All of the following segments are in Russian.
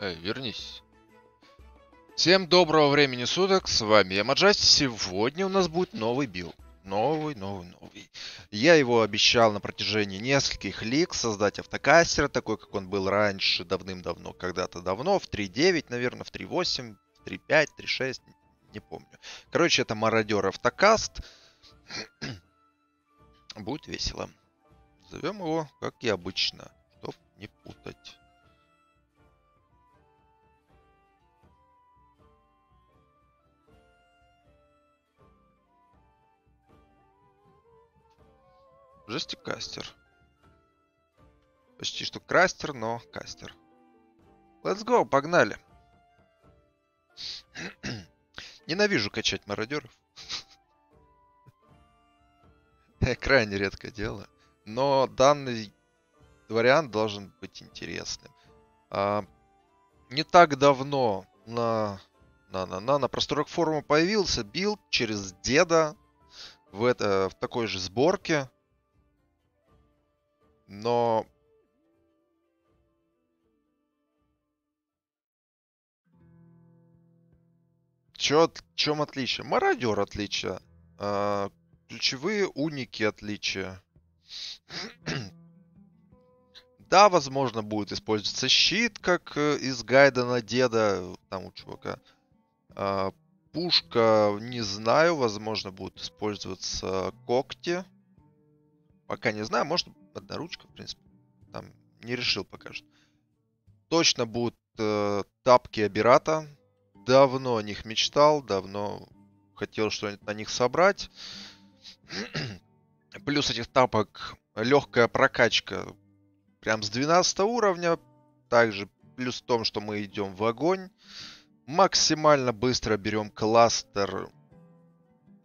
Эй, вернись. Всем доброго времени суток, с вами я Маджаст. Сегодня у нас будет новый билд. Новый, новый, новый. Я его обещал на протяжении нескольких лиг создать автокастер, такой, как он был раньше, давным-давно, когда-то давно, в 3.9, наверное, в 3.8, в 3.5, 3.6, не помню. Короче, это мародер автокаст. будет весело. Зовем его, как и обычно, чтоб не путать. Жестикастер. Почти что крастер, но кастер. Let's go, погнали. Ненавижу качать мародеров. Крайне редкое дело. Но данный вариант должен быть интересным. А, не так давно на, на, на, на, на просторах форума появился билд через деда в, это, в такой же сборке. Но... Чё, чем отличие? Мародер отличие. А, ключевые уники отличия. да, возможно, будет использоваться щит, как э, из гайда на деда, там у чувака. А, пушка, не знаю, возможно, будут использоваться когти. Пока не знаю, может одноручка, в принципе. Там не решил пока что. Точно будут э, тапки Абирата. Давно о них мечтал, давно хотел что-нибудь на них собрать. Плюс этих тапок легкая прокачка прям с 12 уровня. Также плюс в том, что мы идем в огонь. Максимально быстро берем кластер.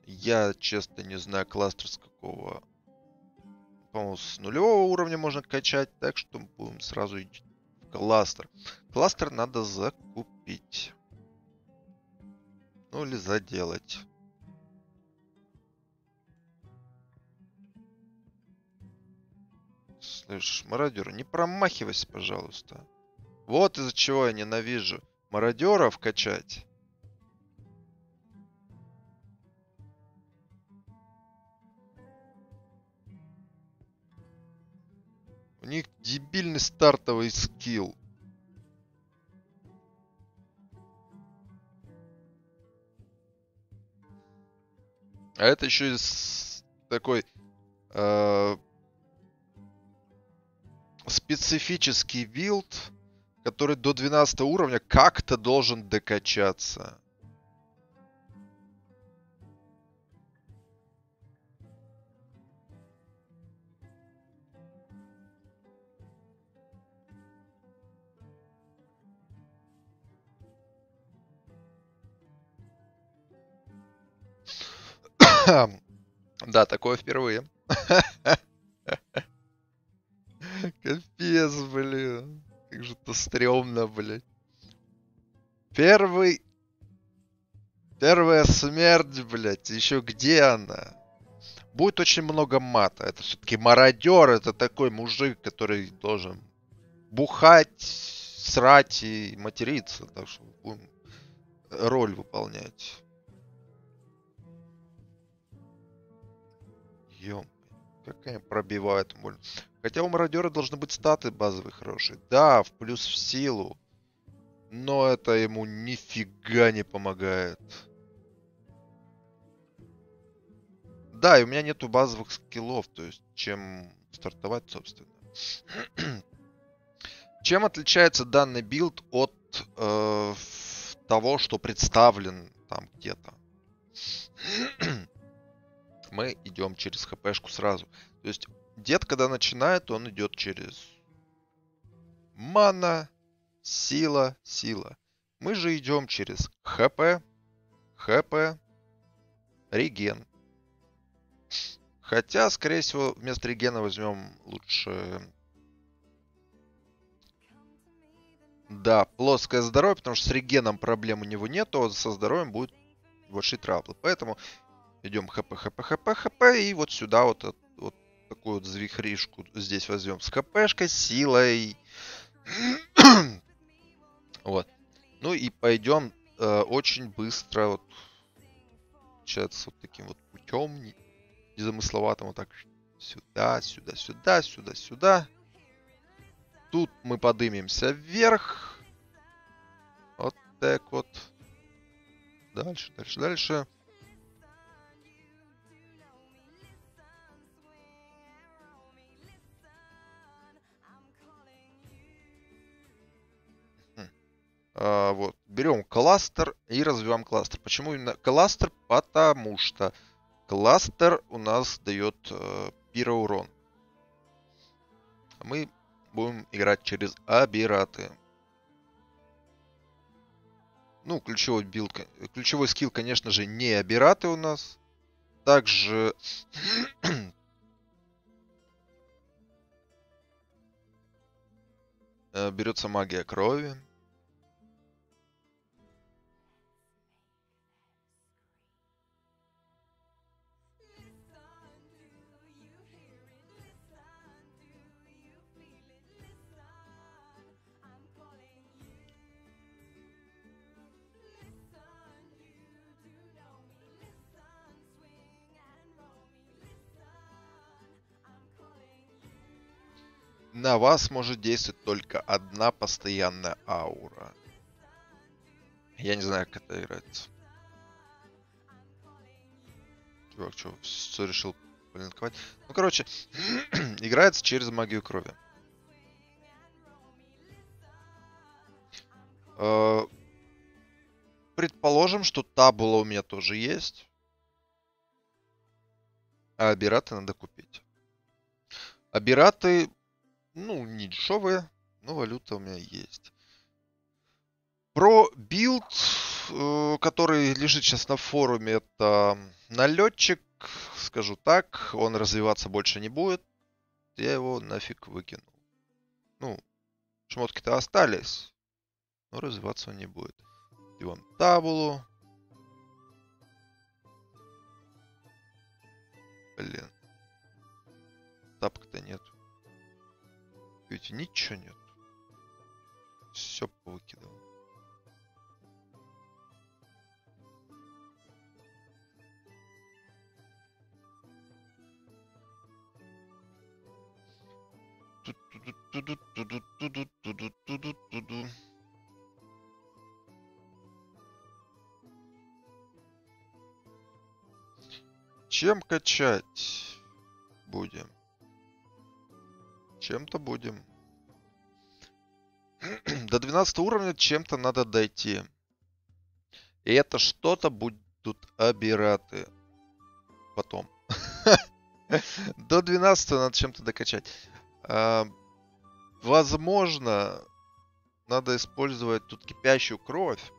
Я, честно, не знаю кластер с какого по-моему, с нулевого уровня можно качать, так что будем сразу идти в кластер. Кластер надо закупить. Ну или заделать. Слышь, мародер, не промахивайся, пожалуйста. Вот из-за чего я ненавижу мародеров качать. У них дебильный стартовый скилл. А это еще и такой э, специфический билд, который до 12 уровня как-то должен докачаться. Да, такое впервые. Капец, блин. Как же это стрёмно, блядь. Первый... Первая смерть, блядь. Еще где она? Будет очень много мата. Это все-таки мародер. Это такой мужик, который должен бухать, срать и материться. Так что будем роль выполнять. Ё, какая пробивает боль. Хотя у мародера должны быть статы базовые хорошие. Да, в плюс в силу. Но это ему нифига не помогает. Да, и у меня нету базовых скиллов, то есть чем стартовать, собственно. чем отличается данный билд от э, того, что представлен там где-то? мы идем через хпшку сразу. То есть дед, когда начинает, он идет через мана, сила, сила. Мы же идем через хп, хп, реген. Хотя, скорее всего, вместо регена возьмем лучше... Да, плоское здоровье, потому что с регеном проблем у него нет, а со здоровьем будет большие траблы. Поэтому Идем хп, хп, хп, хп. И вот сюда вот, вот такую вот звихришку здесь возьмем с хпшкой, силой. Вот. Ну и пойдем э, очень быстро, вот, получается, вот таким вот путем, незамысловатым, вот так сюда, сюда, сюда, сюда, сюда. Тут мы подымемся вверх. Вот так вот. Дальше, дальше, дальше. Вот. Берем кластер и развиваем кластер. Почему именно кластер? Потому что кластер у нас дает э, пироурон. Мы будем играть через абираты. Ну, ключевой билд, ключевой скилл, конечно же, не абираты у нас. Также э, берется магия крови. На вас может действовать только одна постоянная аура. Я не знаю, как это играется. Чувак, что, все решил полинковать? Ну, короче, играется через магию крови. Э, предположим, что табула у меня тоже есть. А абираты надо купить. Абираты ну, не дешевые, но валюта у меня есть. Про билд, э, который лежит сейчас на форуме, это налетчик, скажу так, он развиваться больше не будет. Я его нафиг выкинул. Ну, шмотки-то остались, но развиваться он не будет. Вон табулу. Блин. Тапка-то нет ведь ничего нет. Все повыкидывал. Чем качать будем? Чем-то будем. До 12 уровня чем-то надо дойти. И это что-то будут абираты. Потом. До 12 надо чем-то докачать. А, возможно, надо использовать тут кипящую кровь.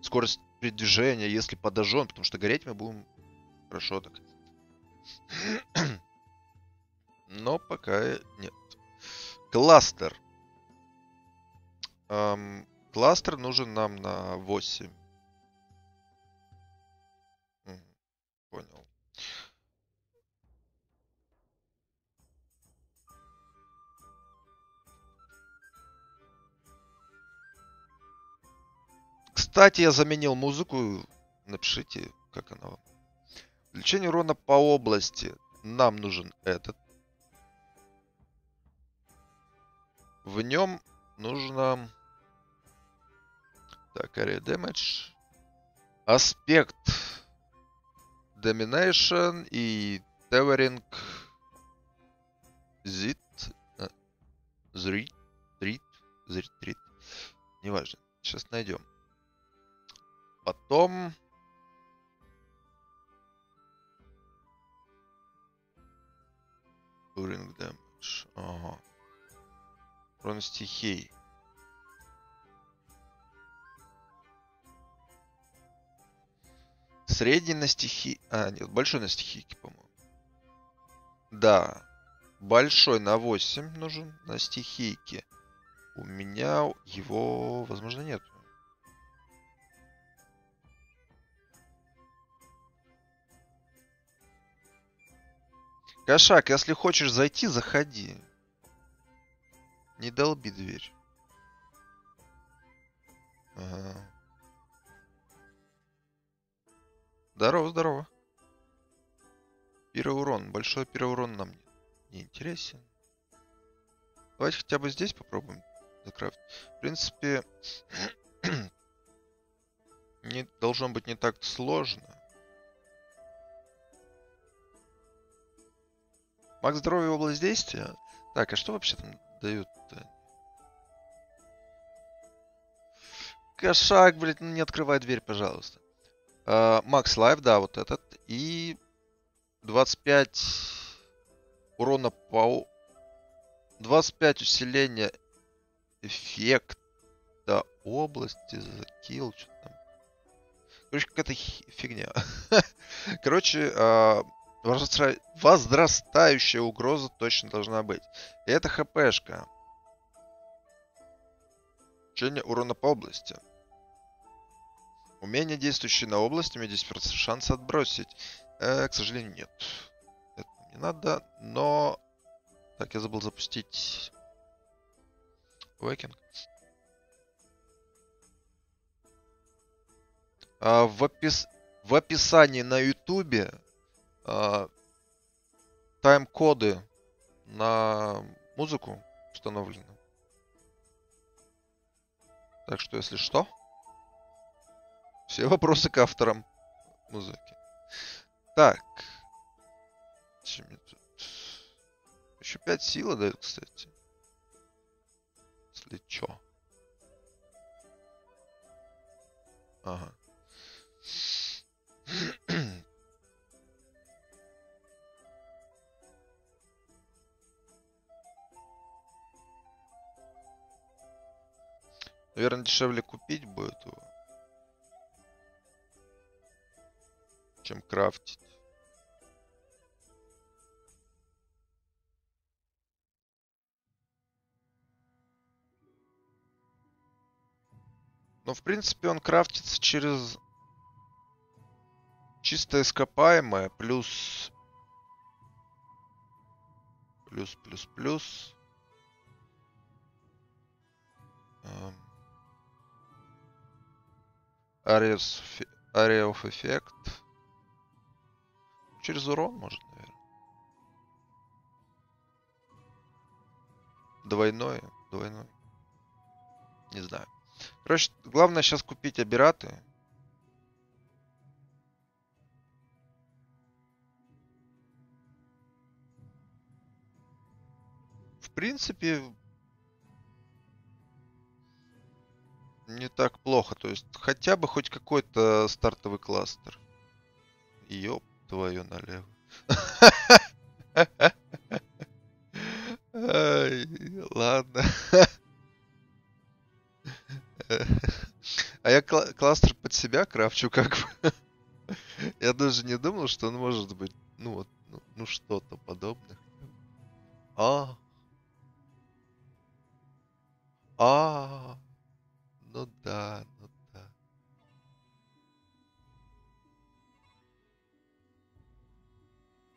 Скорость передвижения, если подожжен, потому что гореть мы будем хорошо так. Но пока нет. Кластер. Эм, кластер нужен нам на 8. Понял. Кстати, я заменил музыку. Напишите, как она вам. Увеличение урона по области. Нам нужен этот. В нем нужно... Так, area damage. Аспект. Domination и Towering Zit. Зрит. Зрит. Зрит. Неважно. Сейчас найдем. Потом... Turing damage. Ага. Урон стихий. Средний на стихи... А, нет, большой на стихийке, по-моему. Да. Большой на 8 нужен на стихийке. У меня его, возможно, нет. Кошак, если хочешь зайти, заходи. Не долби дверь. Ага. Здорово, здорово. Пироурон. Большой пироурон нам не интересен. Давайте хотя бы здесь попробуем закрафтить. В принципе, не должно быть не так сложно. Маг здоровья область действия. Так, а что вообще там дают-то? Кошак, блядь, не открывай дверь, пожалуйста. Макс uh, Лайв, да, вот этот. И 25 урона по... 25 усиления эффекта области за килл. Что там. Короче, какая-то фигня. Короче, uh, возрастающая угроза точно должна быть. И это хпшка. Учение урона по области. Умение, действующее на область, имеет 10% шанс отбросить. Э, к сожалению, нет. Это не надо, но... Так, я забыл запустить... Векинг. А, в, опис... в описании на ютубе тайм-коды на музыку установлены. Так что, если что, все вопросы к авторам музыки. Так. Еще 5 силы дают, кстати. Если чё. Ага. Наверное, дешевле купить будет его. чем крафтить. Но в принципе он крафтится через чисто ископаемое плюс плюс плюс плюс Area of Effect Через урон, может, наверное. Двойное, двойное. Не знаю. Короче, главное сейчас купить абираты. В принципе, не так плохо. То есть хотя бы хоть какой-то стартовый кластер. Ёп твою налево. Ладно. А я кл- кластер под себя крафчу как бы. Я даже не думал, что он может быть, ну вот, ну, ну что-то подобное. А. А. Ну да,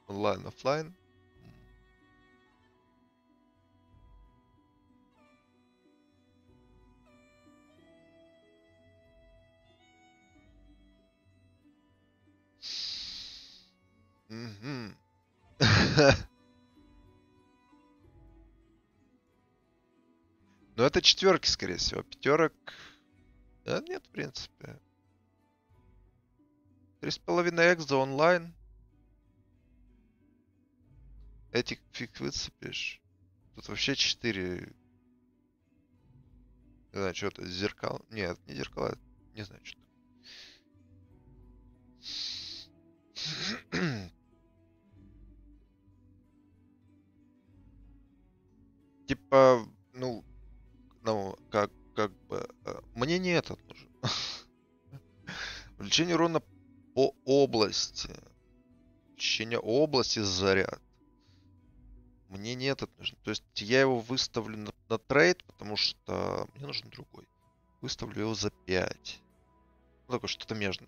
онлайн, офлайн. Угу. Ну, это четверки, скорее всего. Пятерок... Да, нет, в принципе. Три с половиной экс за онлайн. Этих фиг выцепишь. Тут вообще 4... Не знаю, что это, зеркал? Нет, не зеркала, не знаю, что Типа, ну, ну, как, как бы, э, мне не этот нужен. Увеличение урона по области. Увеличение области заряд. Мне не этот нужен. То есть я его выставлю на, на трейд, потому что мне нужен другой. Выставлю его за 5. Ну, такое что-то между.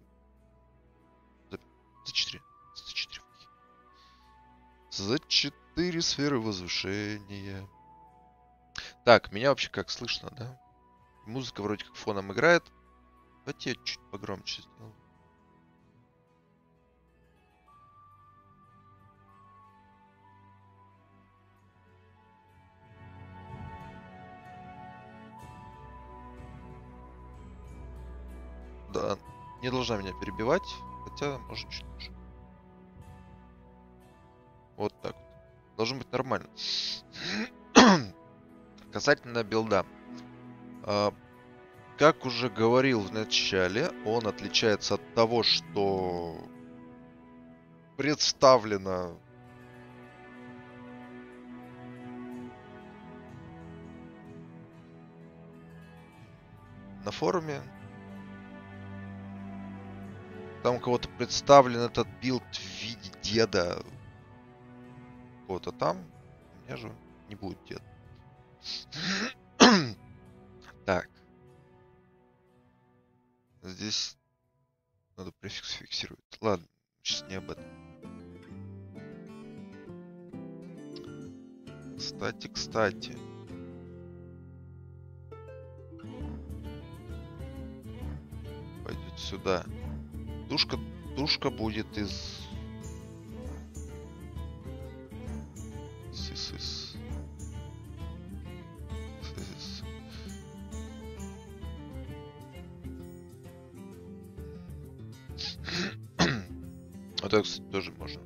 За, за 4. За 4. За 4 сферы возвышения. Так, меня вообще как слышно, да? Музыка вроде как фоном играет. Давайте я чуть погромче сделаю. Да, не должна меня перебивать, хотя может чуть позже. Вот так вот. Должно быть нормально. Касательно билда. А, как уже говорил в начале, он отличается от того, что представлено на форуме. Там у кого-то представлен этот билд в виде деда. Кого-то там. У меня же не будет деда. Так. Здесь надо префикс фиксировать. Ладно, сейчас не об этом. Кстати, кстати. Пойдет сюда. Душка, душка будет из... Из, из. Это, кстати, тоже можно.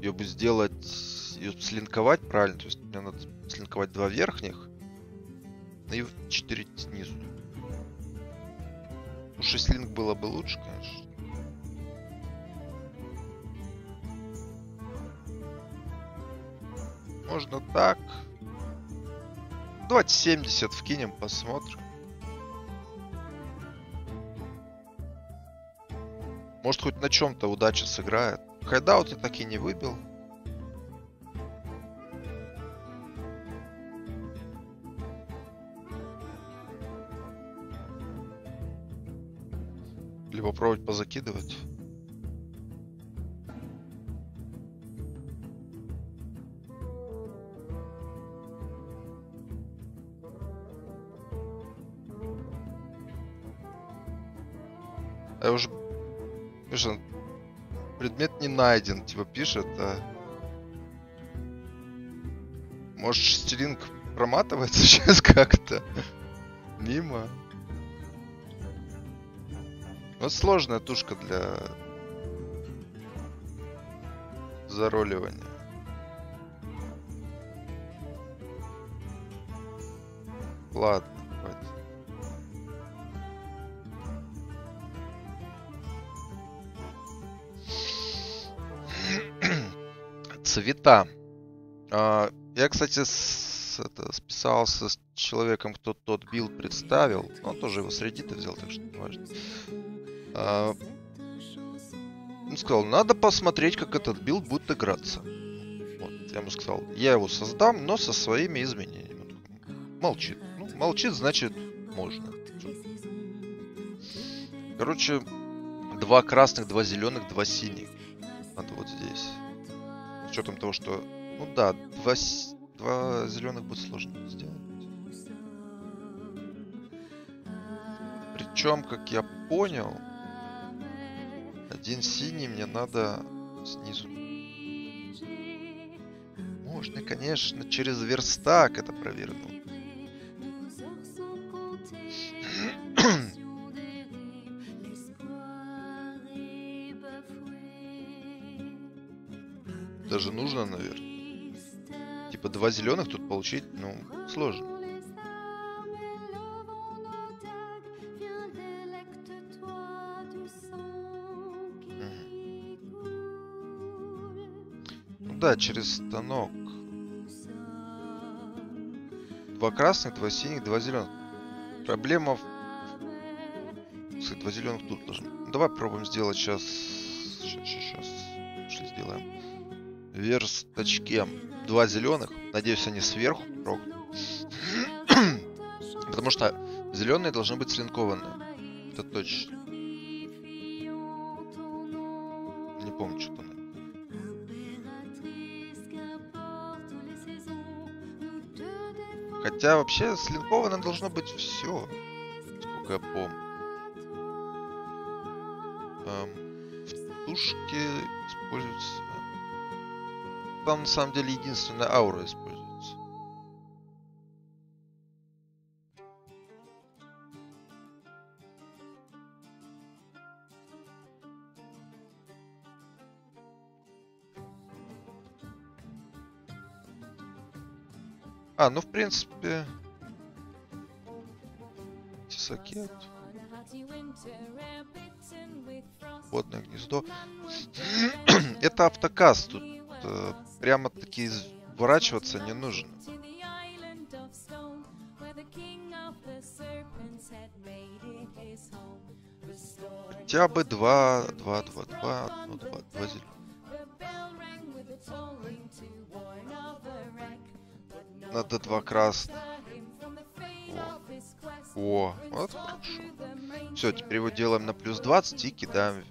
Ее бы сделать, ее слинковать правильно. То есть мне надо слинковать два верхних и четыре снизу. Ну, 6 линк было бы лучше, конечно. Можно так. Давайте 70 вкинем, посмотрим. Может хоть на чем-то удача сыграет. Хайдаут я так и не выбил. Или попробовать позакидывать. Предмет не найден, типа пишет, а... Может, шестеринг проматывается сейчас как-то? Мимо. Вот сложная тушка для зароливания. Ладно, Цвета. А, я, кстати, с, это, списался с человеком, кто тот билд представил. Он тоже его с Reddit взял, так что важно. А, он сказал, надо посмотреть, как этот билд будет играться. Вот, я ему сказал, я его создам, но со своими изменениями. Молчит. Ну, молчит, значит, можно. Короче, два красных, два зеленых, два синих. Надо вот здесь. Учетом того, что... Ну да, два, с- два зеленых будет сложно сделать. Причем, как я понял, один синий мне надо снизу. Можно, конечно, через верстак это провернуть. Даже нужно, наверное. Типа два зеленых тут получить, ну, сложно. Ну да, через станок. Два красных, два синих, два зеленых. Проблема в... Кстати, два зеленых тут должны. Ну, давай пробуем сделать сейчас... Сейчас, сейчас, Что сделаем? Верстачке. Два зеленых. Надеюсь, они сверху. Потому что зеленые должны быть слинкованы. Это точно. Не помню, что там. Хотя вообще слинковано должно быть все. Сколько я помню. Эм, в тушке используется... Там на самом деле единственная аура используется. А, ну в принципе... Тесакет. Водное гнездо. Это автокаст. Тут э, прямо таки изворачиваться не нужно. Хотя бы два, два, два, два, одно, два, два зеленых. Надо два красных. О вот хорошо. Все, теперь его делаем на плюс 20 и кидаем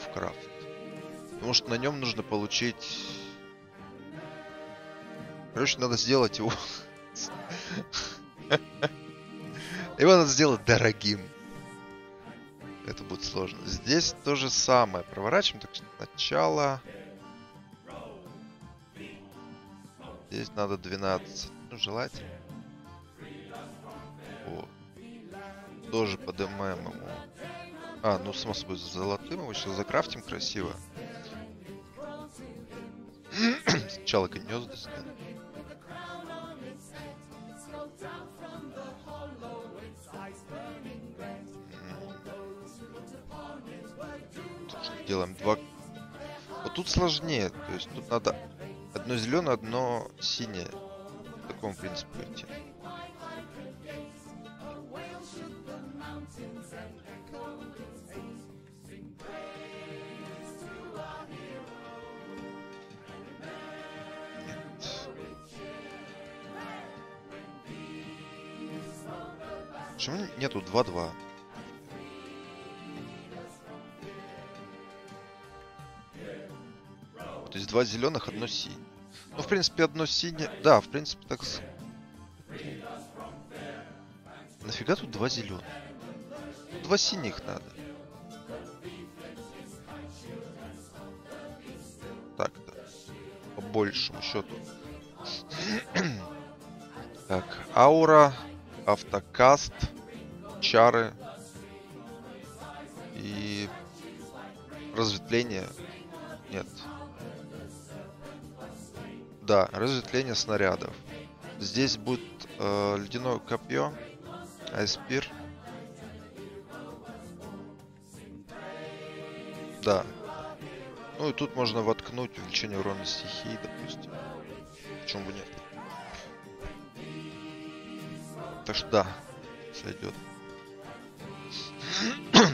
в крафт. Потому что на нем нужно получить... Короче, надо сделать его... Его надо сделать дорогим. Это будет сложно. Здесь то же самое. Проворачиваем. Так что сначала... Здесь надо 12. Ну, желательно. О. Тоже поднимаем ему. А, ну, само собой, золотым его сейчас закрафтим красиво. Сначала гнезда сделаем. Делаем два... Вот тут сложнее. То есть тут надо одно зеленое, одно синее. В таком принципе идти. Почему нету 2-2? То есть два зеленых, одно синее. Ну, в принципе, одно синее... Да, в принципе, так... Нафига тут два зеленых? Два синих надо. Так-то. По большему счету. так, аура автокаст, чары и разветвление. Нет. Да, разветвление снарядов. Здесь будет э, ледяное копье, айспир. Да. Ну и тут можно воткнуть увеличение урона стихии, допустим. Почему бы нет? Так что да, сойдет.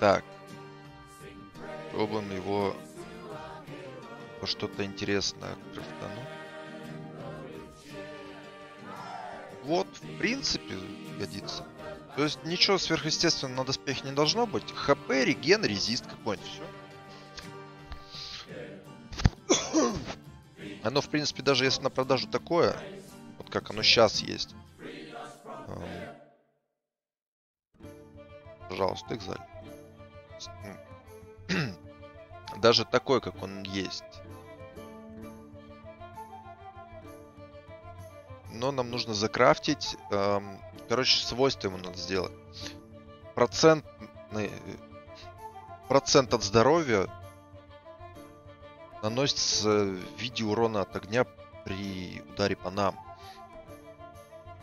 так. Пробуем его по что-то интересное крафтануть. Вот, в принципе, годится. То есть ничего сверхъестественного на доспехе не должно быть. ХП, реген, резист какой-нибудь, все. Оно, в принципе, даже если на продажу такое, вот как оно сейчас есть, Пожалуйста, экзаль. Даже такой, как он есть. Но нам нужно закрафтить. Эм, короче, свойства ему надо сделать. Процент, процент от здоровья наносится в виде урона от огня при ударе по нам.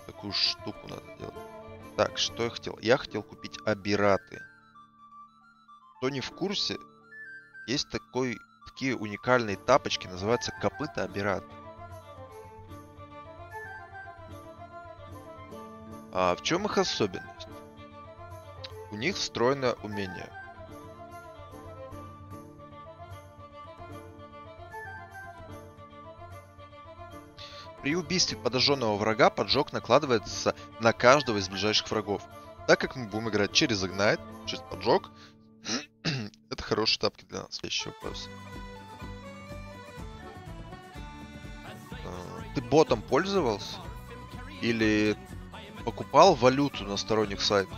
Такую штуку надо делать. Так, что я хотел? Я хотел купить абираты. Кто не в курсе, есть такой, такие уникальные тапочки, называются копыта абират. А в чем их особенность? У них встроенное умение – При убийстве подожженного врага поджог накладывается на каждого из ближайших врагов. Так как мы будем играть через Ignite, через поджог, это хорошие тапки для нас. Следующий вопрос. А, ты ботом пользовался? Или покупал валюту на сторонних сайтах.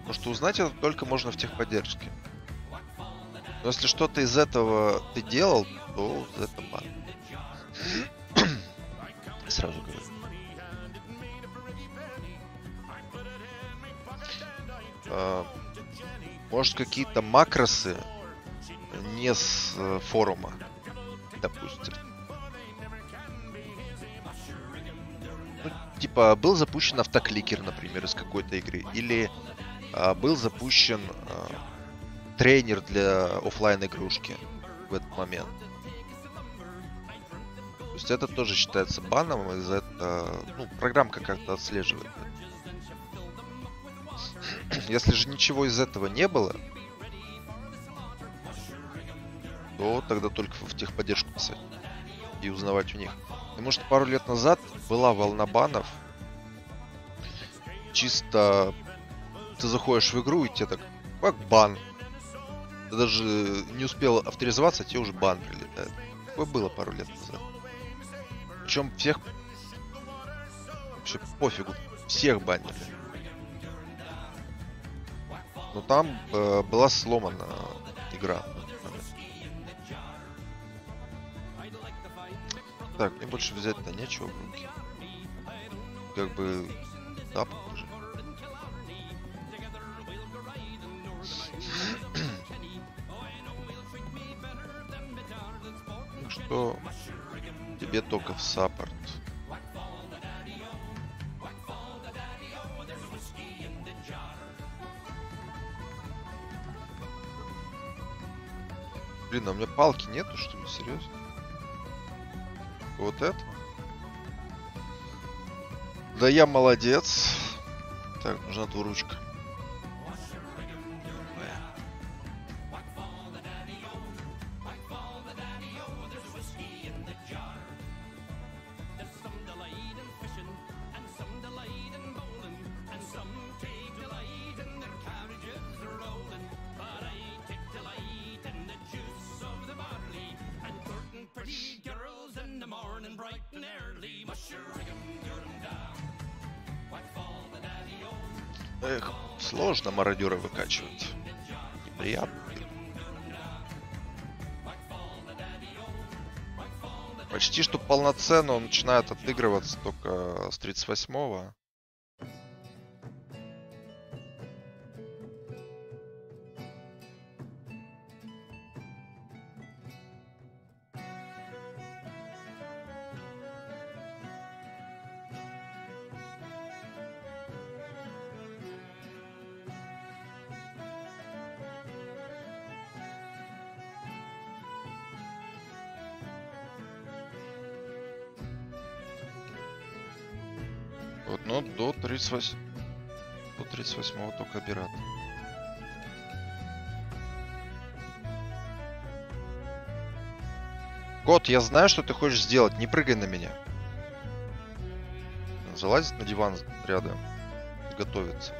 Потому что узнать это только можно в техподдержке. Но если что-то из этого ты делал, то это бан. Сразу говорю. А, может какие-то макросы не с э, форума, допустим. Ну, типа, был запущен автокликер, например, из какой-то игры. Или а, был запущен а, тренер для офлайн игрушки в этот момент. То есть это тоже считается баном, и за это ну, программка как-то отслеживает. Если же ничего из этого не было, то тогда только в техподдержку писать и узнавать у них. Потому что пару лет назад была волна банов. Чисто ты заходишь в игру и тебе так, как бан. Ты даже не успел авторизоваться, а тебе уже бан прилетает. Такое было пару лет назад. Причем всех... Вообще пофигу. Всех банили. Но там э, была сломана игра. Так, мне больше взять-то нечего в руки. Как бы... Да, похоже. что тебе только в саппорт. Блин, а у меня палки нету, что ли? Серьезно? Вот это? Да я молодец. Так, нужна двуручка. Сложно мародера выкачивать. Неприятно. Почти что полноценно он начинает отыгрываться только с 38-го. 38... До 38 только оператор. Кот, я знаю, что ты хочешь сделать. Не прыгай на меня. Залазит на диван рядом. Готовится.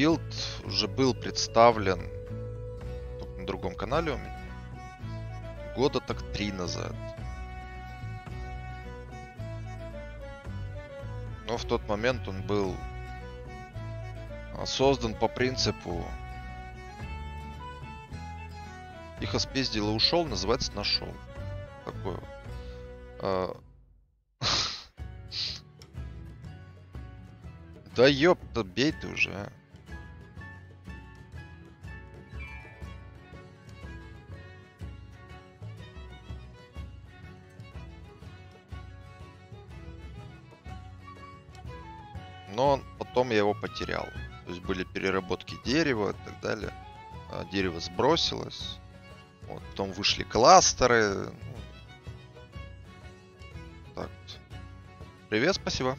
Билд уже был представлен на другом канале у меня года так три назад. Но в тот момент он был а, создан по принципу их оспездил и ушел, называется нашел. Такое вот. А, Да ёпта, бей ты уже, а. Потерял. То есть были переработки дерева и так далее. А, дерево сбросилось. Вот, потом вышли кластеры. Ну, так вот. Привет, спасибо.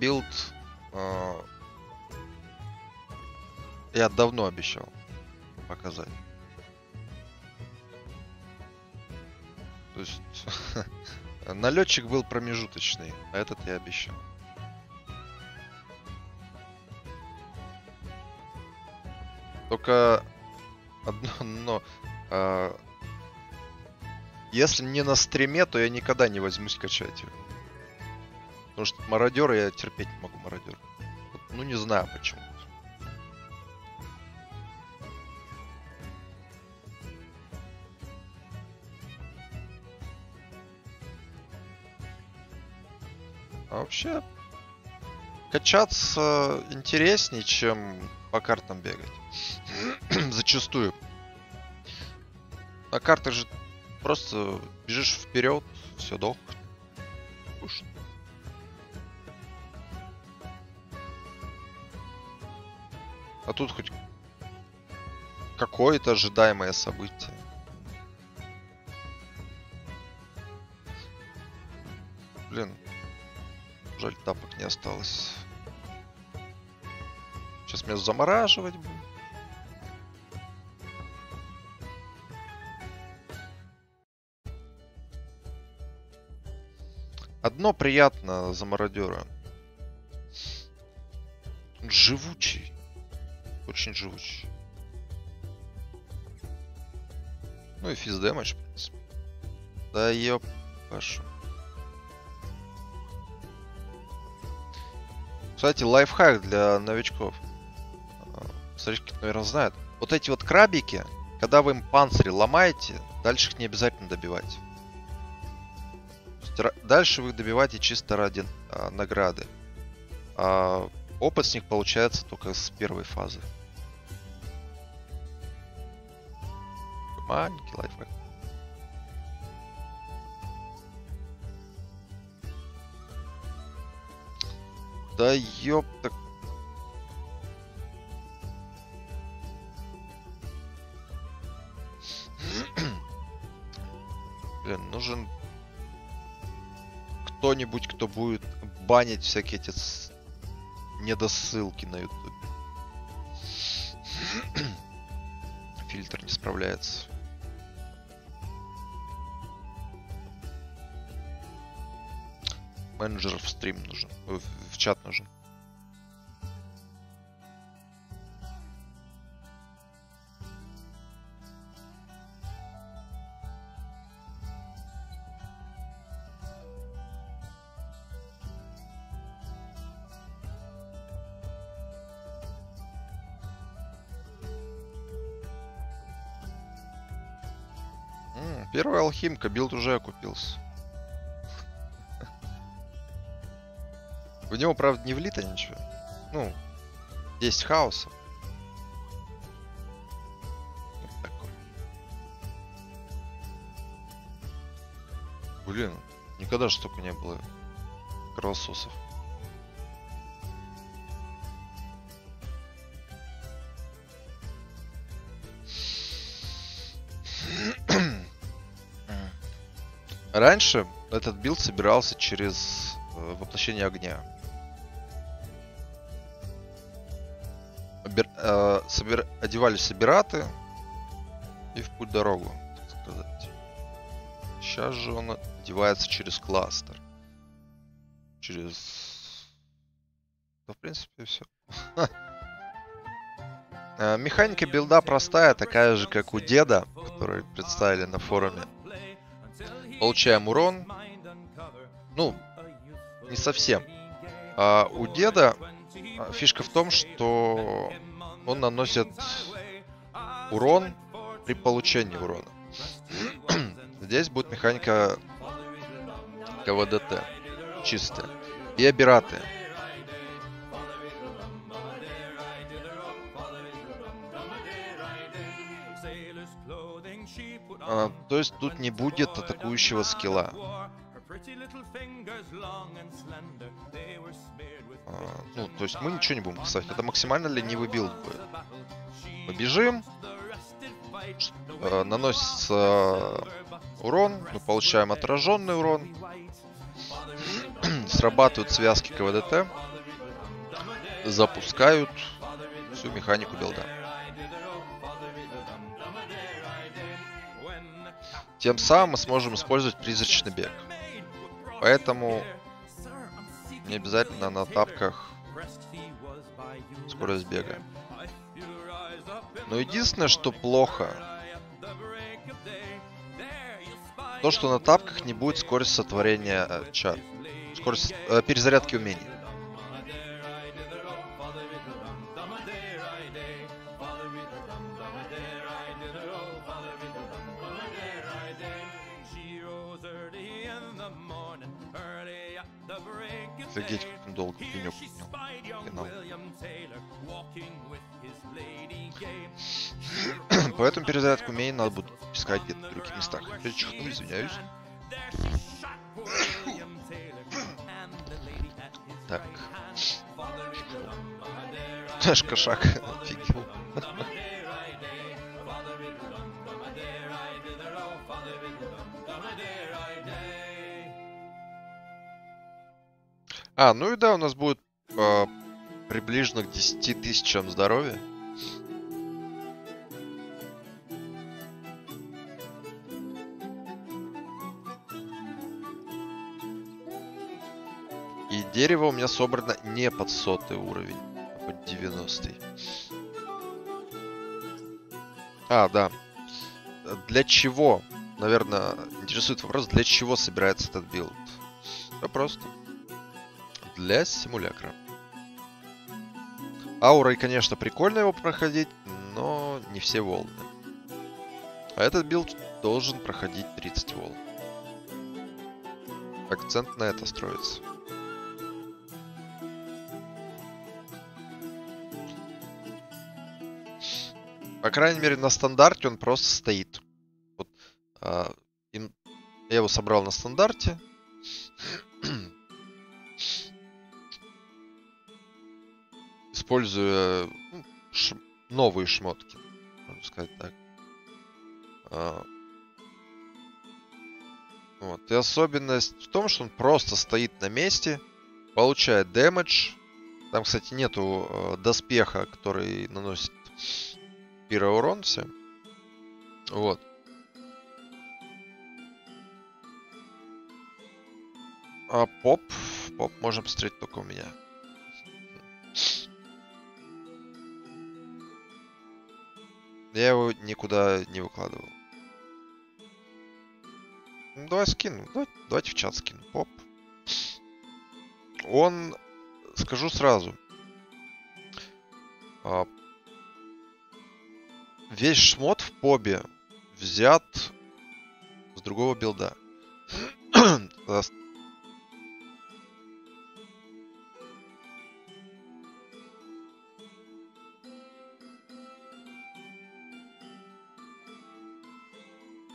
Билд э, я давно обещал показать. То есть налетчик был промежуточный, а этот я обещал. Только одно, но э, если не на стриме, то я никогда не возьмусь качать его. Мародеры я терпеть не могу мародер. Ну не знаю почему. А вообще, качаться интереснее, чем по картам бегать. Зачастую. На картах же просто бежишь вперед, все дох. Тут хоть какое-то ожидаемое событие. Блин, Жаль, тапок не осталось. Сейчас меня замораживать будет. Одно приятно за мародера. Он живучий. Очень живучий. Ну и физ в принципе. Да ёп, вашу. Кстати, лайфхак для новичков. Старички, наверное, знают. Вот эти вот крабики, когда вы им панцири ломаете, дальше их не обязательно добивать. Дальше вы их добиваете чисто ради а, награды. А опыт с них получается только с первой фазы. Маленький лайфхак. Да ёпта. Блин, нужен кто-нибудь, кто будет банить всякие эти недосылки на ютубе. Фильтр не справляется. Менеджер в стрим нужен, в, в чат нужен. Первая алхимка, билд уже окупился. В него, правда, не влито ничего. Ну, есть хаоса. Блин, никогда же столько не было кровососов. Раньше этот билд собирался через э, воплощение огня. Э, собир... одевались собираты и в путь дорогу, так сказать. Сейчас же он одевается через кластер. Через... Да, в принципе, все. Э, механика билда простая, такая же, как у деда, который представили на форуме. Получаем урон. Ну, не совсем. А у деда а, фишка в том, что он наносит урон при получении урона. Здесь будет механика КВДТ. Чистая. И обираты. А, то есть тут не будет атакующего скилла. А, ну, то есть мы ничего не будем ставить. Это максимально ленивый билд будет. Побежим. Э, наносится урон. Мы получаем отраженный урон. Срабатывают связки КВДТ. Запускают всю механику билда. Тем самым мы сможем использовать призрачный бег. Поэтому не обязательно на тапках скорость бега. Но единственное, что плохо, то, что на тапках не будет скорость сотворения э, чар. Скорость э, перезарядки умений. Поэтому перезарядку умений надо будет искать где-то в других местах. Я чихнул, извиняюсь. Так. Наш кошак офигел. А, ну и да, у нас будет э, приближенно к 10 тысячам здоровья. Дерево у меня собрано не под сотый уровень, а под 90 -й. А, да. Для чего? Наверное, интересует вопрос, для чего собирается этот билд? Все просто для симулякра. Аурой, конечно, прикольно его проходить, но не все волны. А этот билд должен проходить 30 волн. Акцент на это строится. По крайней мере, на стандарте он просто стоит. Вот, а, им, я его собрал на стандарте. используя ну, новые шмотки, можно сказать так. А... Вот. И особенность в том, что он просто стоит на месте, получает дэмэдж. Там, кстати, нету э, доспеха, который наносит пироурон всем. Вот. А поп, поп можно посмотреть только у меня. Я его никуда не выкладывал. Ну, давай скину. Давай, давайте в чат скину. Поп. Он, скажу сразу, а, весь шмот в побе взят с другого билда.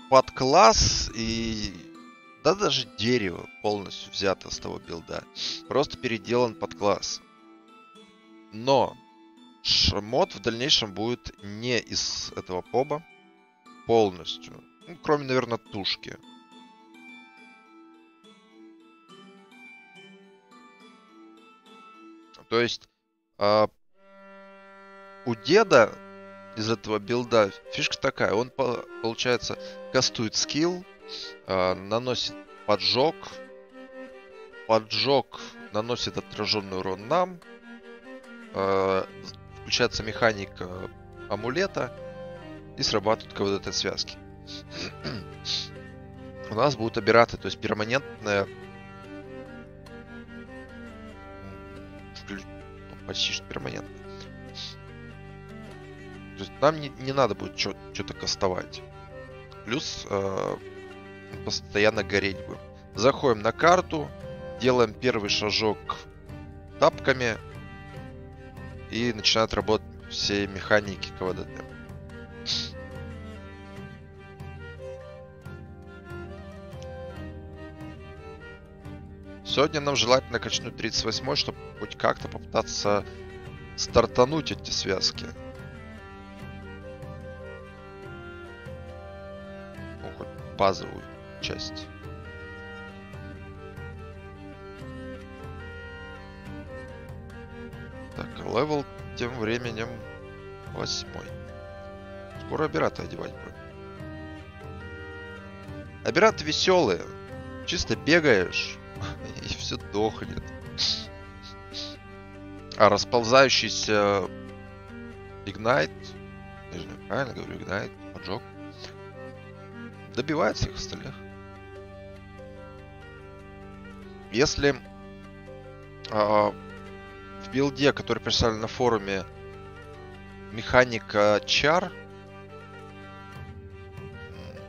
подкласс и да даже дерево полностью взято с того билда. Просто переделан под класс. Но шмот в дальнейшем будет не из этого поба полностью. Ну, кроме, наверное, тушки. То есть э, у деда из этого билда фишка такая. Он, получается, кастует скилл, э, наносит поджог. Поджог наносит отраженный урон нам. Э, включается механика амулета. И срабатывают КВДТ связки. У нас будут абераты, то есть перманентная ну, почти что перманентная то есть нам не, не надо будет что-то кастовать. Плюс э, постоянно гореть будем. Заходим на карту, делаем первый шажок тапками и начинают работать все механики КВДТ. Сегодня нам желательно качнуть 38 чтобы хоть как-то попытаться стартануть эти связки. Ну, хоть базовую часть. Так, level тем временем восьмой. Скоро операты одевать будем. Операты веселые. Чисто бегаешь, и все дохнет. А расползающийся Ignite, я же правильно говорю, Ignite, поджог, добивает всех остальных. Если а, в билде, который представлен на форуме, механика чар,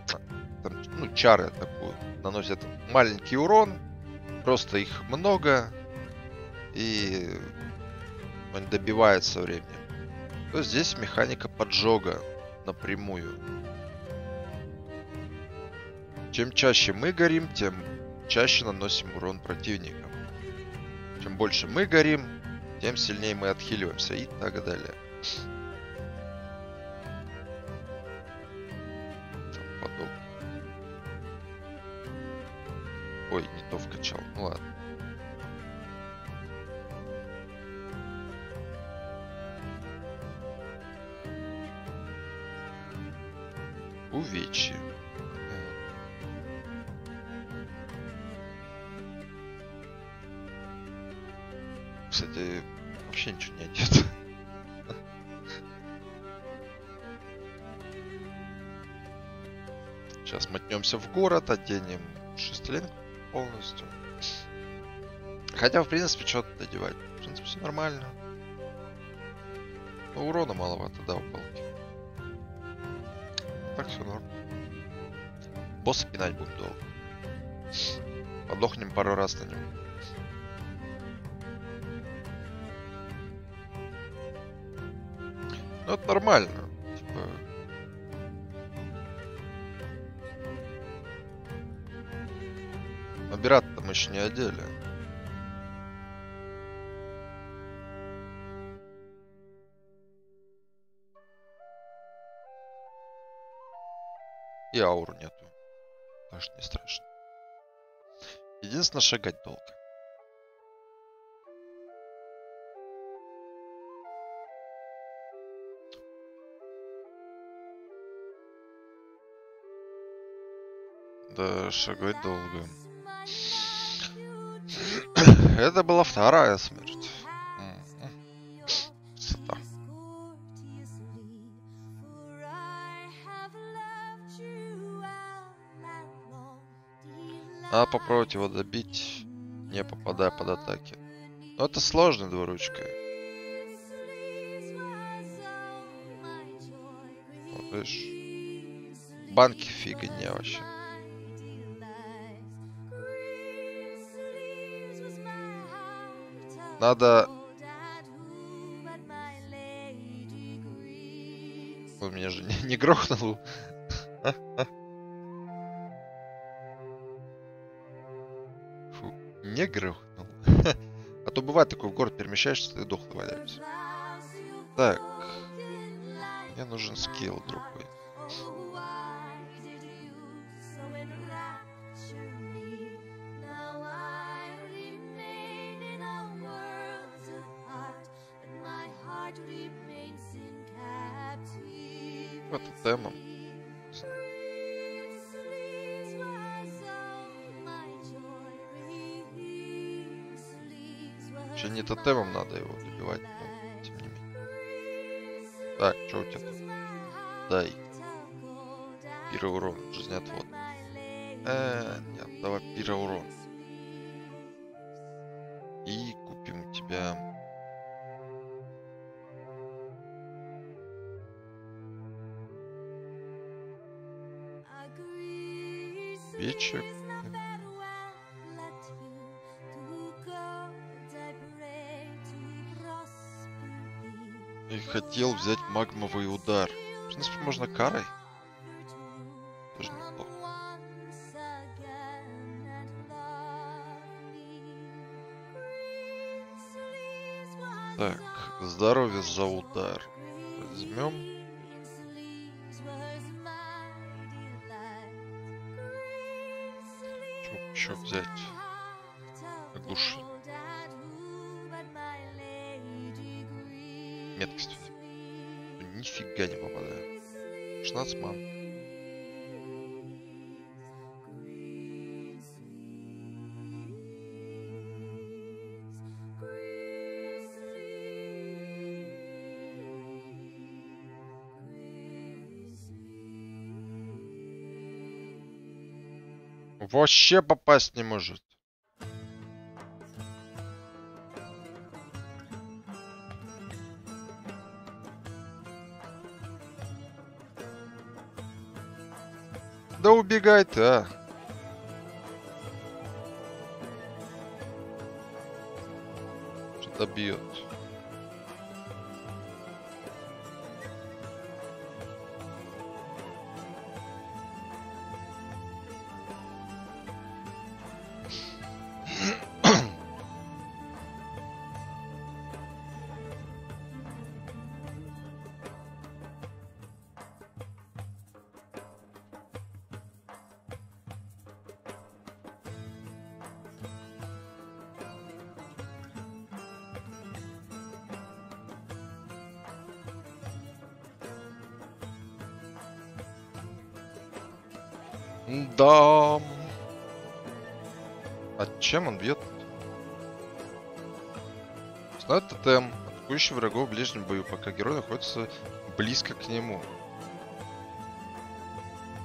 там, ну, чары такую, наносят маленький урон, просто их много, и он добивает со временем. То здесь механика поджога напрямую. Чем чаще мы горим, тем чаще наносим урон противникам. Чем больше мы горим, тем сильнее мы отхиливаемся и так далее. Ой, не то вкачал. Ну ладно. Увечье. Кстати, вообще ничего не одет. Сейчас мотнемся в город, оденем шестеренку полностью. Хотя, в принципе, что тут одевать? В принципе, все нормально. Но урона маловато, да, у палки. Так все норм. Босса пинать будем долго. Подохнем пару раз на нем. Ну, это нормально. Типа... Набирать-то мы еще не одели. И ауру нету. Что не страшно. Единственное, шагать долго. Да, шагать долго. Это была вторая смерть. Красота. Надо попробовать его добить, не попадая под атаки. Но это сложная двуручка. Вот видишь. Банки фигня вообще. Надо... Он меня же не, не грохнул. Фу, не грохнул. а то бывает такой в город перемещаешься, ты дохлый валяешься. Так. Мне нужен скилл другой. Тотемом надо его добивать, но тем не менее. Так, что у тебя тут? Дай. Пироурон, жизнеотвод. Э, нет, давай пироурон. И и хотел взять магмовый удар. В принципе, можно карой. Тоже неплохо. Так, здоровье за удар. Возьмем. Что взять? Нифига не попадаю. 16 ман. Вообще попасть не может. Да убегай ты, а. Что-то бьет. Атакующий врагов в ближнем бою, пока герой находится близко к нему.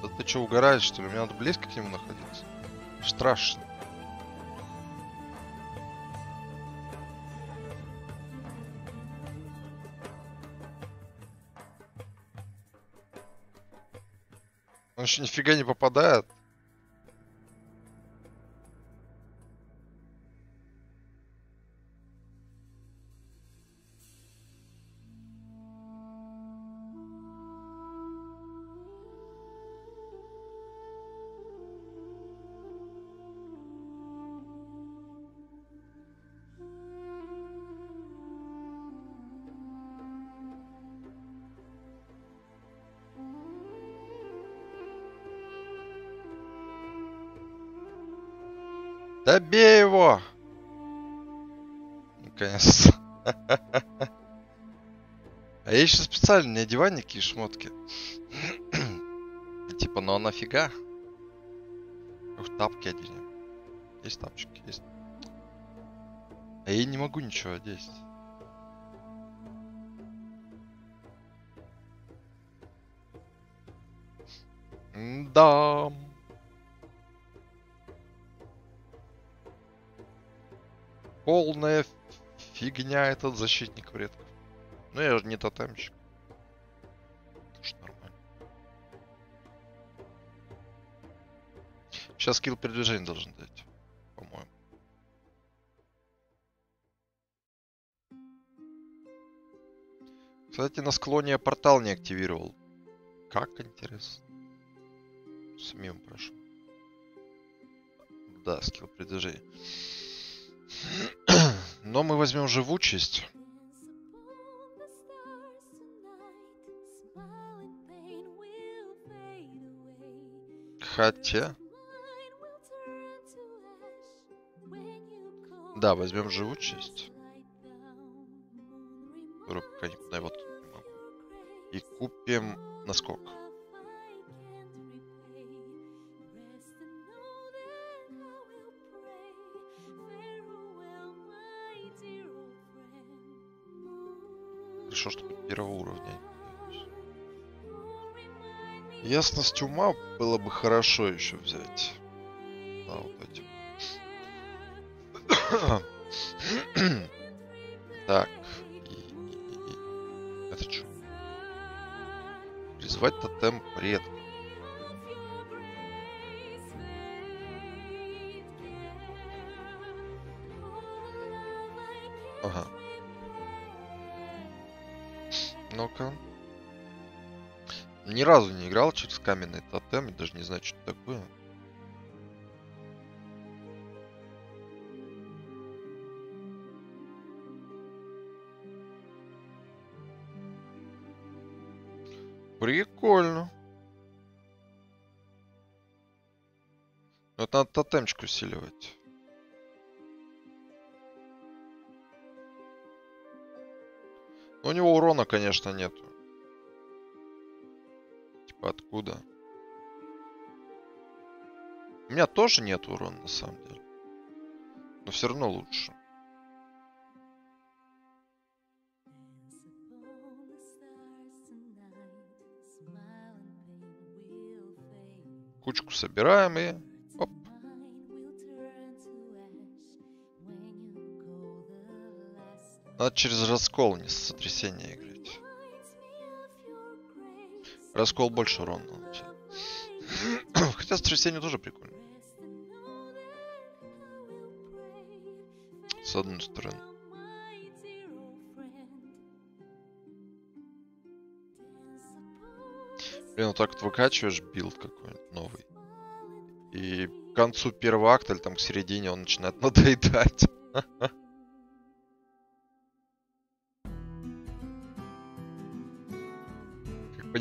Да ты что, угораешь, что ли? Мне надо близко к нему находиться? Страшно. Он еще нифига не попадает. Я еще специально не одеваю никакие шмотки. Типа, ну а нафига? Ух, тапки оденем. Есть тапчики, есть. А я не могу ничего одеть. Да. Полная фигня этот защитник предков. Ну я же не тотемщик. Сейчас скилл передвижения должен дать, по-моему. Кстати, на склоне я портал не активировал. Как интересно. Самим прошу. Да, скилл передвижения. Но мы возьмем живучесть. Хотя... Да, возьмем живучесть. Которую пока никуда вот не. И купим наскок. Хорошо, что первого уровня. Ясность ума было бы хорошо еще взять. Да, вот эти. так. Это что? Призвать тотем предка. Ага. Ну-ка. Ни разу не играл через каменный тотем, даже не знаю, что это такое. Надо тотемчик усиливать. Но у него урона, конечно, нету. Типа откуда? У меня тоже нет урона, на самом деле. Но все равно лучше. Кучку собираем и... Надо через раскол, не сотрясение играть. Раскол больше урона. Хотя сотрясение тоже прикольно. С одной стороны. Блин, вот так вот выкачиваешь билд какой-нибудь новый. И к концу первого акта или там к середине он начинает надоедать.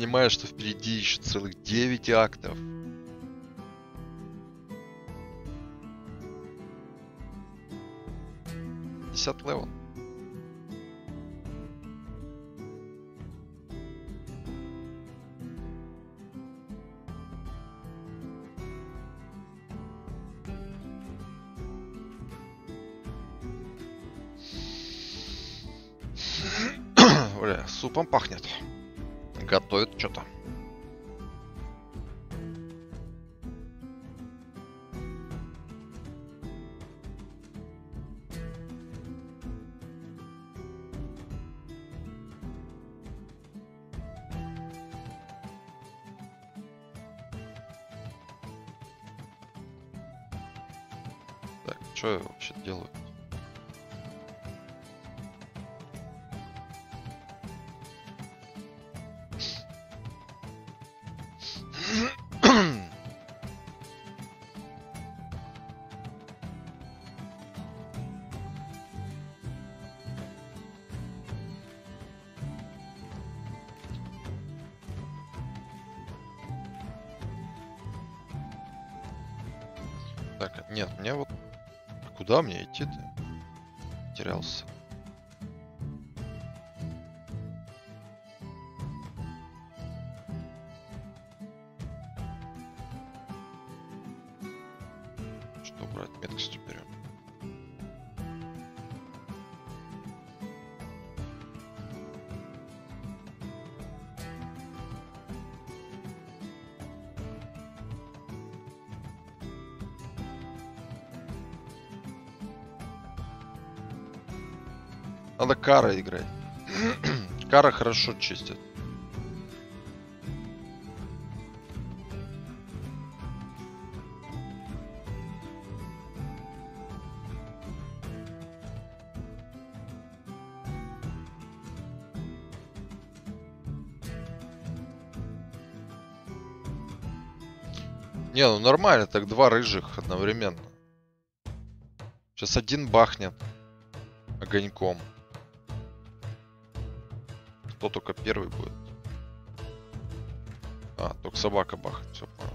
Понимаешь, что впереди еще целых 9 актов. Десятый level. Бля, супом пахнет. Готовит что-то. Терялся. Надо кара играть. кара хорошо чистит. Не, ну нормально, так два рыжих одновременно. Сейчас один бахнет огоньком. Кто только первый будет? А, только собака бахает, все понял.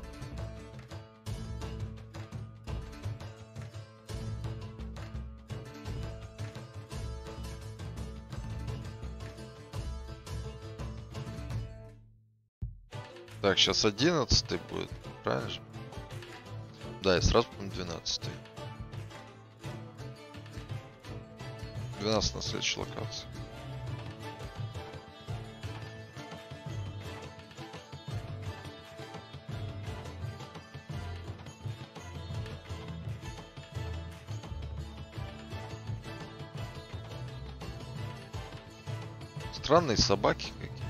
Так, сейчас одиннадцатый будет, правильно же? Да, и сразу потом двенадцатый. 12 на следующей локации. Странные собаки какие.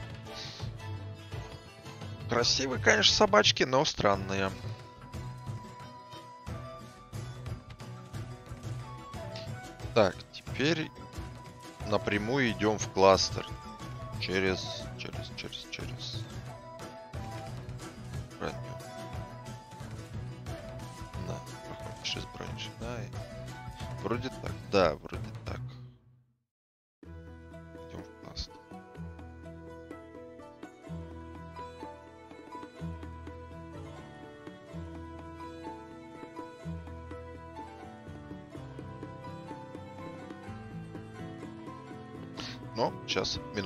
Красивые, конечно, собачки, но странные. Так, теперь напрямую идем в кластер. Через, Pues, menos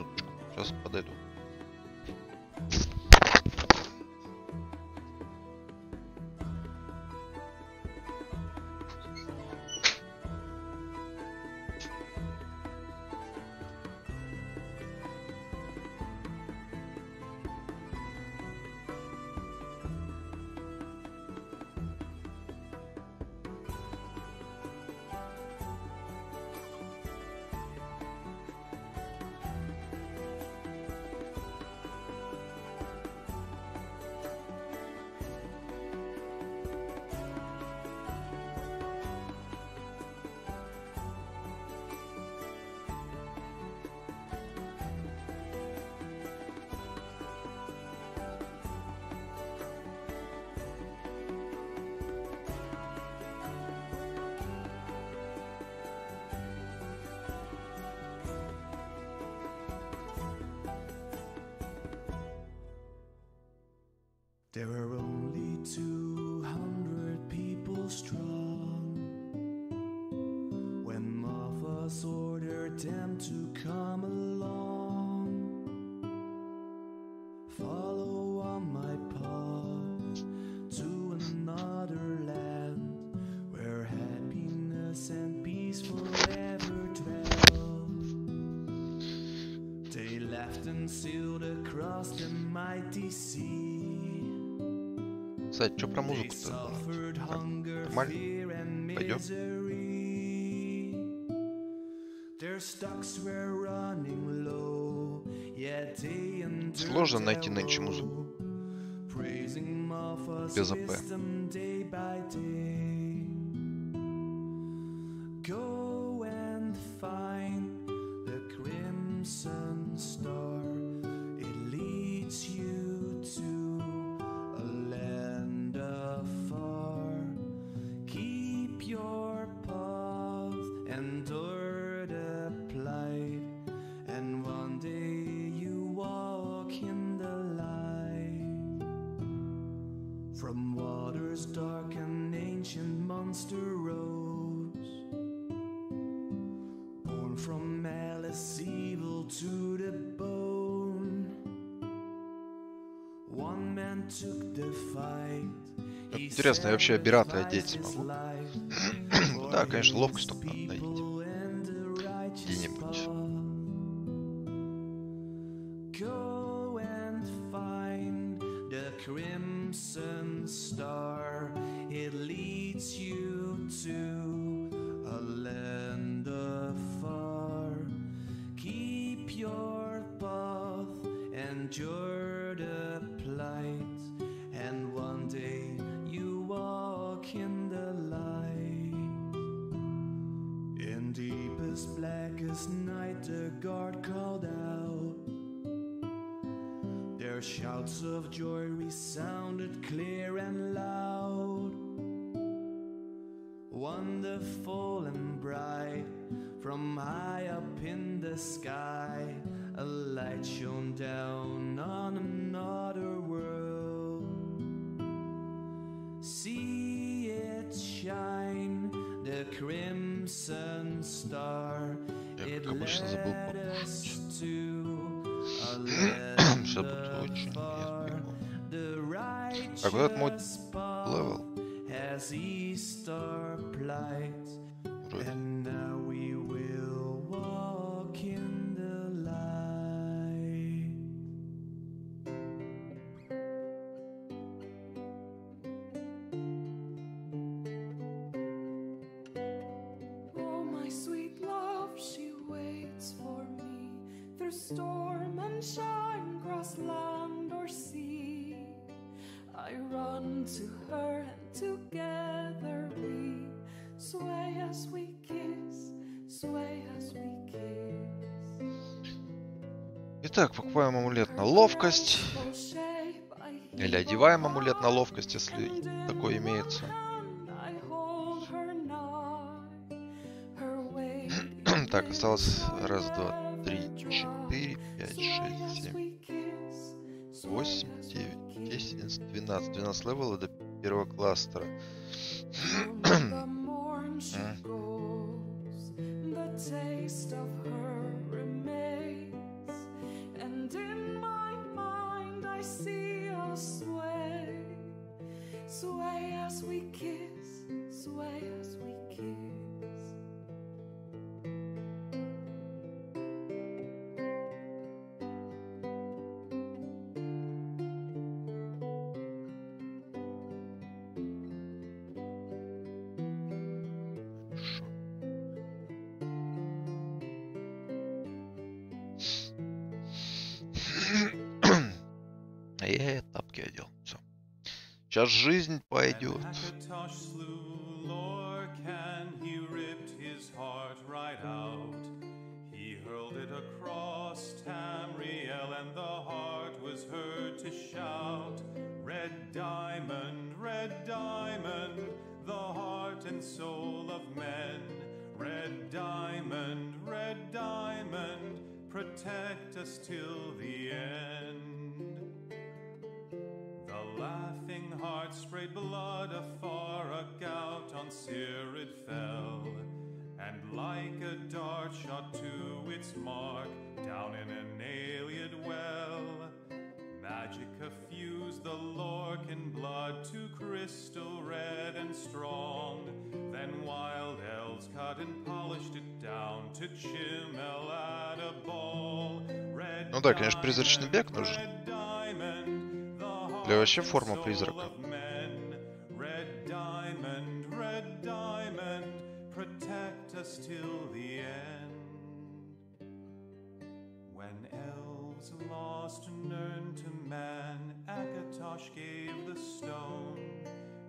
Сложно найти нынче музыку без АП. Интересно, я вообще Бирата одеть смогу? да, конечно, ловкость ловкость. Или одеваем амулет на ловкость, если такой имеется. так, осталось раз, два, три, четыре, пять, шесть, семь, восемь, девять, десять, одиннадцать, двенадцать. Двенадцать левела до первого кластера. The I see us sway, sway as we kiss, sway as we kiss. Heard to shout, Red diamond, red diamond, the heart and soul of men. Red diamond, red diamond, protect us till the end. laughing heart sprayed blood afar, a gout on Sirid fell, and like a dart shot to its mark, down in an Aeliad well. Magica fused the Lorcan blood to crystal red and strong. Then wild elves cut and polished it down to Chimel at a ball. Red Ну да, конечно, призрачный diamond, бег нужен. red diamond, the Или вообще heart and форма soul призрака. of men. Red diamond, red diamond, protect us till the end. When elves lost Nern to man, Akatosh gave the stone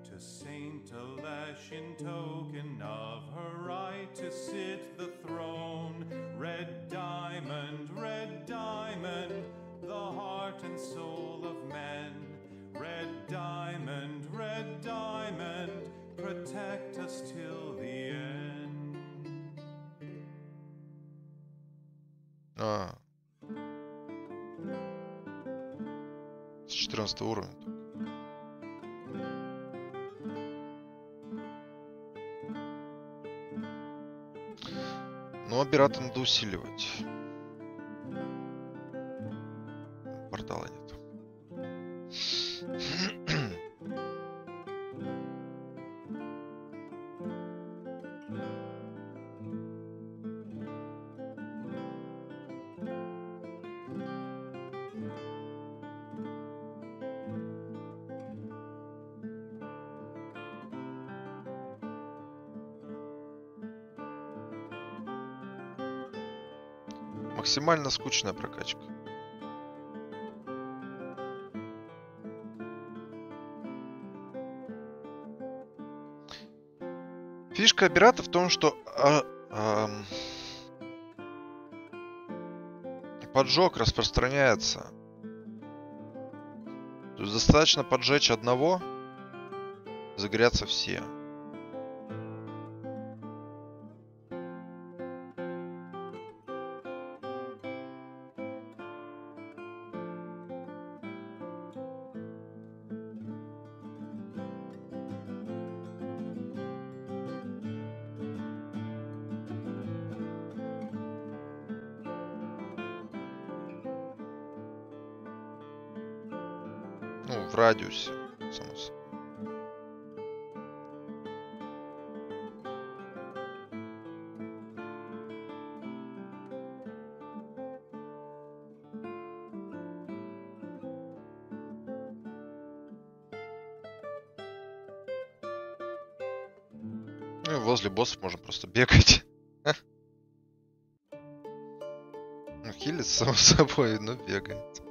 to Saint Alesh in token of her right to sit the throne. Red diamond, red diamond, the heart and soul of men. Red diamond, red diamond, protect us till the end. А. С 14 уровня. Ну, оператор надо усиливать. Портала нет. Максимально скучная прокачка. Фишка Аберата в том, что а, ам, поджог распространяется. То есть достаточно поджечь одного, загорятся все. Просто бегать. Ну, хилится, само собой, но бегает.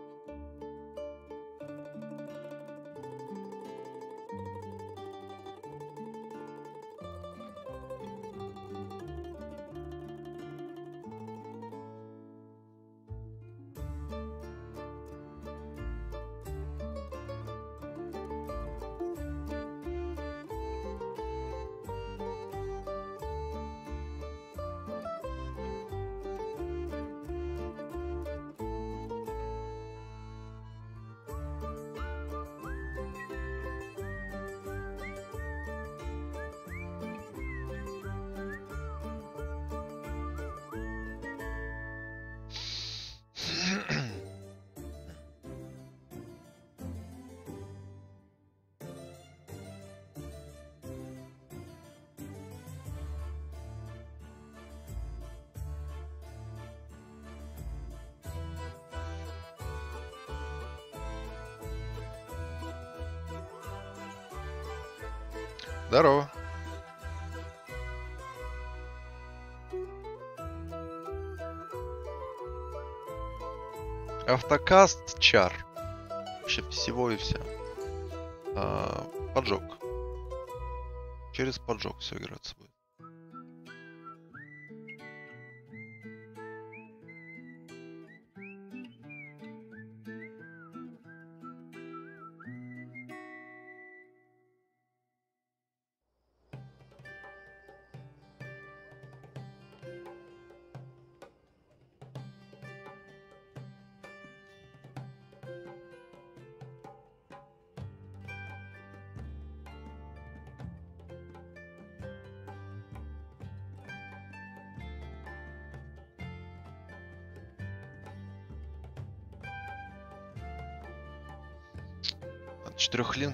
Автокаст чар. Вообще всего и вся. А, поджог. Через поджог все играться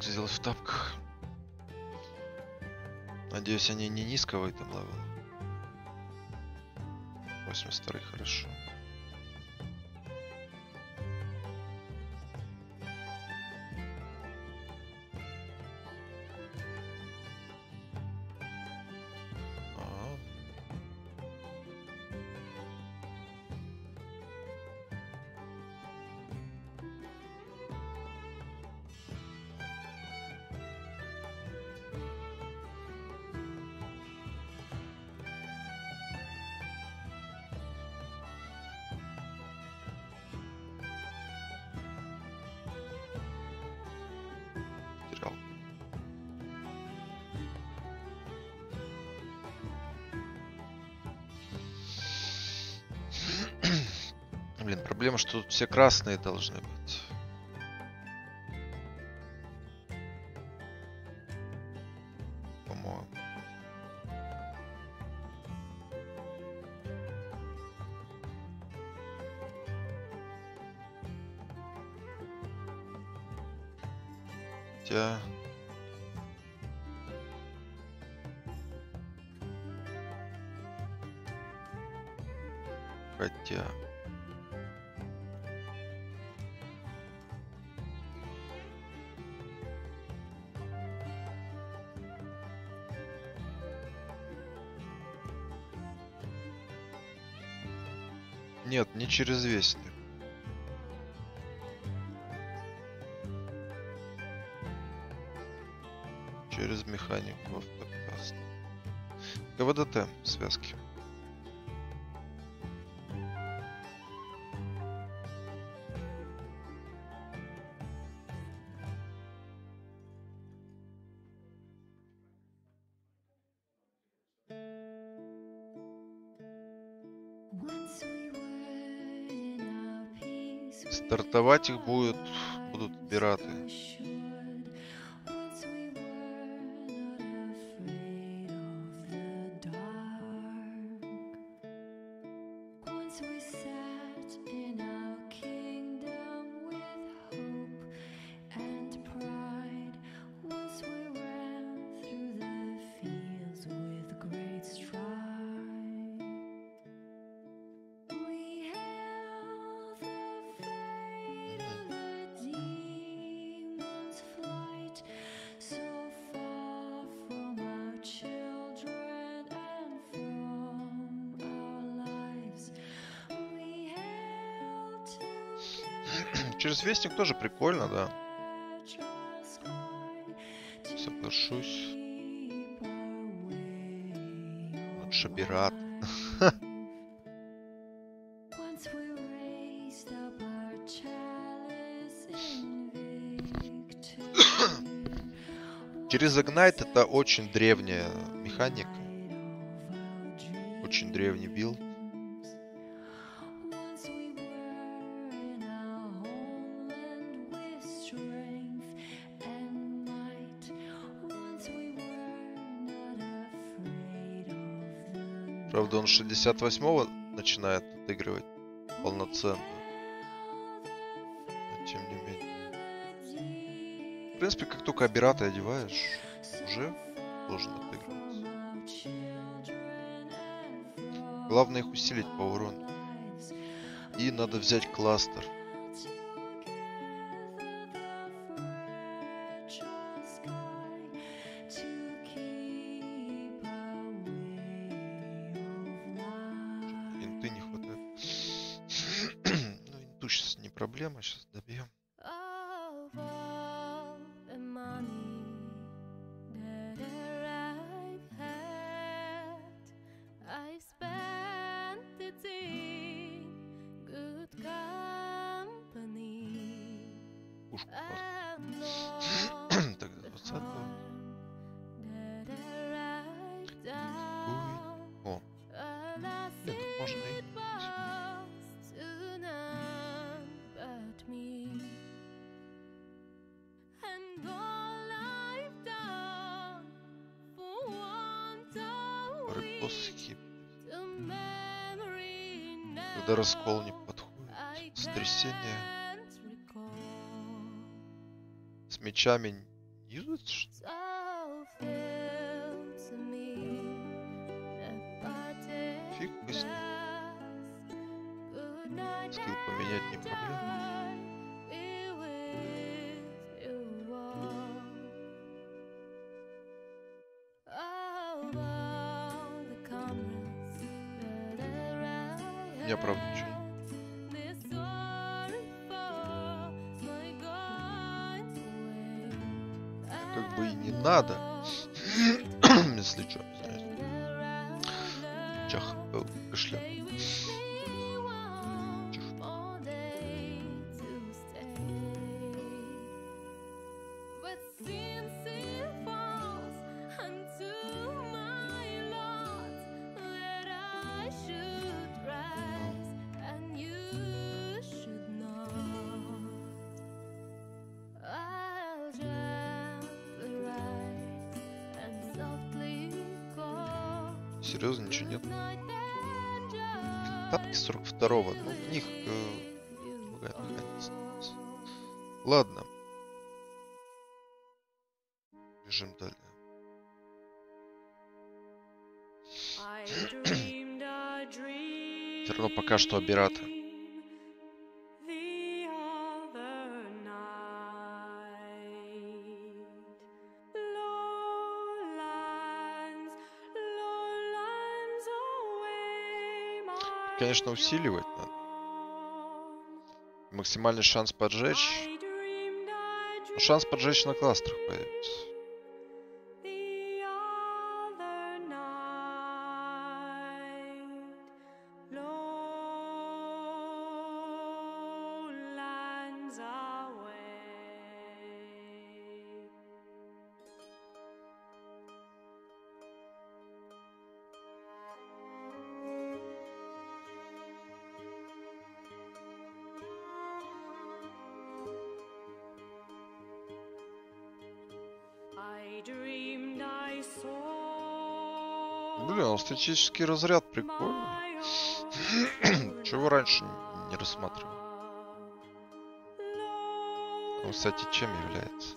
четырехлинк сделать в тапках. Надеюсь, они не низкого там level. 82 хорошо. Все красные должны быть. Через вестник. Через механику автокаст. ГВДТ связки. Через вестник тоже прикольно, да. Соглашусь. victory. Через Ignite это очень древняя механика. Очень древний билд. Правда, он 68-го начинает отыгрывать полноценно. Но тем не менее. В принципе, как только обераты одеваешь, уже должен отыгрываться. Главное их усилить по урону. И надо взять кластер. chats, серьезно ничего нет. Тапки 42-го. Ну, в них... Э, Ладно. Бежим далее. Все равно пока что Абирата. конечно, усиливать надо. Максимальный шанс поджечь. Но шанс поджечь на кластерах появится. Автоматический разряд, прикольный, Чего раньше не рассматривал? Он, кстати, чем является?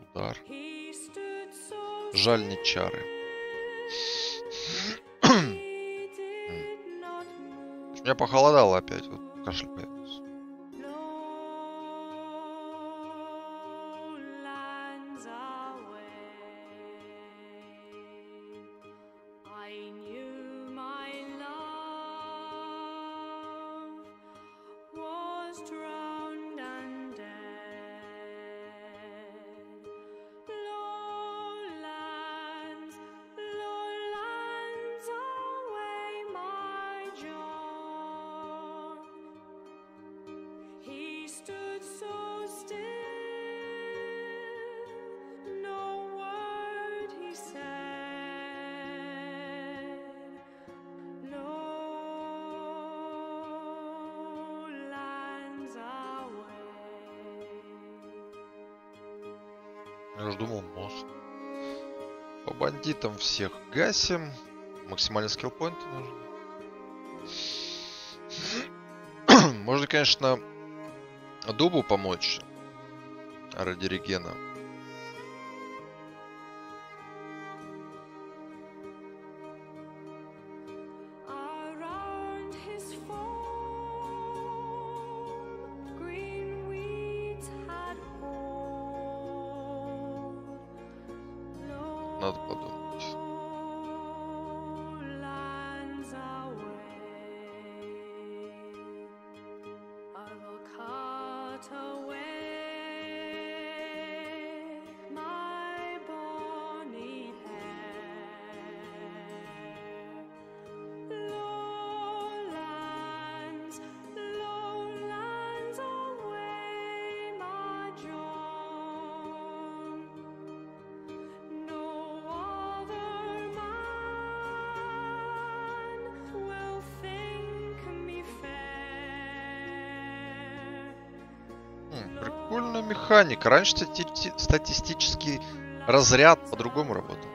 Удар. Жаль не чары. Меня похолодало опять, вот кашляет. там всех гасим. Максимальный скиллпоинт нужен. Можно, конечно, дубу помочь ради регена. Механика. Раньше стати- статистический разряд по-другому работал.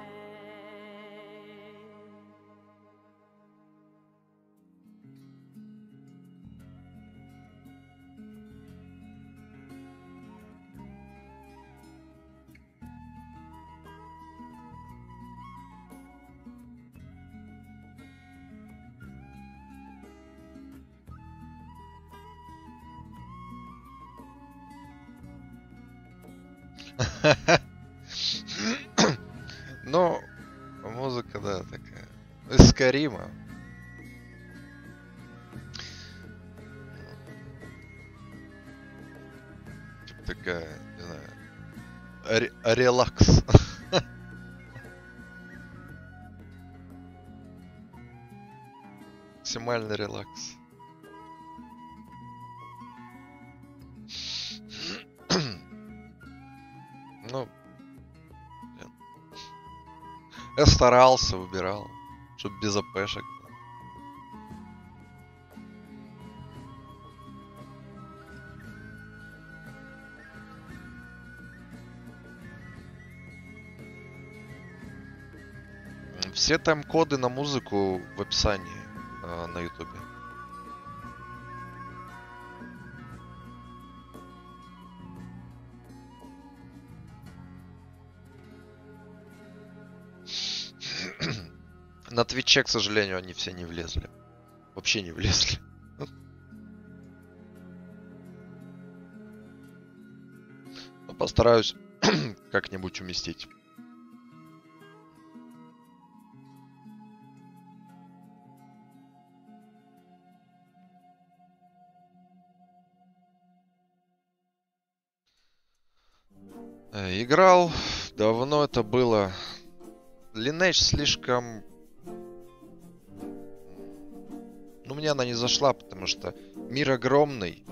Старался, выбирал, чтобы без АПшек. Все тайм-коды на музыку в описании э, на ютубе. Твиче, к сожалению, они все не влезли. Вообще не влезли. Но постараюсь как-нибудь уместить. Э, Играл. Давно это было. Lineage слишком... она не зашла, потому что мир огромный.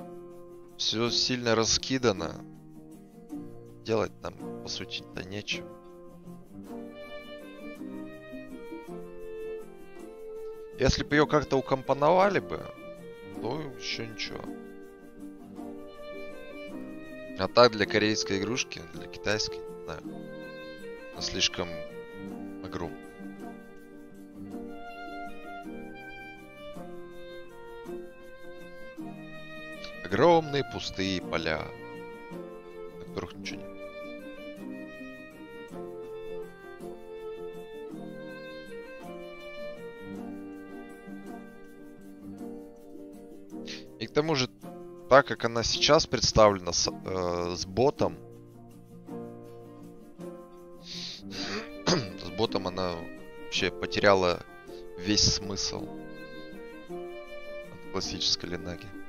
Все сильно раскидано. Делать там, по сути-то, нечего. Если бы ее как-то укомпоновали бы, то еще ничего. А так для корейской игрушки, для китайской, не знаю. Слишком Огромные пустые поля, на которых ничего нет. И к тому же, так как она сейчас представлена с, э, с ботом, с ботом она вообще потеряла весь смысл от классической Ленаги.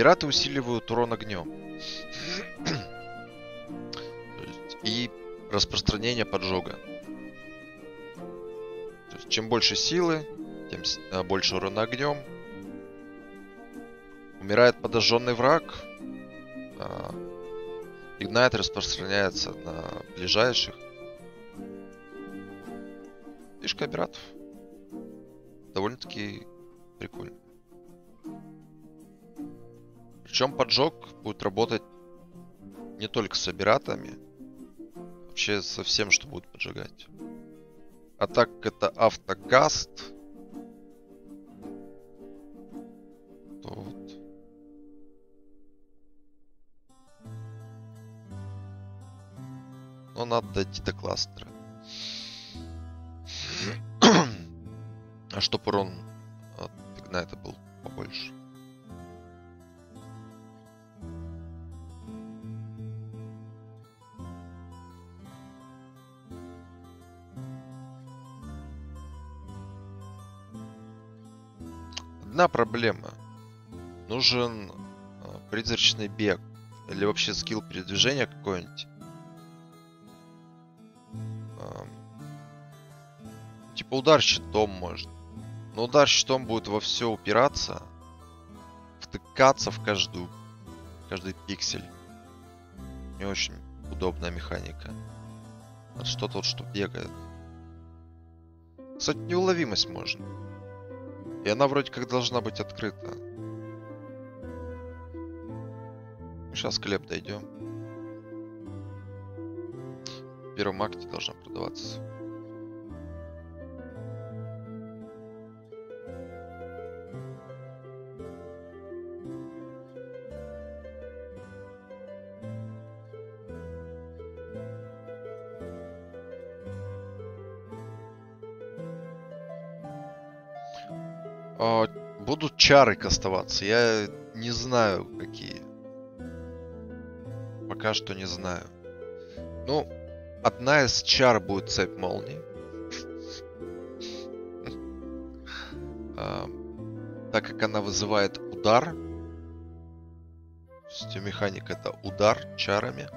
Абераты усиливают урон огнем. И распространение поджога. То есть, чем больше силы, тем а, больше урона огнем. Умирает подожженный враг. а, Игнайт распространяется на ближайших. Фишка абератов. Причем поджог будет работать не только с абератами, вообще со всем, что будет поджигать. А так как это автогаст, то вот. Но надо дойти до кластера. А чтоб урон проблема. Нужен э, призрачный бег. Или вообще скилл передвижения какой-нибудь. Эм, Типа удар щитом можно. Но удар щитом будет во все упираться. Втыкаться в каждую, каждый пиксель. Не очень удобная механика. Вот что-то вот, что бегает. Кстати, неуловимость можно. И она вроде как должна быть открыта. Сейчас хлеб дойдем. В первом акте должна продаваться. Чары кастоваться. Я не знаю, какие. Пока что не знаю. Ну, одна из чар будет цепь молнии. А, так как она вызывает удар. То это удар чарами.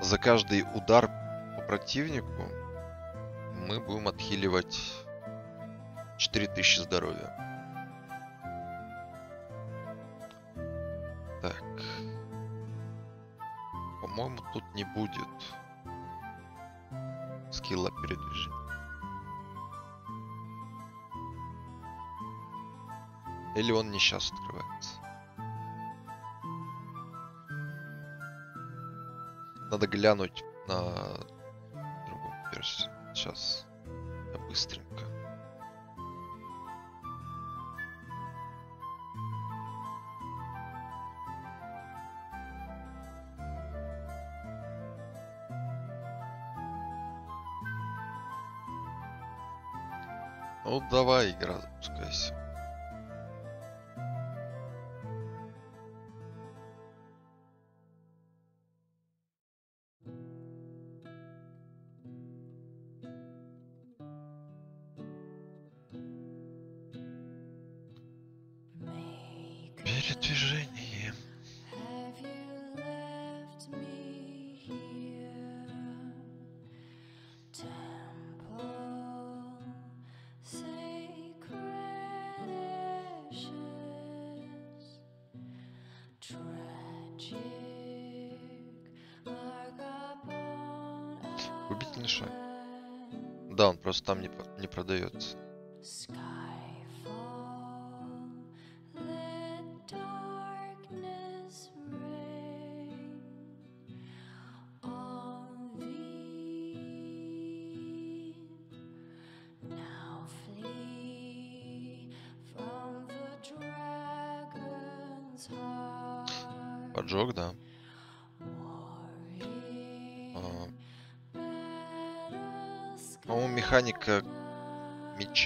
За каждый удар по противнику мы будем отхиливать 4000 здоровья. Не будет скилла передвижения. Или он не сейчас открывается. Надо глянуть на другую версию. Сейчас. Я быстренько. Давай, игра, запускайся.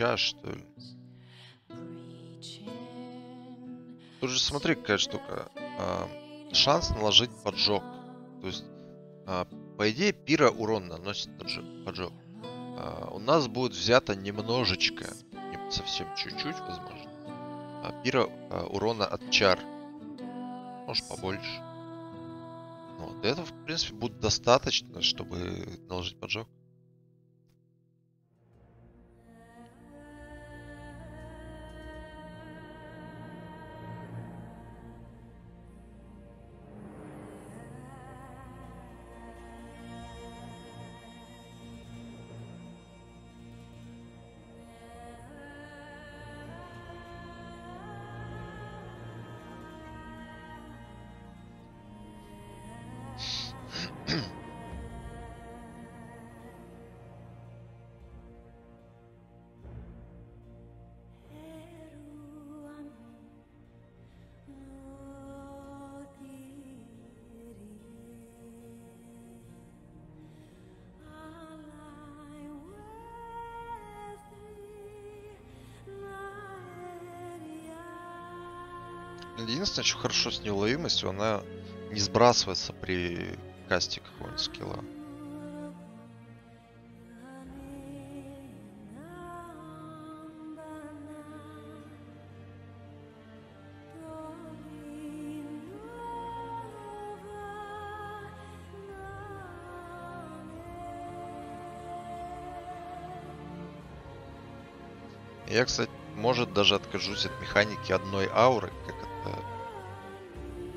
Меча, что ли. Тут же смотри, какая штука. А, шанс наложить поджог. То есть, а, по идее, пира урон наносит поджог. А, у нас будет взято немножечко, не совсем чуть-чуть, возможно. А, пира а, урона от чар. Может, побольше. Ну, вот этого, в принципе, будет достаточно, чтобы наложить поджог. Единственное, что хорошо с неуловимостью, она не сбрасывается при касте какого-нибудь скилла. Я, кстати, может даже откажусь от механики одной ауры, как это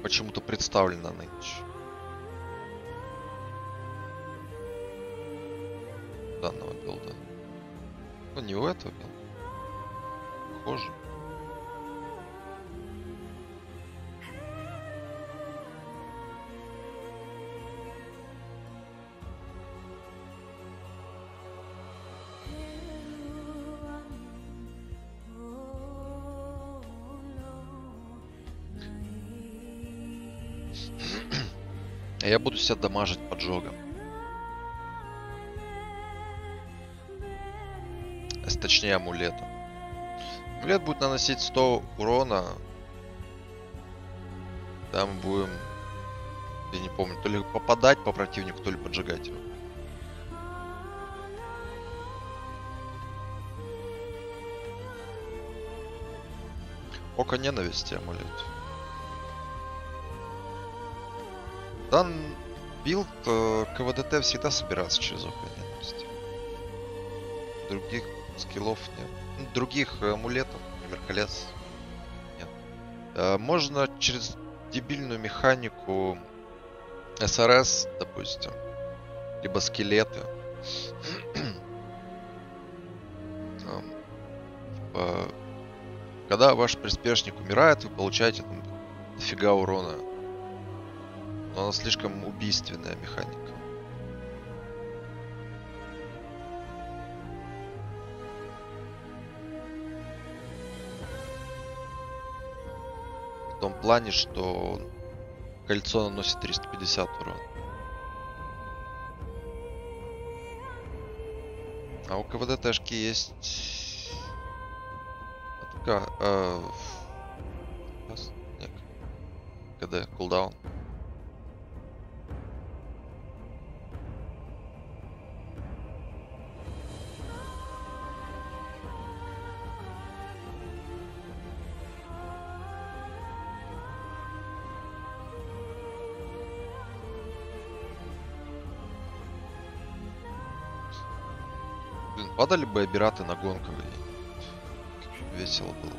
почему-то представлена нынче. Данного билда. Ну не у этого билда. Похоже. Буду себя дамажить поджогом. С- Точнее, амулетом. Амулет будет наносить 100 урона. Да, мы будем... Я не помню, то ли попадать по противнику, то ли поджигать его. Око ненависти амулет. Дан билд э, КВДТ всегда собирается через ненависти. Других скиллов нет. Ну, Других э, амулетов, например, колец, нет. Э, Можно через дебильную механику SRS, допустим, либо скелеты. Типа, Когда ваш приспешник умирает, вы получаете там дофига урона. Она слишком убийственная механика. В том плане, что кольцо наносит 350 урона. А у КВДТшки есть... Атака... э. КД, кулдаун. Падали бы обираты на гонковые. Как Весело было.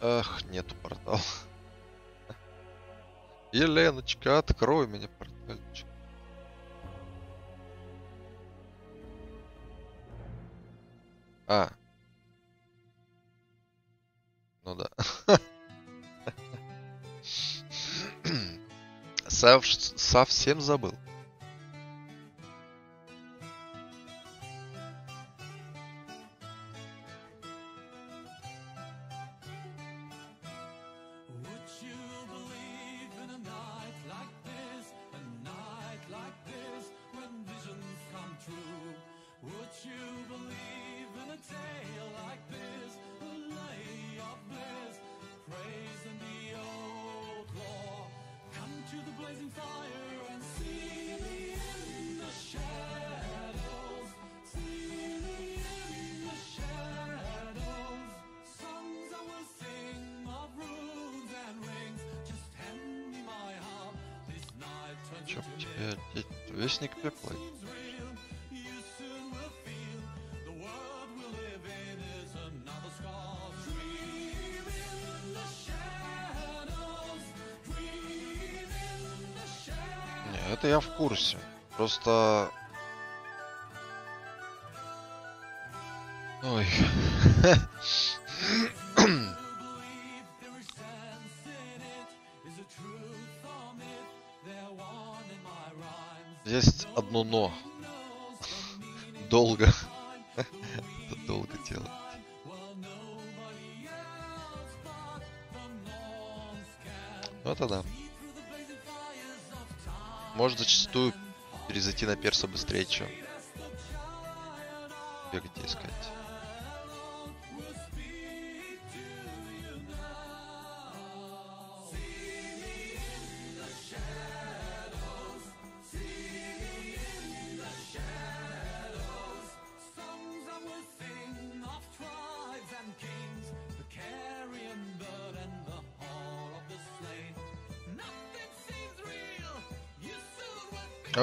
Ах, нету портала. Еленочка, открой мне портальчик. А. Ну да. Сав- Совсем забыл. My rhymes. Есть одно но. Долго. Это долго делать. Ну это да. Может зачастую перезайти на перса быстрее, чем бегать искать.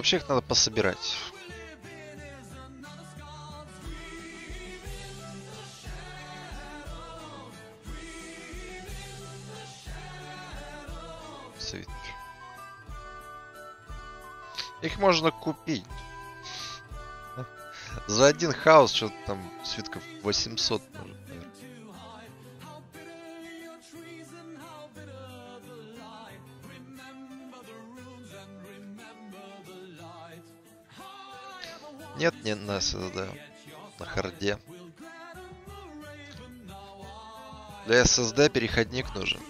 Вообще их надо пособирать. Свитки. Их можно купить. За один хаос что-то там свитков 800 не на SSD. На харде. Для SSD переходник нужен.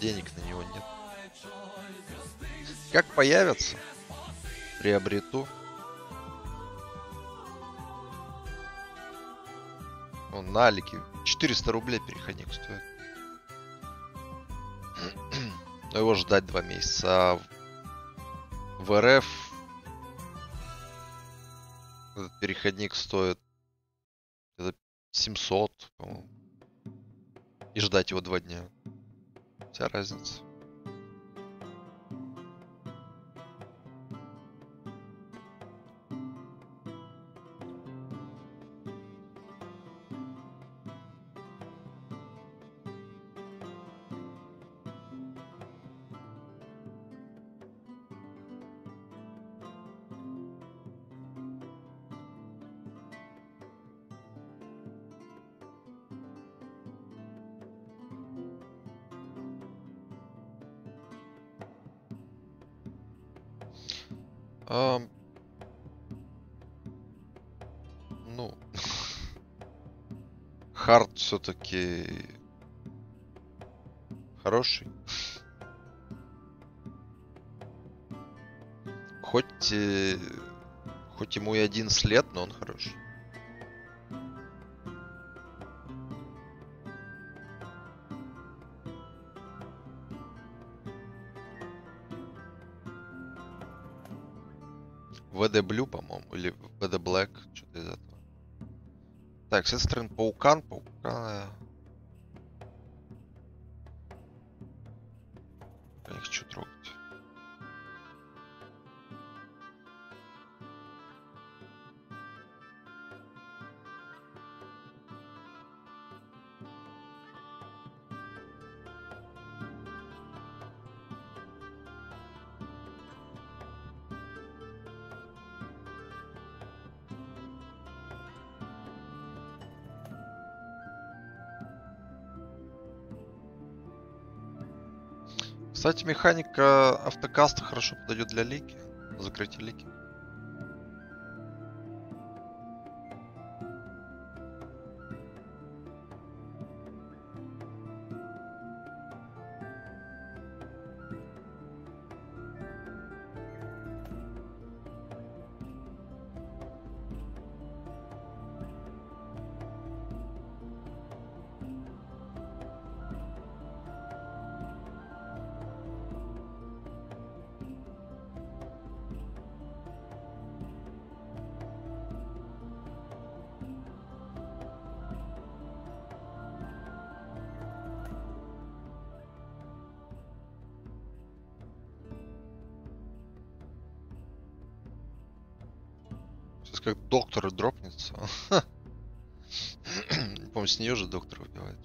Денег на него нет. Как появится, приобрету. Он на Алике 400 рублей переходник стоит. Но его ждать два месяца. А в- РФ переходник стоит где-то 700, по-моему. И ждать его два дня. Вся разница. Все-таки хороший. Хоть, э, хоть ему и 11 лет, но он хороший. VD Blue, по-моему, или VD Black, что-то из этого. Так, с этой стороны паукан, паукан. Я Кстати, механика автокаста хорошо подойдет для лики. Закрытие лики. Нее же доктор убивает.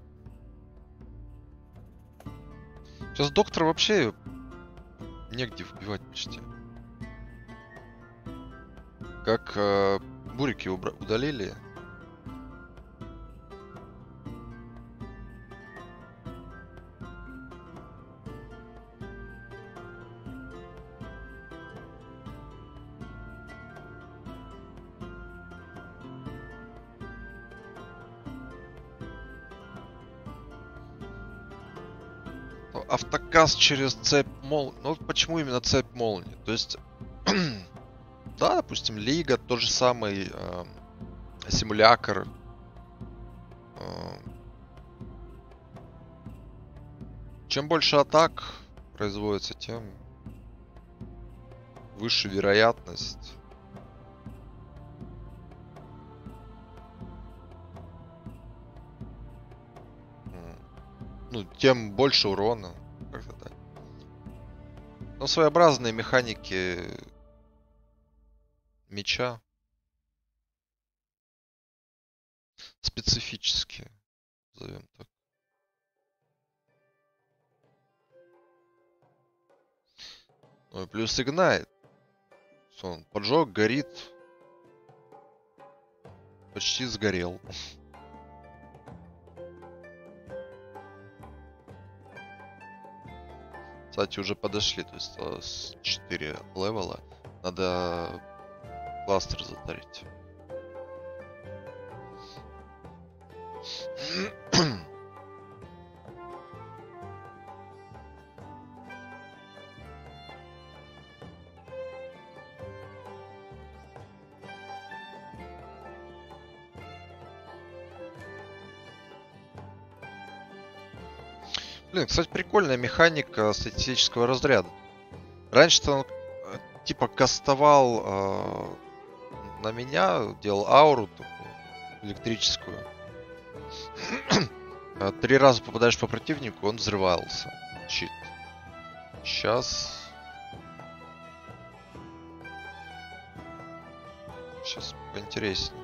Сейчас доктор вообще негде вбивать почти. Как э, бурики удалили. Автоказ через цепь молнии. Ну, почему именно цепь молнии? То есть, да, допустим, Лига, тот же самый эм, симулятор. эм. чем больше атак производится, тем выше вероятность. Ну, тем больше урона. Ну, своеобразные механики меча. Специфические, назовем так. Ну и плюс игнайт. Он поджег, горит. Почти сгорел. Кстати, уже подошли, то есть осталось 4 левела. Надо кластер затарить. Блин, кстати, прикольная механика статистического разряда. Раньше-то он э, типа кастовал э, на меня, делал ауру электрическую. А Три раза попадаешь по противнику, он взрывался. Щит. Сейчас... Сейчас поинтереснее.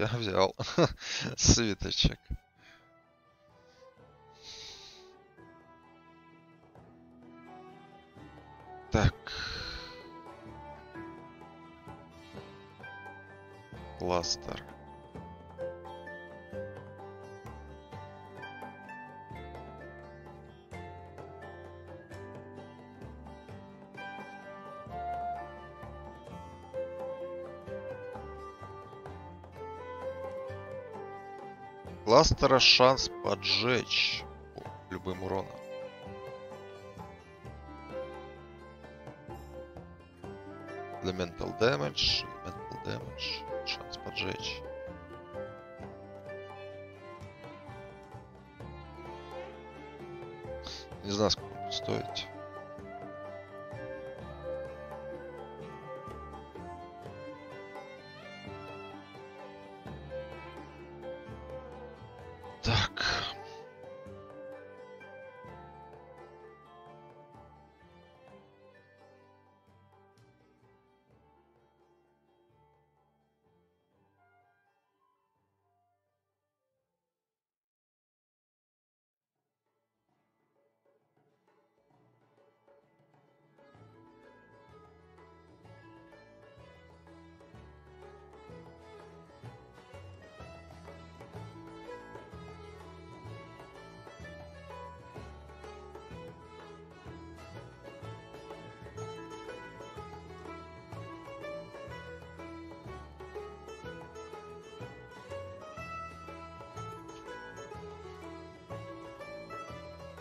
Я взял свиточек. Кластера шанс поджечь любым уроном. Elemental damage, elemental damage, шанс поджечь. Не знаю, сколько будет стоить.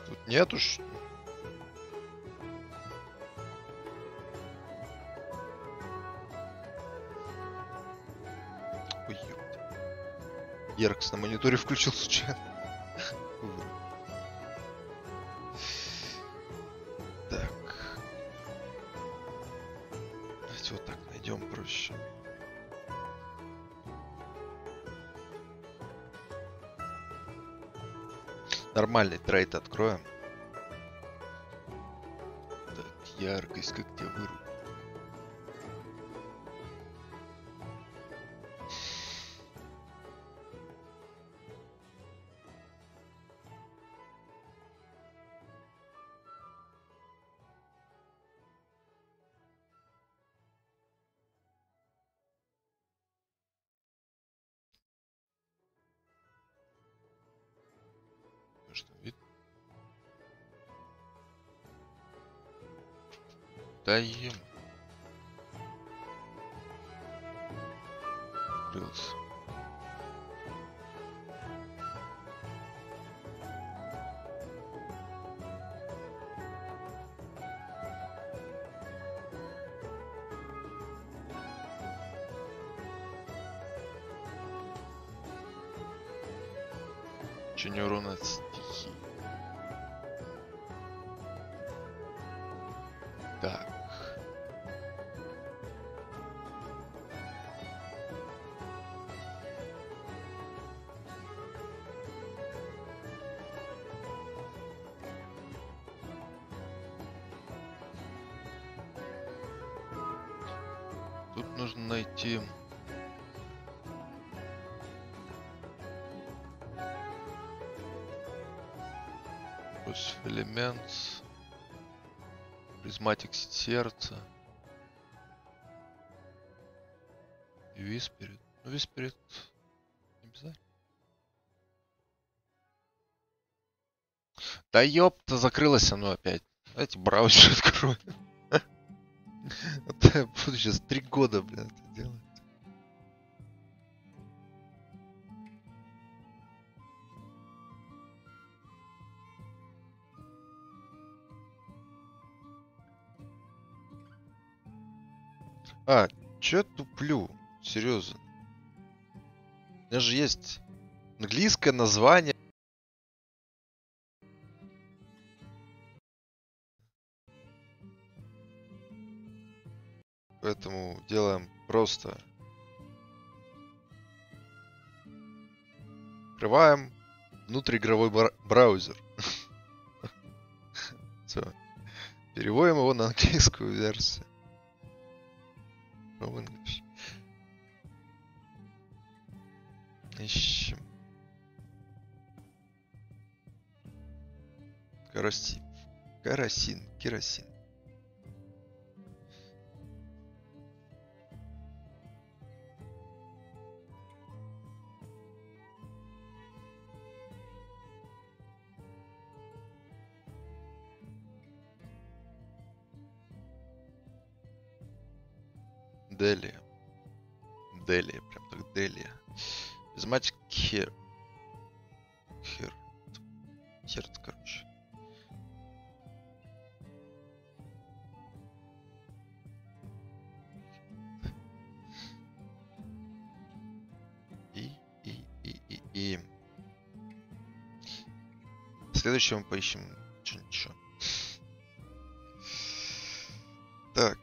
Тут нет уж. Ой, ёпта. На мониторе включил случайно. Нормальный трейд откроем. Так, яркость Сердца. И Висперит. Ну, Висперит не обязательно. Да ёпта, закрылось оно опять. Давайте браузер открою. То я буду сейчас три года, блядь, А, чё туплю? Серьезно. У меня же есть английское название. Поэтому делаем просто. Открываем внутриигровой бра- браузер. Все. Переводим его на английскую версию. 心 Мы поищем что-нибудь еще. Так.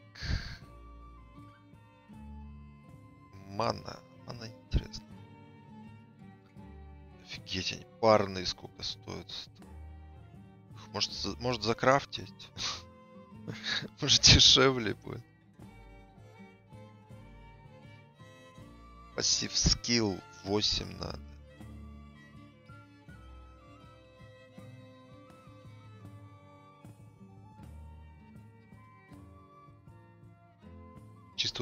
Мана. Мана интересно. Офигеть, они парные сколько стоят. Может, может закрафтить? Может дешевле будет. Пассив скилл 8 надо.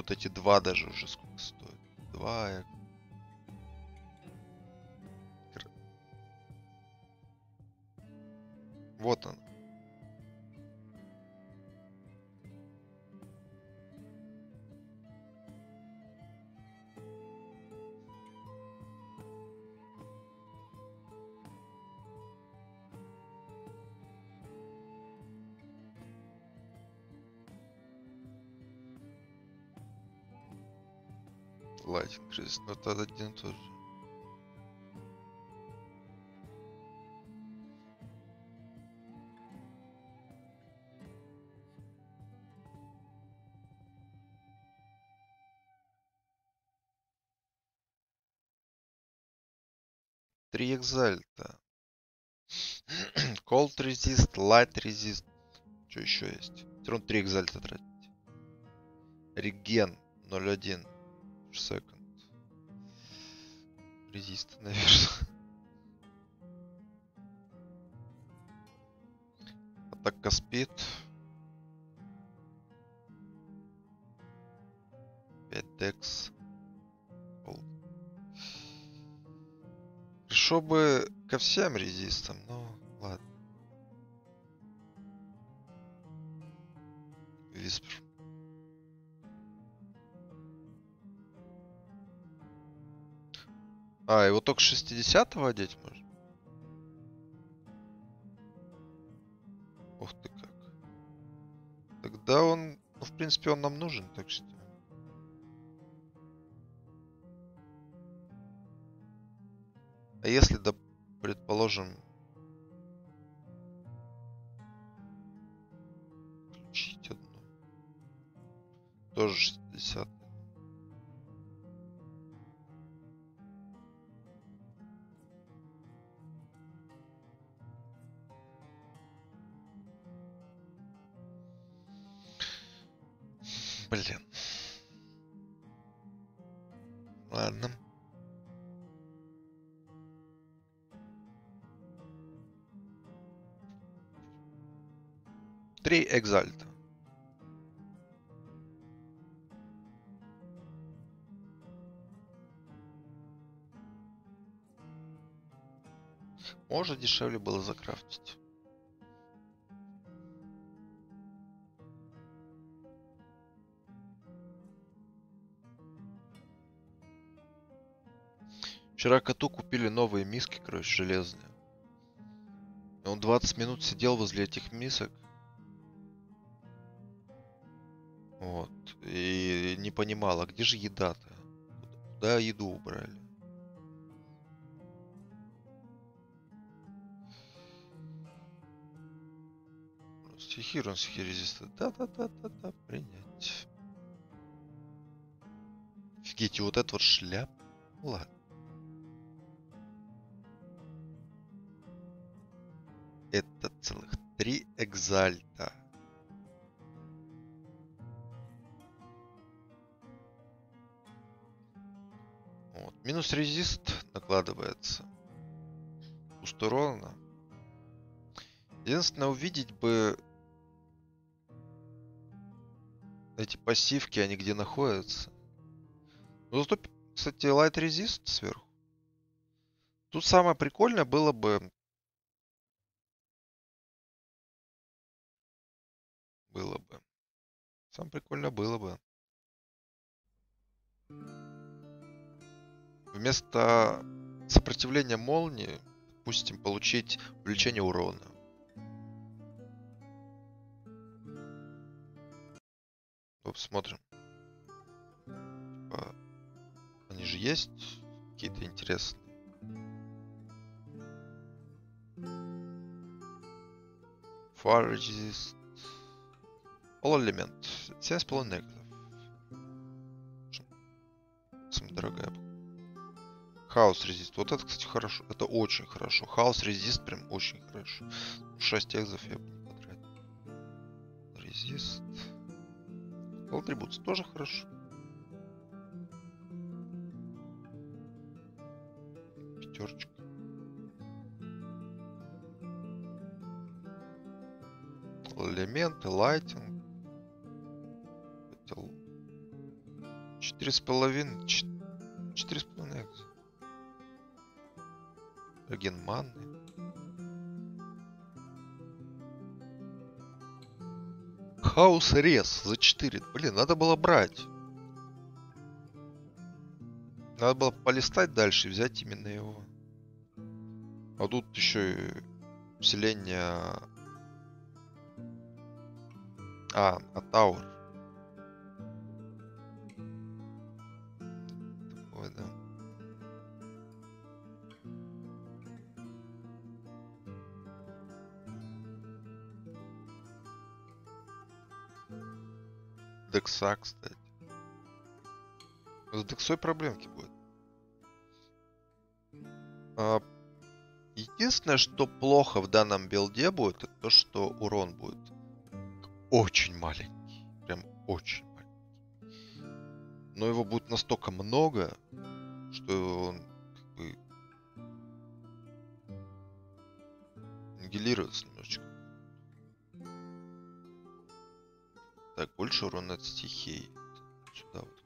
Вот эти два даже уже сколько стоят. Два. Кр- Вот он. Это один и тот же. Три экзальта. Cold resist, light resist. Что еще есть? Равно 3 экзальта тратить. Реген 0.1 секунд. Резист, наверное. Атака спид. 5 декс. Хорошо бы ко всем резистам, но ладно. Виспер. А, его только 60-го одеть можно? Ух ты как. Тогда он, ну, в принципе, он нам нужен, так что... А если, да, предположим... Включить одну. Тоже 60 Блин. Ладно. Три экзальта. Может дешевле было закрафтить. Вчера коту купили новые миски, короче, железные. И он 20 минут сидел возле этих мисок. Вот. И не понимал, а где же еда-то? Куда еду убрали? Стихир, он стихирезист. Да-да-да-да-да, принять. Офигеть, и вот это вот шляп. Ладно. Три экзальта. Вот. Минус резист накладывается. Пуст. Единственное, увидеть бы эти пассивки, они где находятся. Ну, зато, кстати, Light Resist сверху. Тут самое прикольное было бы... Было бы. Самое прикольное было бы. Вместо сопротивления молнии, допустим, получить увеличение урона. Ну, Посмотрим. Типа, они же есть какие-то интересные. Fire resist. All элемент. 7,5 негатив. Самая дорогая. Хаос резист. Вот это, кстати, хорошо. Это очень хорошо. Хаос резист прям очень хорошо. 6 экзов я бы не потратил. Резист. Атрибутс тоже хорошо. Пятерочка. Элементы, лайтинг. Четыре с половиной. Четыре с половиной манны. Хаус рез за 4. Блин, надо было брать. Надо было полистать дальше и взять именно его. А тут еще и усиление... А, а Декса, кстати. С Дексой проблемки будет. А, единственное, что плохо в данном билде будет, это то, что урон будет очень маленький. Прям очень маленький. Но его будет настолько много, что он как бы нигилируется больше урона от стихий. Сюда вот.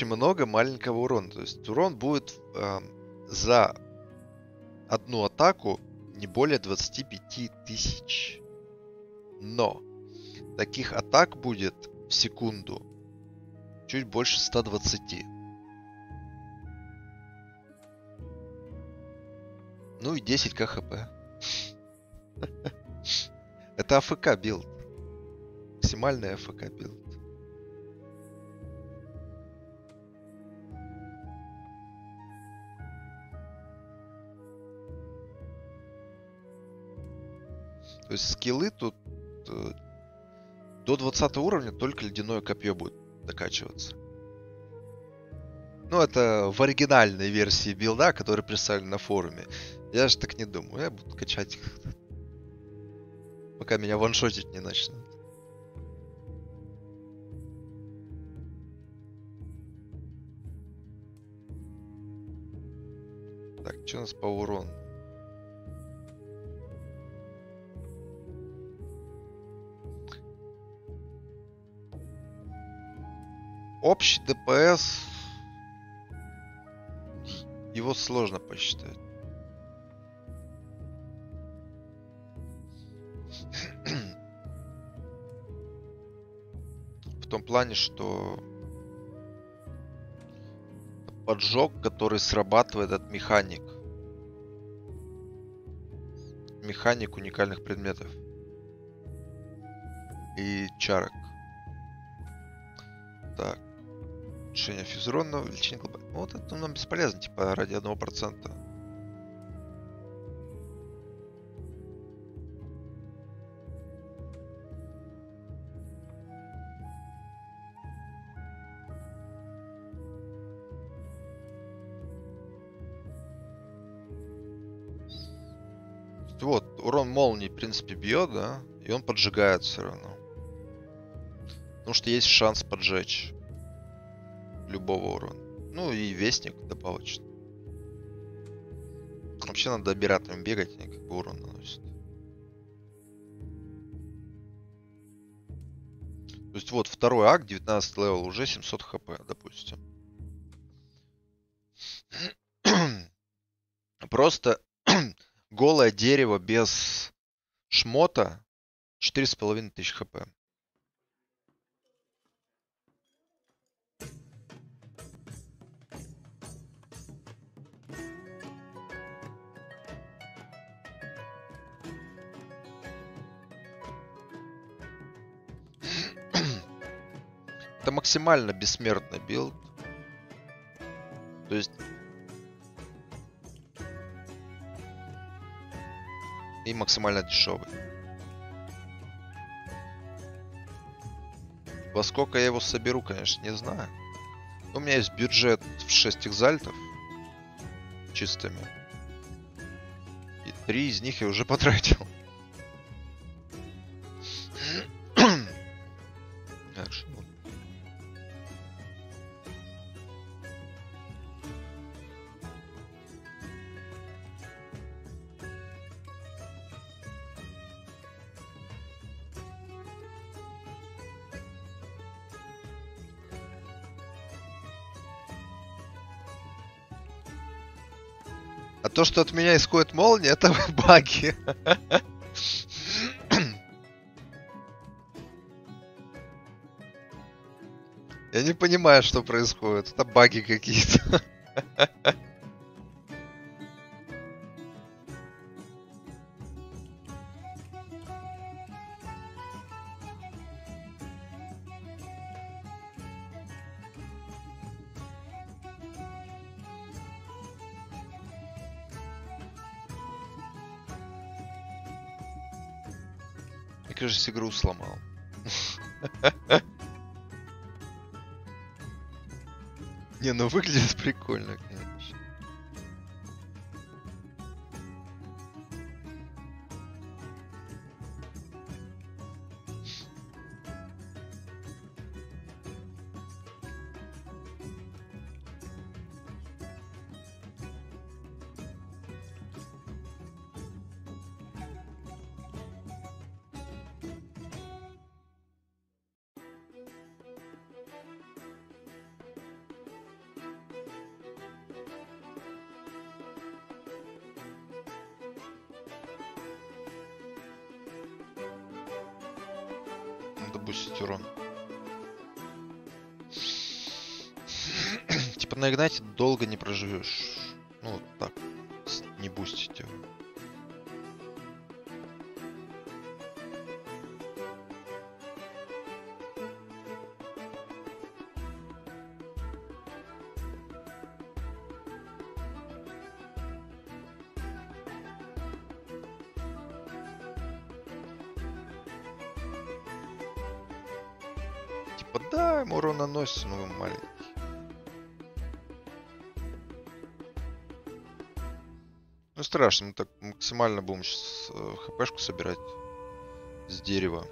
Очень много маленького урона. То есть урон будет эм, за одну атаку не более 25 тысяч. Но таких атак будет в секунду чуть больше 120. Ну и 10 КХП. Это AFK билд. Максимальный AFK билд. То есть скиллы тут э, до 20 уровня только ледяное копье будет докачиваться. Ну, это в оригинальной версии билда, который представлен на форуме. Я же так не думаю. Я буду качать их. Пока меня ваншотить не начнут. Так, что у нас по урону? Общий ДПС его сложно посчитать. В том плане, что поджог, который срабатывает от механик. Механик уникальных предметов. И чарок. Так. Улучшение физуронного, увеличение глобального. Вот это нам бесполезно, типа ради одного процента. Вот, урон молнии, в принципе, бьет, да? И он поджигает все равно. Потому что есть шанс поджечь любого урона. Ну и вестник добавочно. Вообще надо обиратами бегать, они как бы урон наносят. То есть вот второй акт, 19 level, уже 700 HP, допустим. Просто голое дерево без шмота 4,5 тысяч хп. Максимально бессмертный билд. То есть... И максимально дешевый. Во сколько я его соберу, конечно, не знаю. У меня есть бюджет в 6 экзальтов чистыми. И три из них я уже потратил. То, что от меня исходит молния, это баги. Я не понимаю, что происходит. Это баги какие-то. Сломал. Не, ну выглядит прикольно, конечно. Страшно, мы так максимально будем сейчас хпшку собирать с дерева.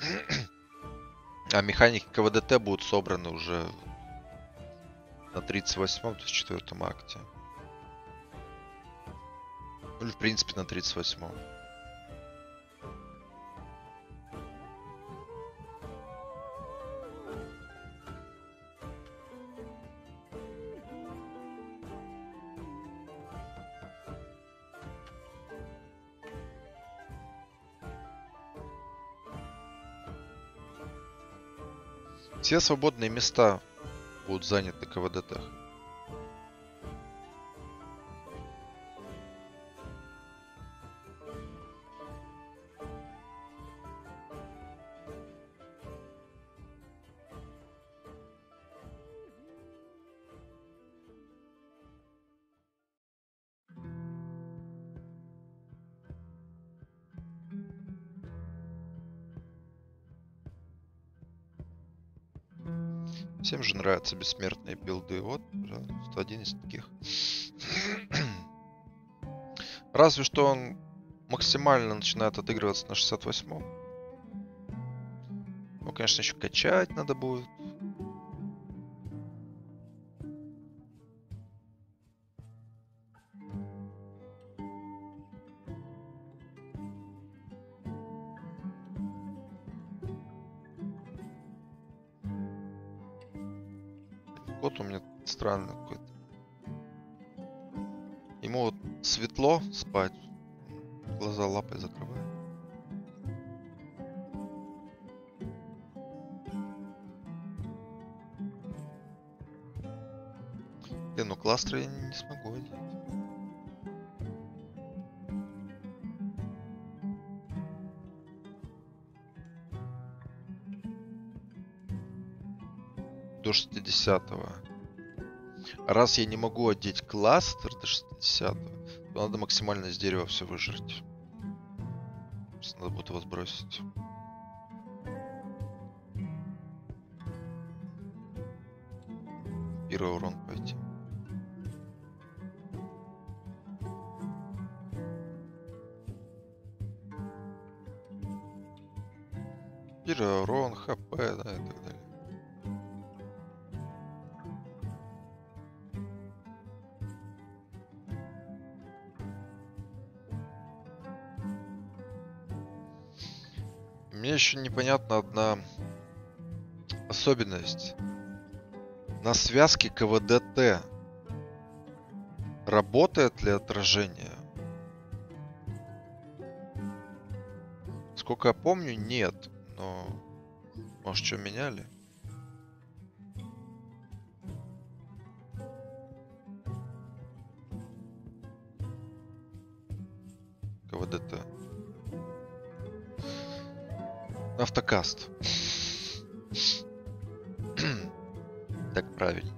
А механики КВДТ будут собраны уже на 38-м, то есть 4 акте. Ну, в принципе, на 38-м. Все свободные места будут заняты КВДТ. Всем же нравятся бессмертные билды. Вот, пожалуйста, один из таких. Разве что он максимально начинает отыгрываться на 68-м. Ну, конечно, еще качать надо будет. Спать, глаза лапой закрывает. Блин, ну кластеры я не, не смогу одеть. До 60 -го. Раз я не могу одеть кластер до 60 то надо максимально с дерева все выжрать. Надо будет его сбросить. Первый урон пойти. Первый урон, непонятна одна особенность. На связке КВДТ работает ли отражение? Сколько я помню, нет. Но может что меняли? Автокаст. так правильно.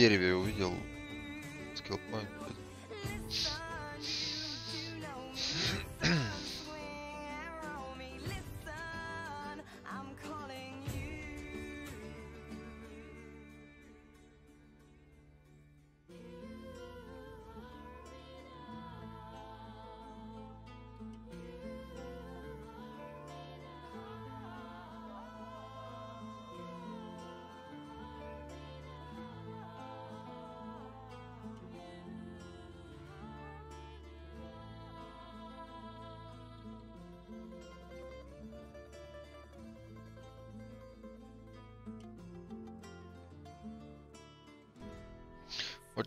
Дереве увидел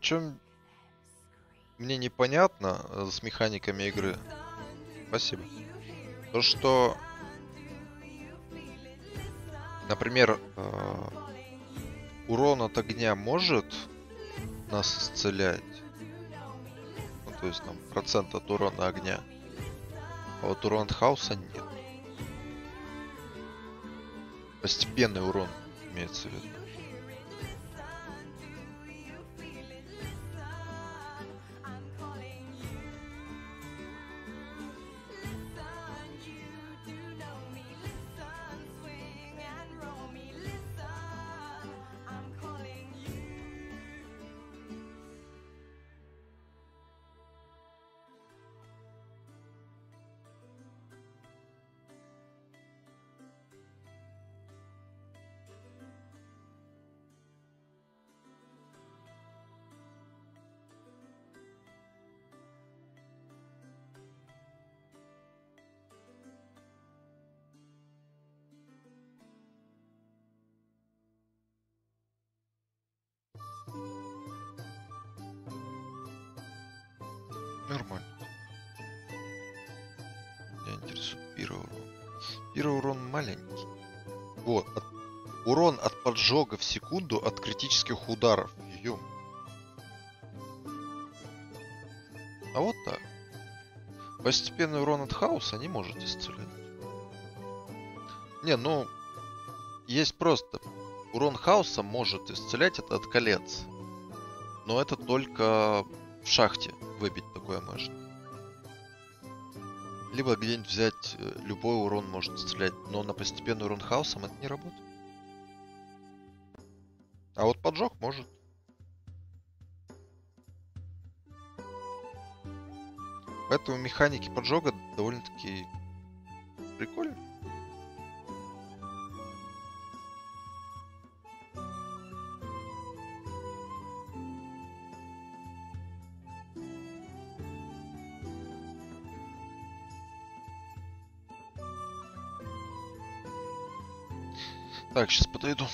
чем мне непонятно э, с механиками игры. Спасибо. То, что, например, э, урон от огня может нас исцелять. Ну, то есть там процент от урона огня. А вот урон от хаоса нет. Постепенный урон имеется в виду. От поджога в секунду от критических ударов. Ё. А вот так. Постепенный урон от хаоса не может исцелять. Не, ну... Есть просто... Урон хаоса может исцелять это от колец. Но это только в шахте выбить такое можно. Либо где-нибудь взять э, любой урон может исцелять, но на постепенный урон хаосом это не работает. Поджог может. Поэтому механики поджога довольно-таки прикольные. Так, сейчас подойду.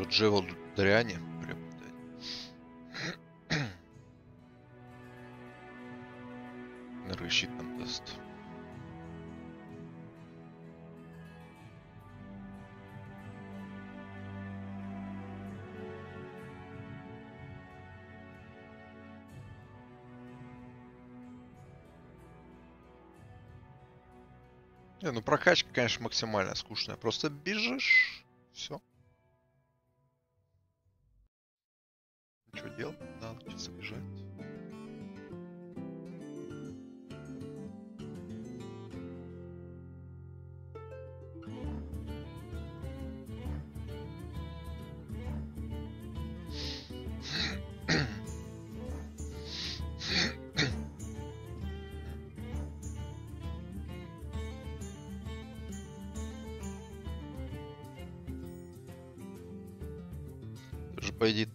Что, Джевел дряни приобретать? Энергощит нам даст. Не, ну прокачка, конечно, максимально скучная. Просто бежишь,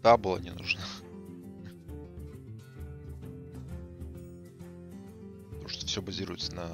Идее, табла не нужно. Потому что все базируется на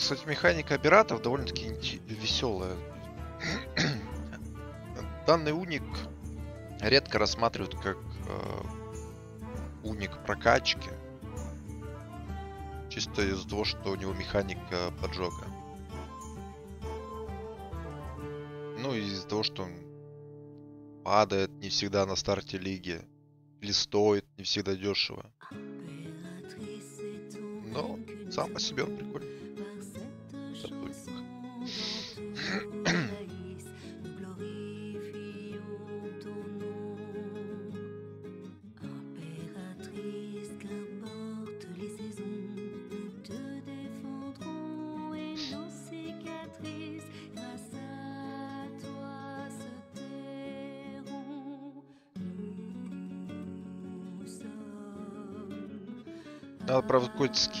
кстати, механика операторов довольно-таки веселая. Данный уник редко рассматривают как э, уник прокачки. Чисто из-за того, что у него механика поджога. Ну, и из-за того, что он падает не всегда на старте лиги. Или стоит не всегда дешево. Но сам по себе он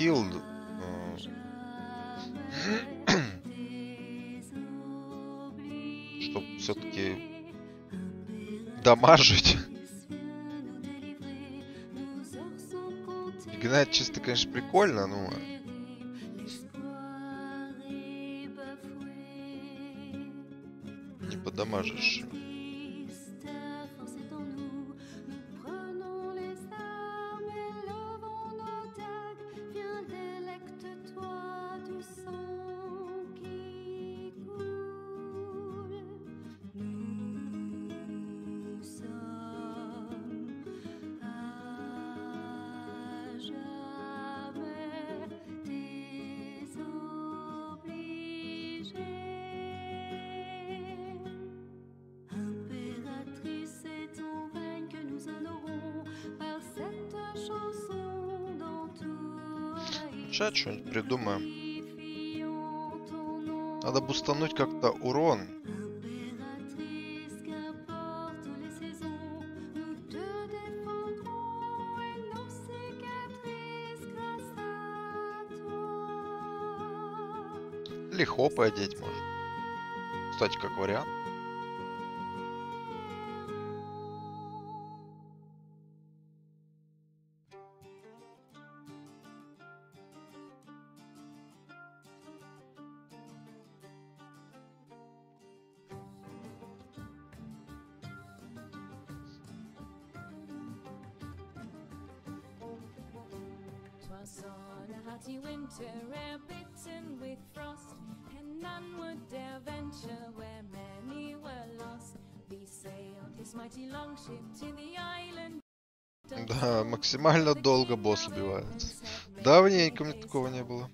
какой-то скилл. э, Чтоб все-таки дамажить. Игнать чисто, конечно, прикольно, но Сейчас что-нибудь придумаем. Надо бы бустануть как-то урон. Лихо хопы одеть можно. Кстати, как вариант. Максимально долго босс убивается. Давненько мне такого не было.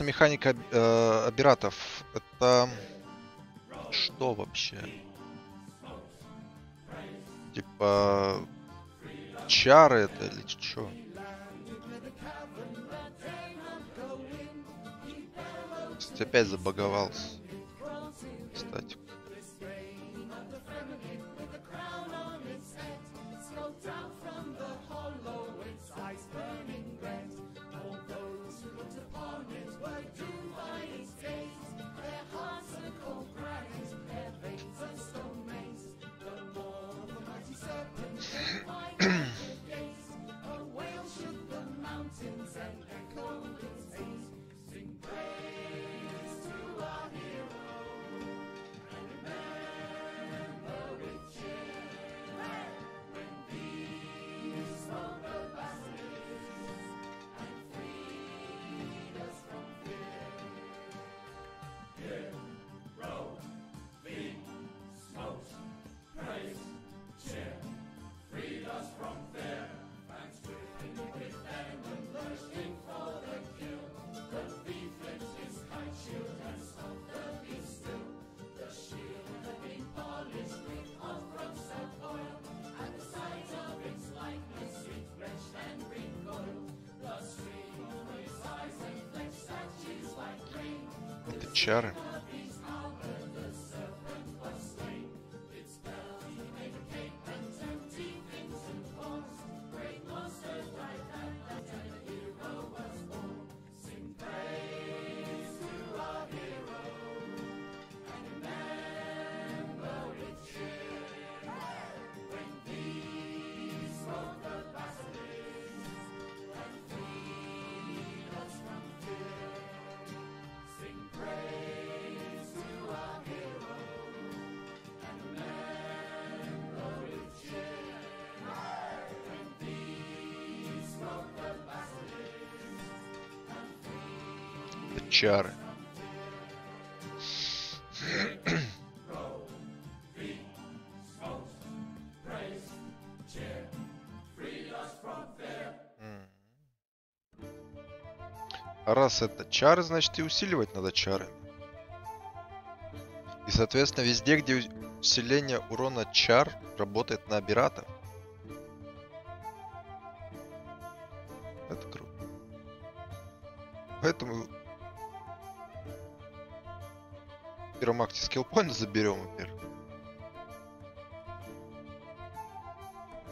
интересна механика э, абиратов. Это что вообще? Типа чары это или что? Опять забаговался. чары. Раз это чары, значит и усиливать надо чары. И соответственно везде, где усиление урона чар работает на абиратов. давайте скиллпоинт заберем, во-первых.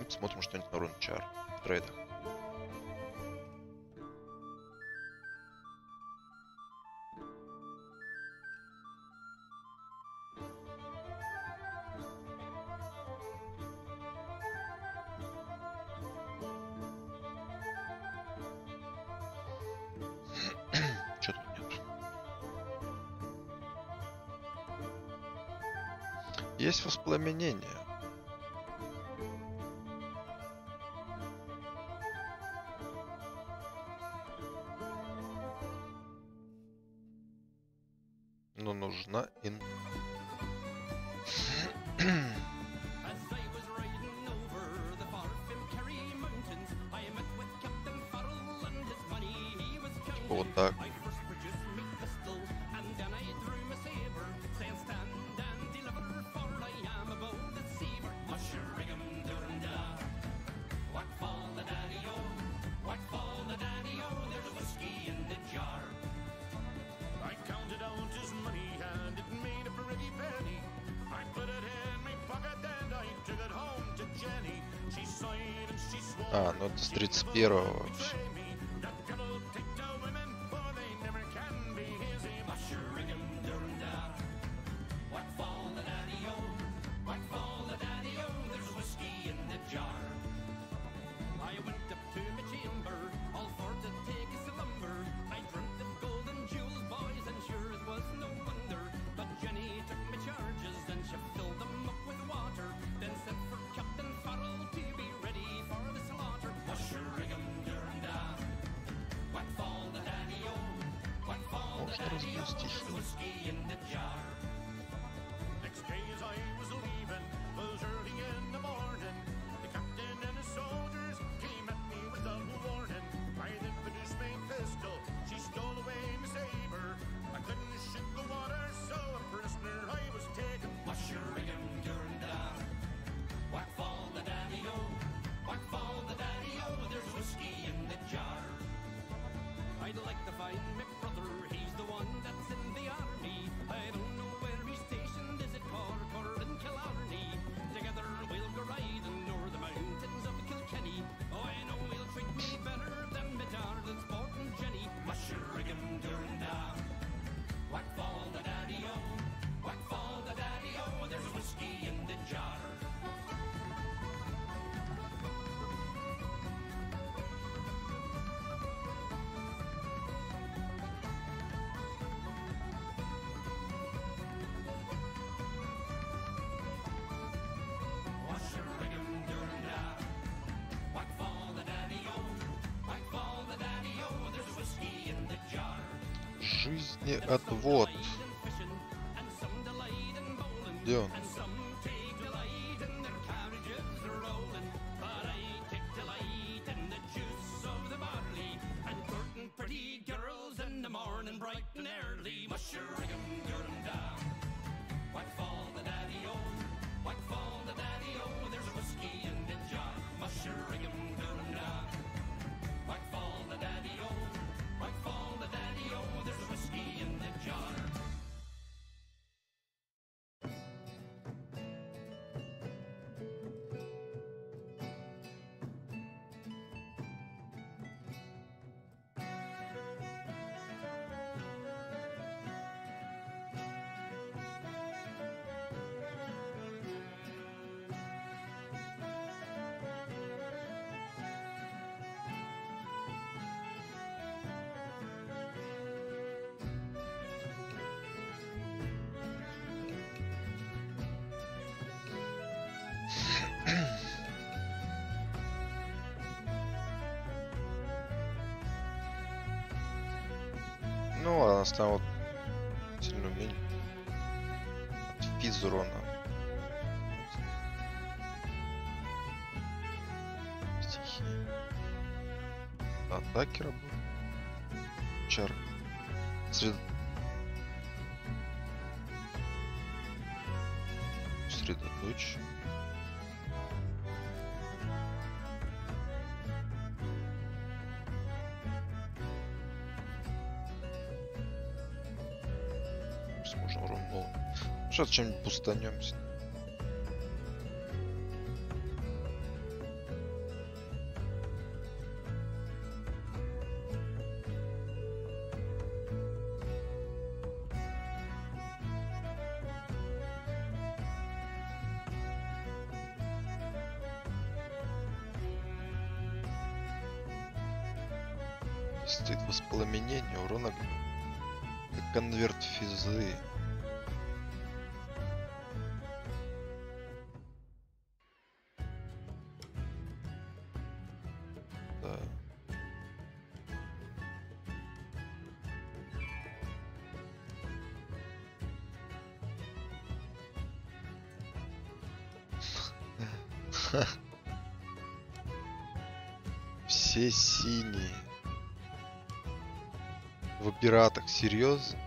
И посмотрим что-нибудь на рунчар в трейдах. quiero Ну ладно, ставил вот сильное умение. Физ урона. Стихи. Атаки работают. Чар. Сред... Средоточие. Сейчас чем-нибудь пустанемся. пиратах, серьезно?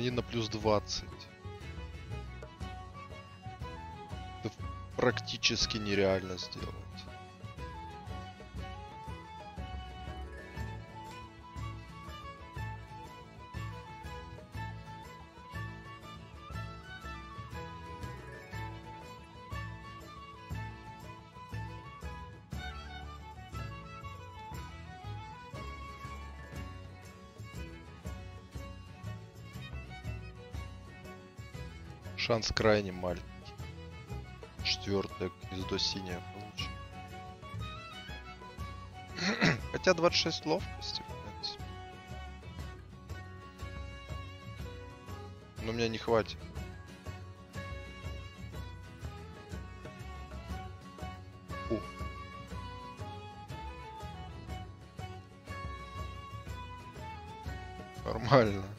Они на плюс 20. Это практически нереально сделать. Шанс крайне маленький. Четвертое гнездо синее получим. Хотя 26 ловкости, в принципе. Но мне не хватит. Фу. Нормально.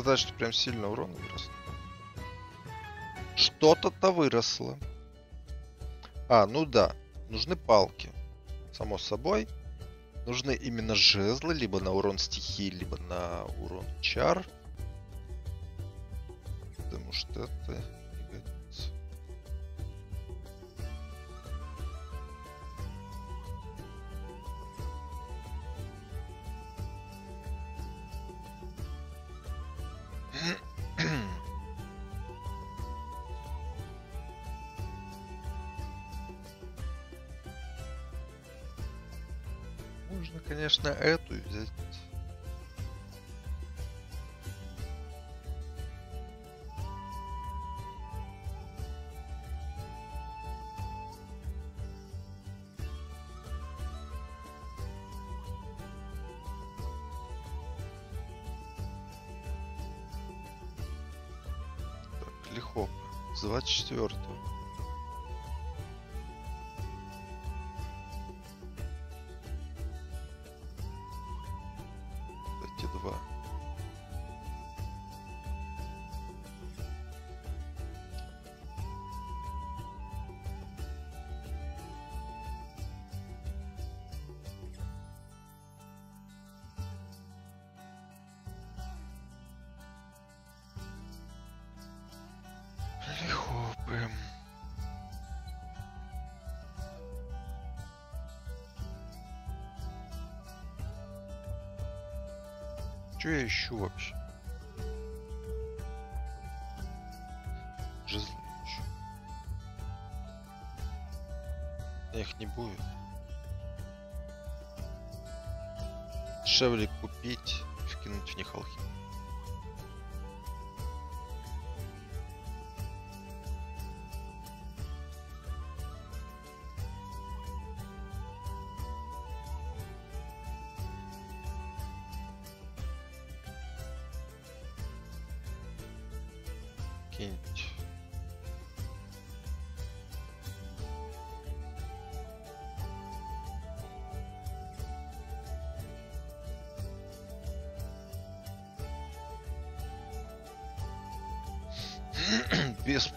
Сказать, что прям сильно урон вырос. Что-то-то выросло. А, ну да. Нужны палки. Само собой. Нужны именно жезлы, либо на урон стихии, либо на урон чар. Потому что это Можно, эту взять. Так, легко. С 24 эти Что я ищу вообще? Жезлы ищу. Их не будет. Дешевле купить, вкинуть в них алхимию.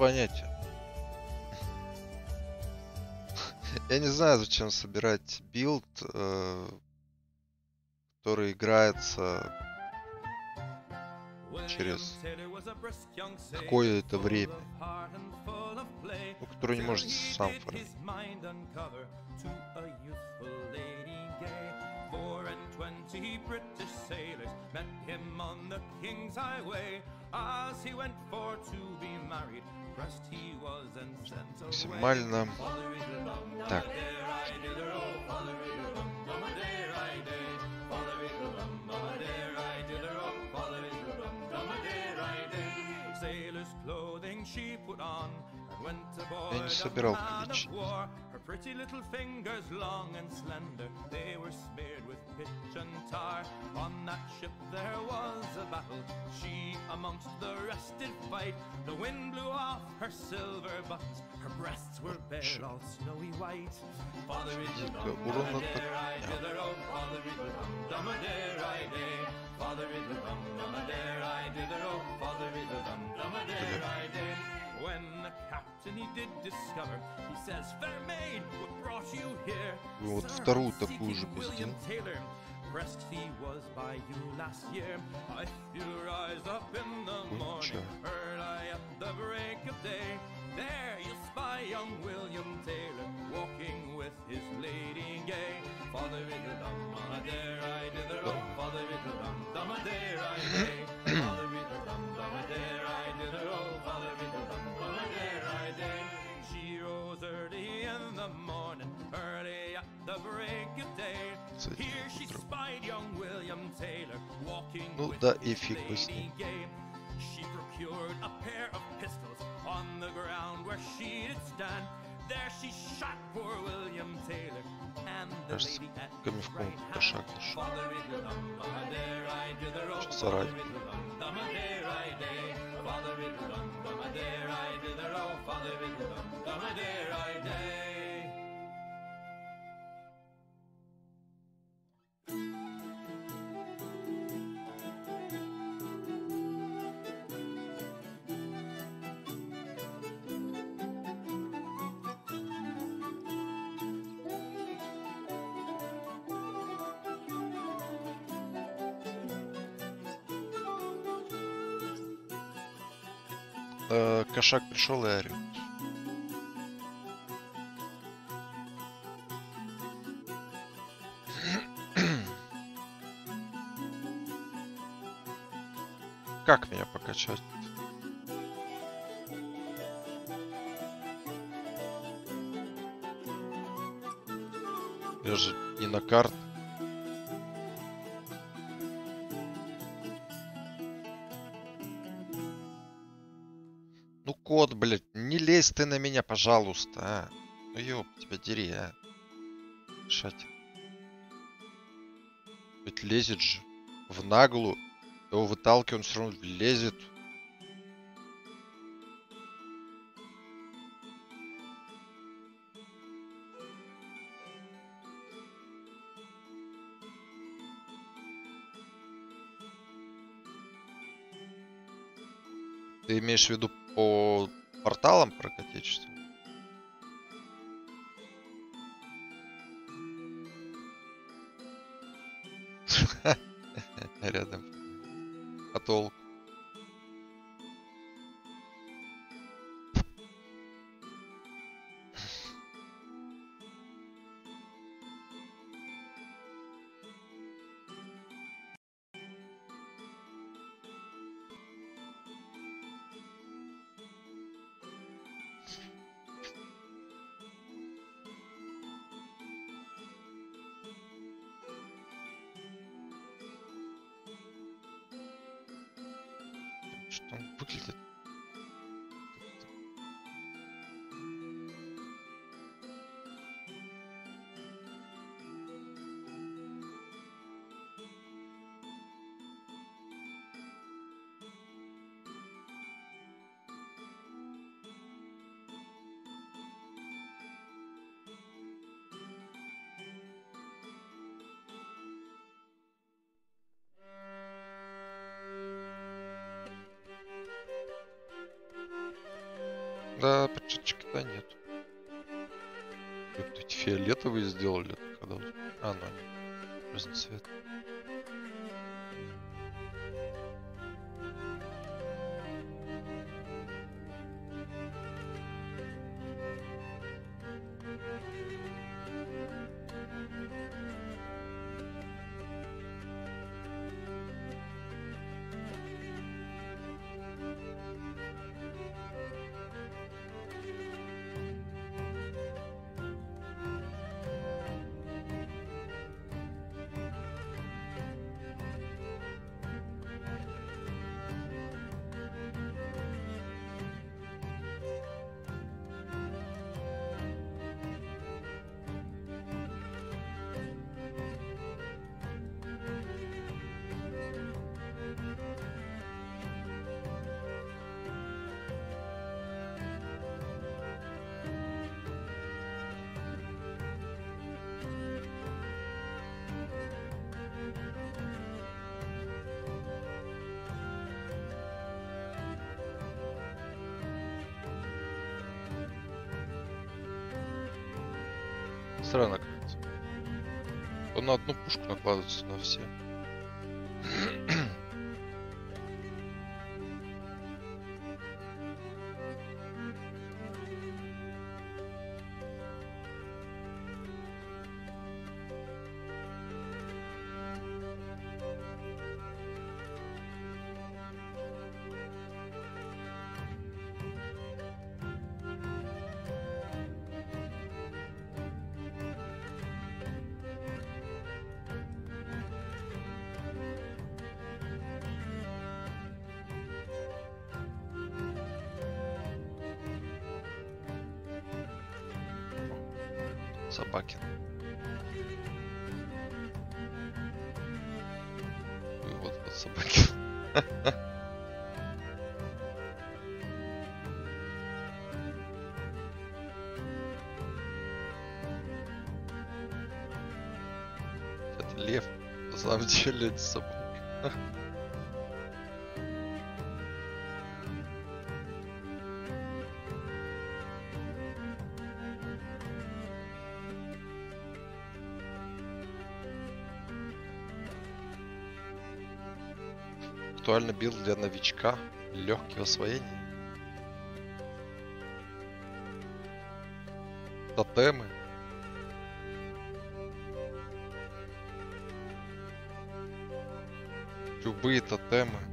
Понятия. Я не знаю, зачем собирать билд, э, который играется через какое-то время, ну, который не может сам фармить. Went aboard Я не собирал man of клич. war. Her pretty little fingers long and slender, they were smeared with pitch and tar. On that ship there was a battle, she amongst the rest did fight. The wind blew off her silver buttons, her breasts were bare, all snowy white. Father is a Сколько урона так- dither, oh, father is a dum dum a dare I day. Father is a dum dum a dare I dither, oh, father is a dum dum a dare I day. When the captain and he did discover. He says, Fair maid, what brought you here? Вот Sir, вторую I'm такую же seeking William пиздил. Taylor. Pressed he was by you last year. I you rise up in the morning, Concha. early at the break of day. There you spy young William Taylor walking with his lady gay. Father riddle dum dum a dare I dither oh, Father riddle dum dum a dare I day. morning, early at the break of day. С этим Here she утром. spied young William Taylor walking Ну with да, his и фиг бы с lady ним. gay. She procured a pair of pistols on the ground where she did stand. There she shot poor William Taylor and the Кажется, lady at ко мне his в right комнату hand. кошак зашел. Father riddle dum dum a dare I dither oh, Что за Father радио? riddle dum dum a dare I day. Father riddle dum dum a dare I dither oh, Father riddle dum dum a dare I day. кошак пришел и орет. Как меня покачать? Ну, кот, блядь, не лезь ты на меня, пожалуйста, а. Ну, ёб тебя дери, а. Шать. Ведь лезет же. В наглую. Его выталкиваю, он все равно лезет. Ты имеешь в виду по порталам прокатить, что ли? Рядом. А толку? На одну пушку накладывается на все. На самом деле это собака. Актуальный билд для новичка. Легкие в освоении. Тотемы. Тотемы.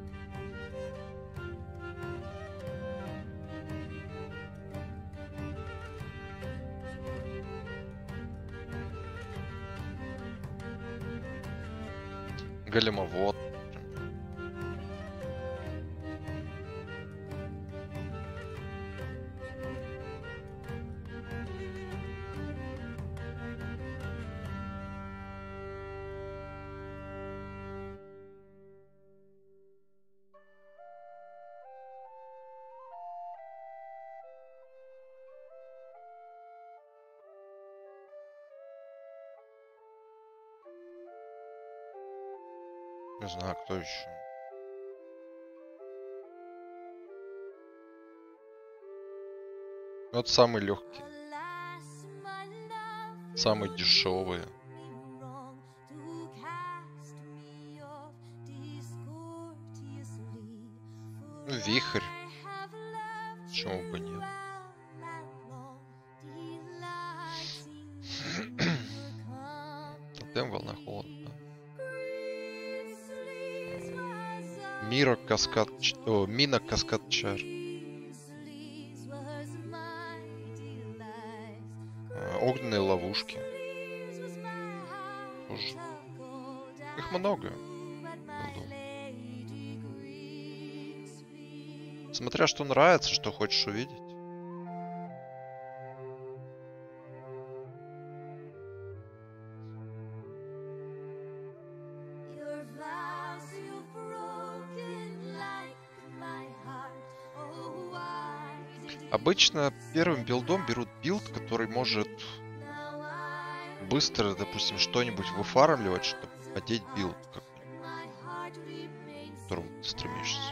Знаю, кто еще. Вот самый легкий, самый дешевый. Ну, вихрь. Почему бы нет? Мира каскад... О, мина каскад чар. А, Огненные ловушки. Тоже. Их много. Смотря что нравится, что хочешь увидеть. Обычно первым билдом берут билд, который может быстро, допустим, что-нибудь выфармливать, чтобы одеть билд, к которому ты стремишься.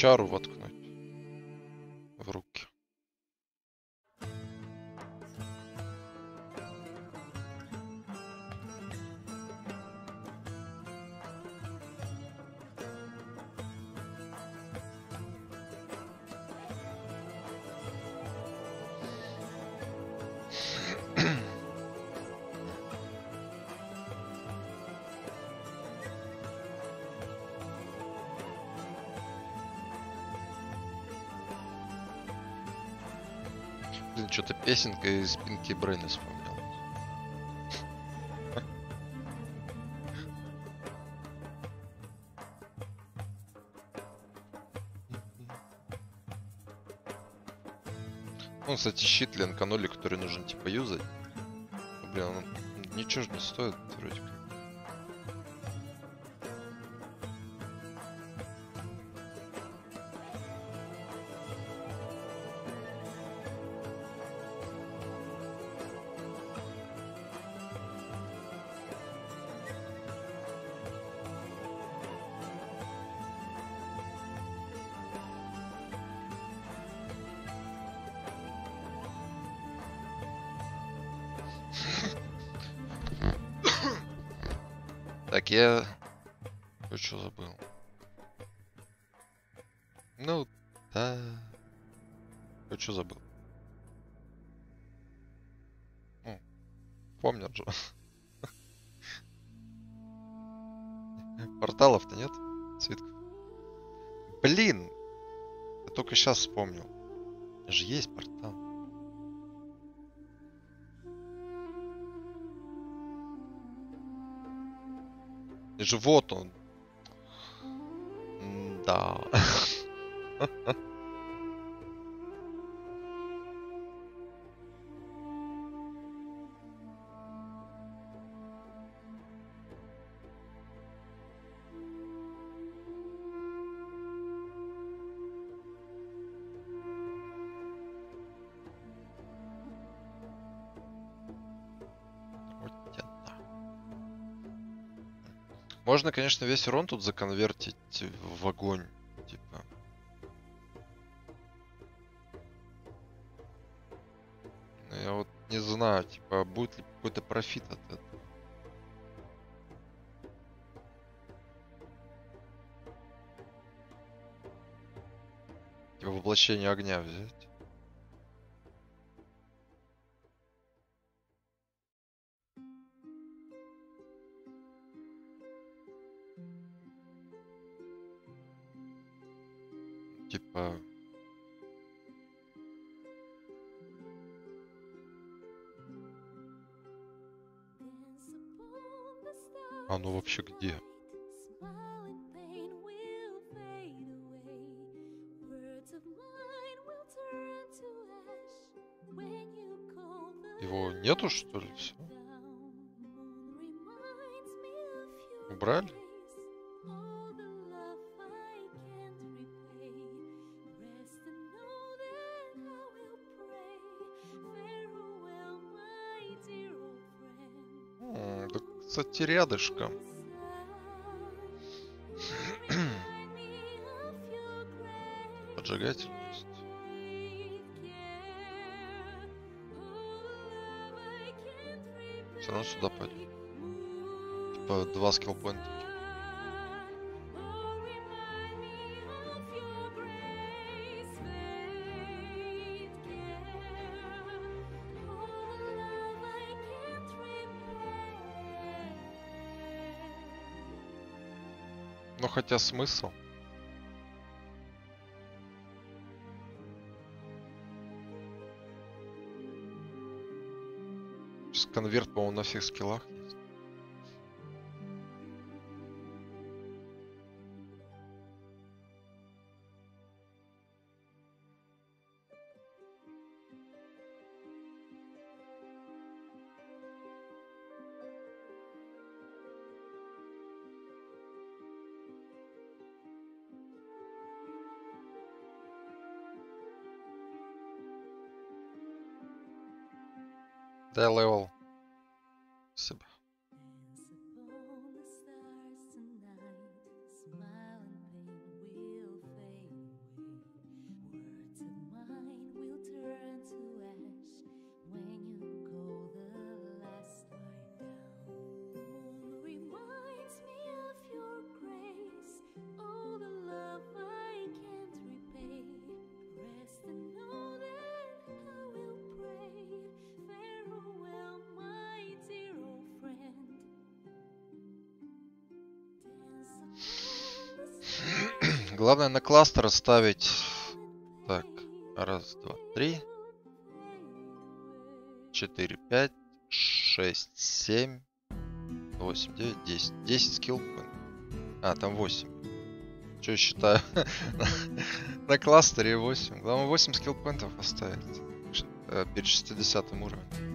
Чару воткнуть песенка из Пинки Брейна вспомнил. Он, кстати, щит Ленканоли, который нужен типа юзать. Блин, он ничего же не стоит вроде как. Же вот он. Можно, конечно, весь урон тут законвертить в огонь. Типа. Но я вот не знаю, типа, будет ли какой-то профит от этого. Типа воплощение огня взять. Кстати, рядышком. Поджигатель есть. Все равно сюда пойдем. Типа два скиллпоинта. Хотя смысл? Сейчас конверт, по-моему, на всех скиллах кластер ставить... Так, раз, два, три. Четыре, пять, шесть, семь, восемь, девять, десять. Десять скилл А, там восемь. Что считаю? на кластере 8. Главное 8 скилл поинтов оставить. Ш- э, Перед 60 уровнем.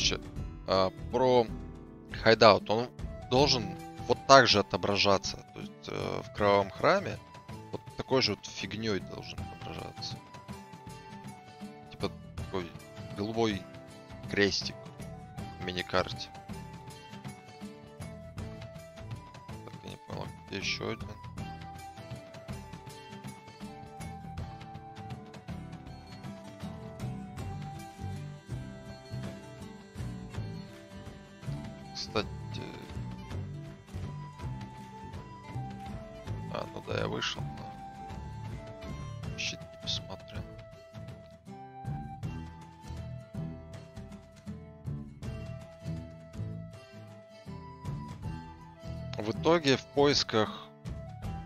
Короче, а, про hideout. Он должен вот так же отображаться. То есть э, в кровавом храме вот такой же вот фигней должен отображаться. Типа такой голубой крестик в миникарте. Так, я не понял, где еще один? Поисках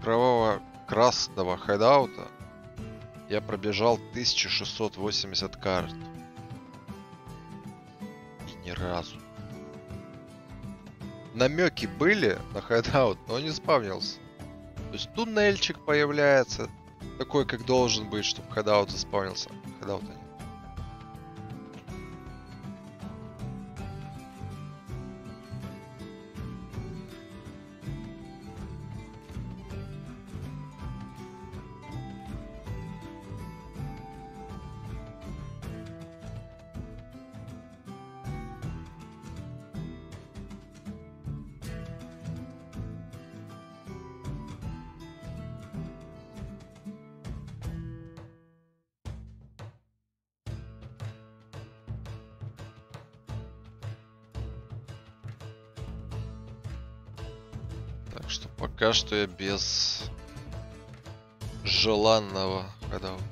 кровавого красного hideout а я пробежал 1680 карт. И ни разу. Намеки были на hideout, но не спавнился. То есть туннельчик появляется, такой, как должен быть, чтобы hideout заспавнился. Hideout а нет. Что я без желанного хайдаута.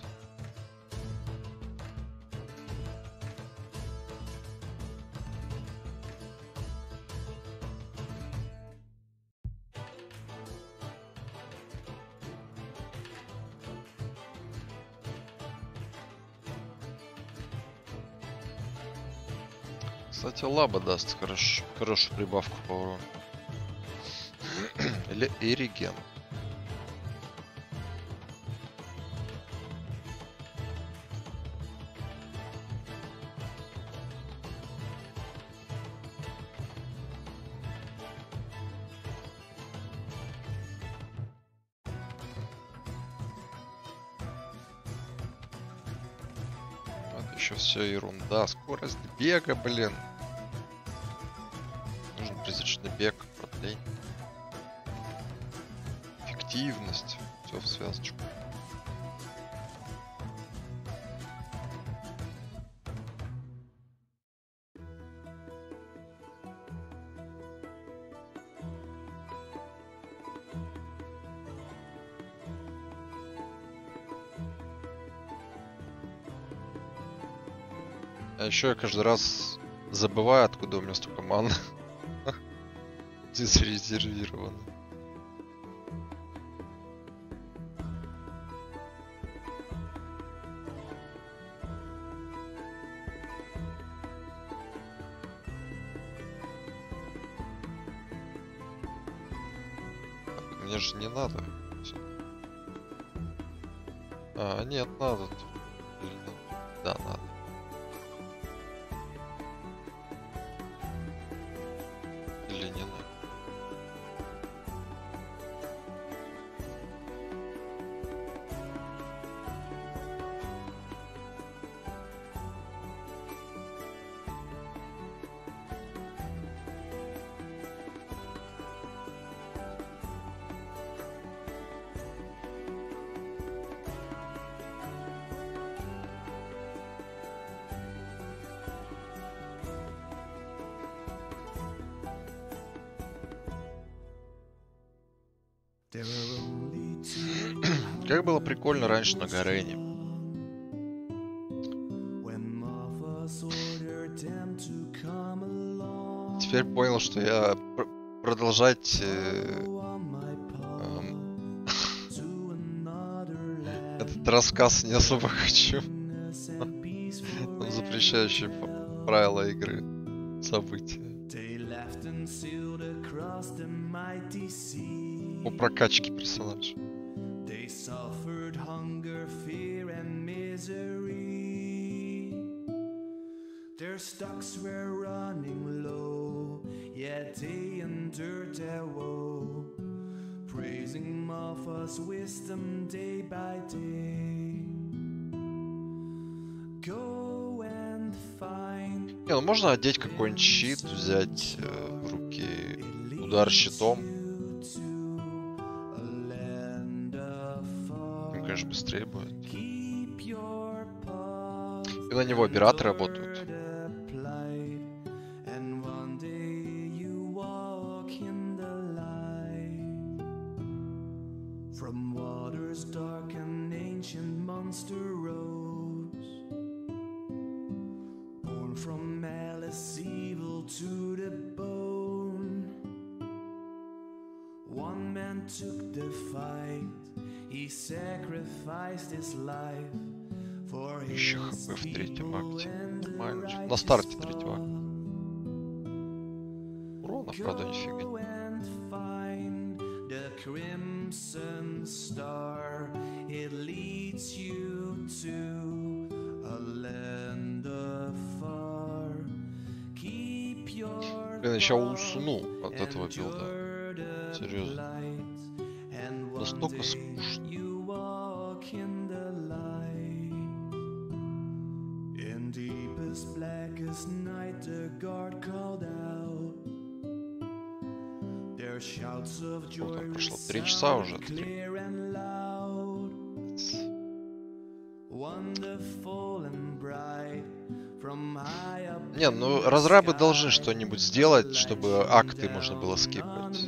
Кстати, лаба даст хорош, хорошую прибавку по урону. Или Эриген. Это еще все ерунда. Скорость бега, блин. В связочку. А еще я каждый раз забываю, откуда у меня столько маны. Здесь А, нет, надо. нет? Да, надо. Прикольно раньше на Гарене. Теперь понял, что я пр- продолжать э, эм, этот рассказ не особо хочу. Там запрещающие правила игры события. They left and suffered hunger, fear, and misery. Their stocks were running low, yet they endured their woe, praising Martha's wisdom day by day. Go and find Не, ну можно одеть какой-нибудь щит, взять э, в руки удар щитом. Конечно, быстрее будет. И на него операторы работают. Ща усну от этого билда. Серьезно. Настолько скучно. deepest, blackest night, the guard called out. Their shouts of joy прошло три часа уже. clear and loud. Wonderful and bright Не, ну разрабы должны что-нибудь сделать, чтобы акты можно было скипать.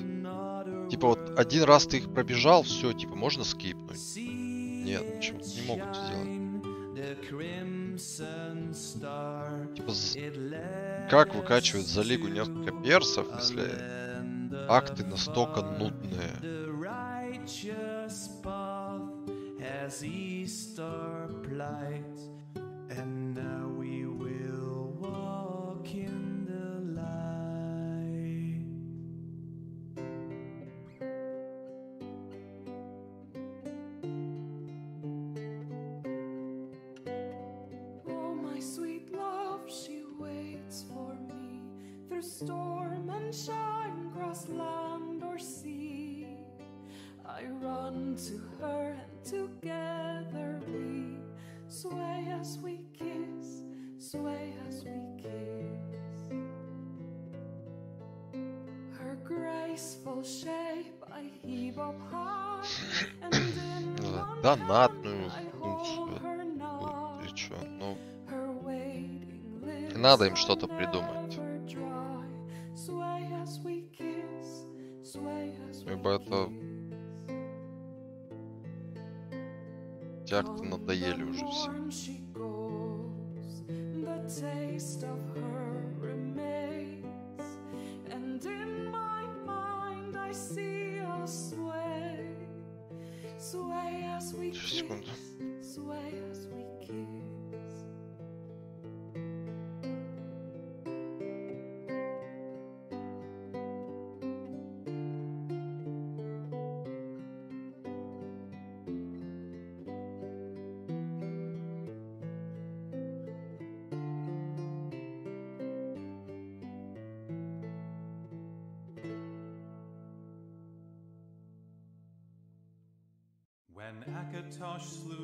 Типа вот один раз ты их пробежал, все, типа можно скипнуть. Нет, почему-то не могут сделать. Типа, как выкачивать за лигу несколько персов, если акты настолько нудные? Easter plight, and now storm and shine, cross land or sea. I run to her, and together we sway as we kiss, sway as we kiss. Her graceful shape I heave up high, and in Ну, донатную now. или чё? Ну, lips надо им что-то придумать. Ибо это- акты надоели уже все. Warm she touch slew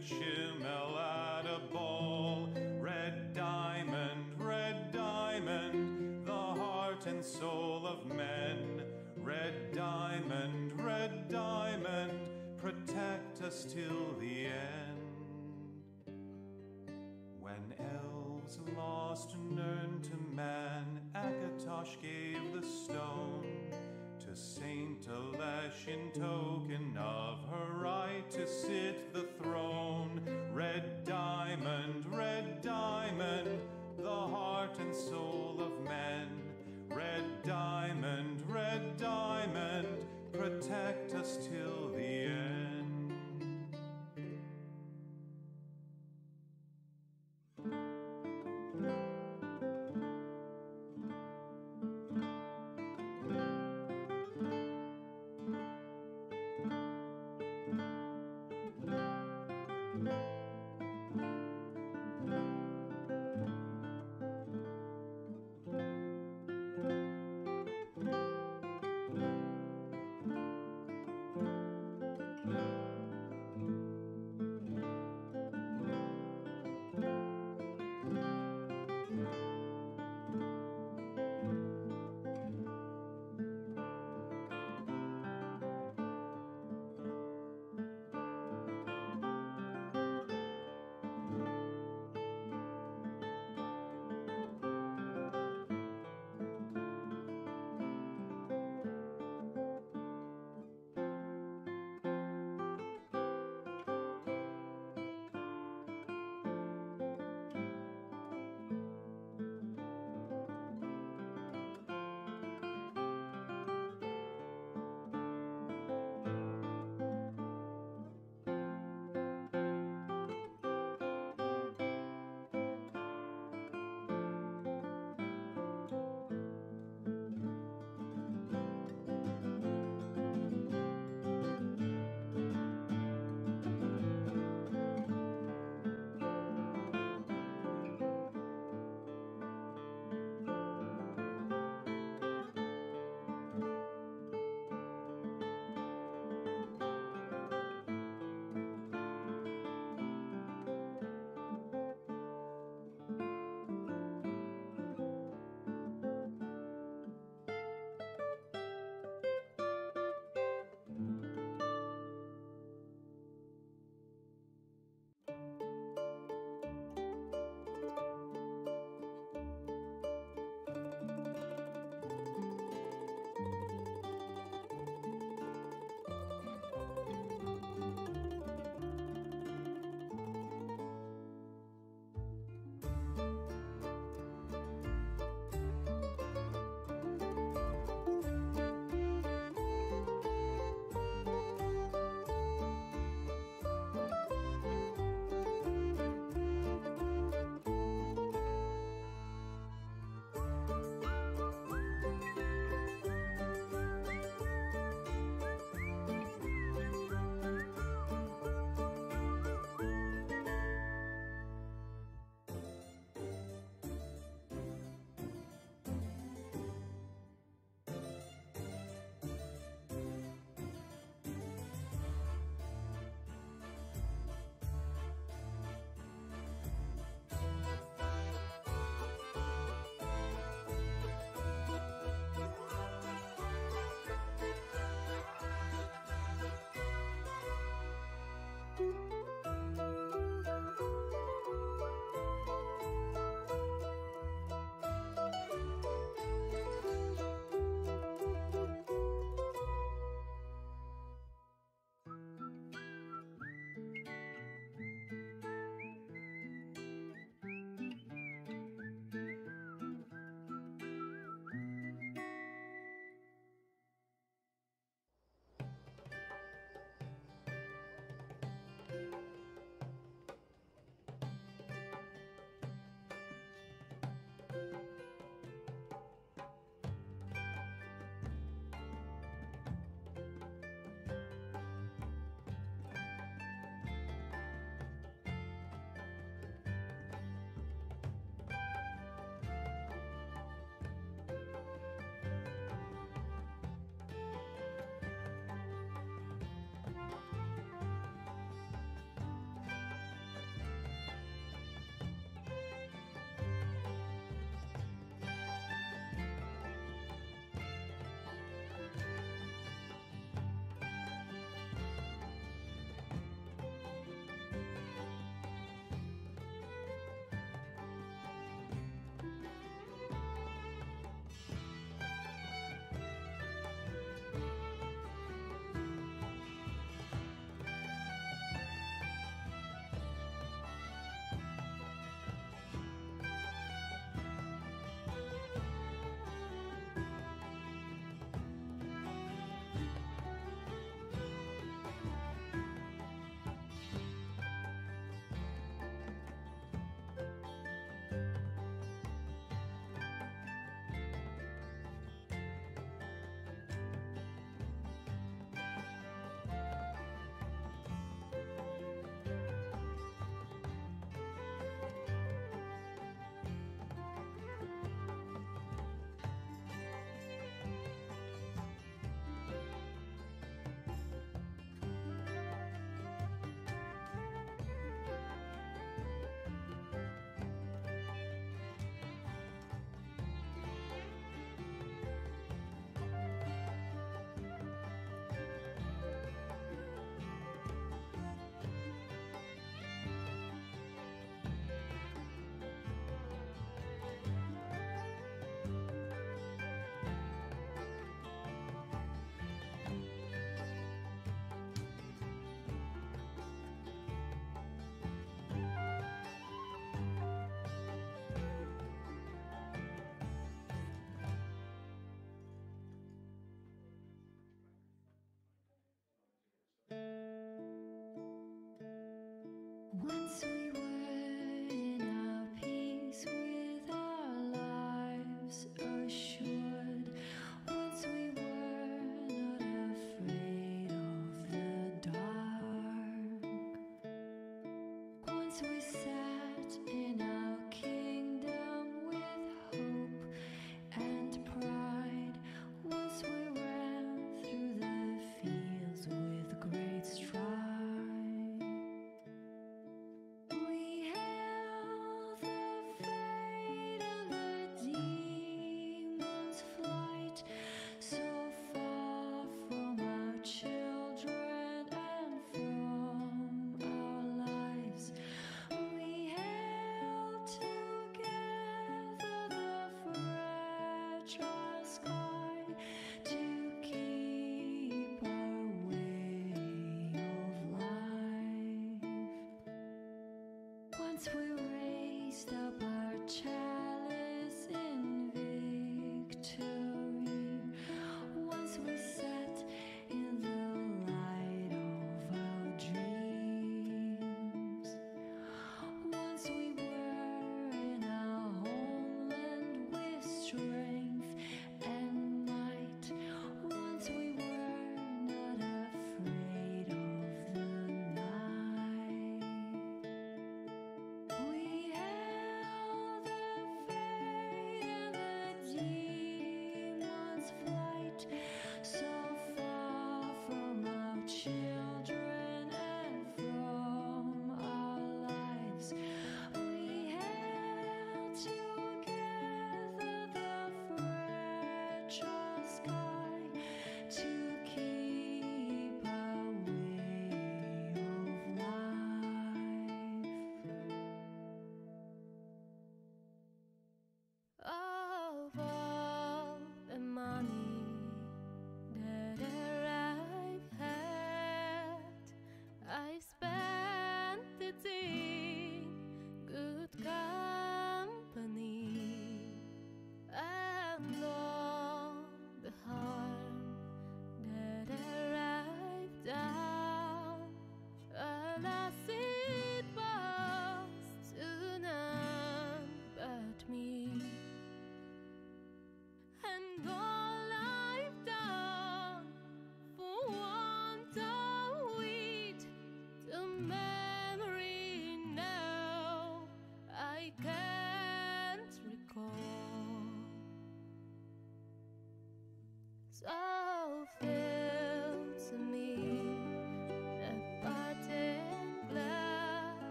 chimel at a ball. Red diamond, red diamond, the heart and soul of men. Red diamond, red diamond, protect us till the end. When elves lost Nern to man, Akatosh gave the stone to Saint Alesh in token of her right to sit the throne. Red diamond, red diamond, the heart and soul of men. Red diamond, red diamond, protect us till the end.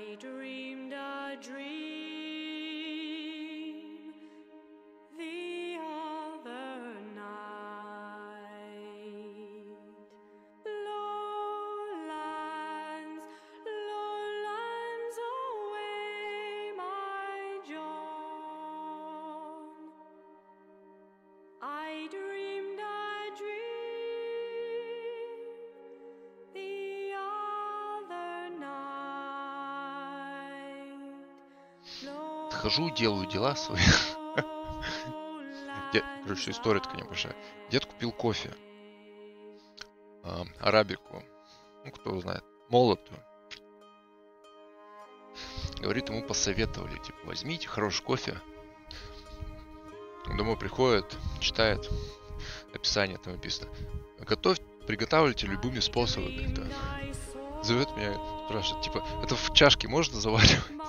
I dreamed a dream Хожу, делаю дела свои. Короче, история такая небольшая. Дед купил кофе. А, арабику. Ну, кто знает. Молотую. Говорит, ему посоветовали, типа, возьмите хороший кофе. Домой приходит, читает. Описание там написано. Готовь, приготавливайте любыми способами. Да. Зовет меня, спрашивает, типа, это в чашке можно заваривать?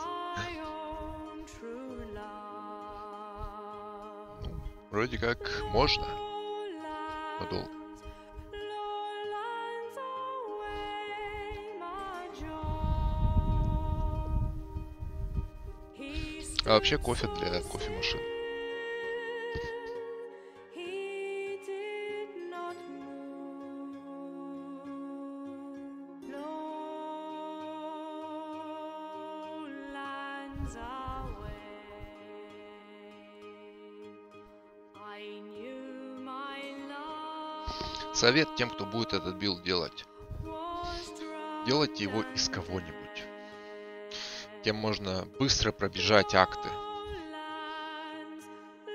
Вроде как можно. He А вообще кофе для кофемашин. Совет тем, кто будет этот билд делать. Делайте его из кого-нибудь. Тем можно быстро пробежать акты. То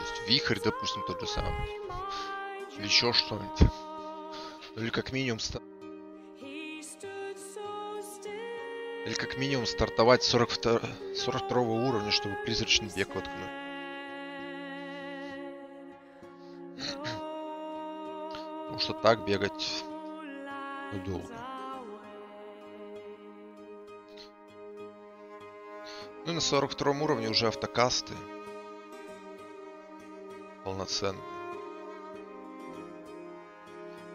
есть вихрь, допустим, тот же самый. Или еще что-нибудь. Ну, Или как минимум. Или как минимум стартовать с 42, 42 уровня, чтобы призрачный век воткнуть. Что так бегать долго. Ну и на 42 уровне уже автокасты. Полноценные.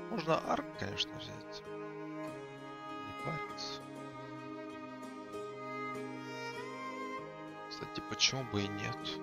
Можно арк, конечно, взять. Не париться. Кстати, почему бы и нет?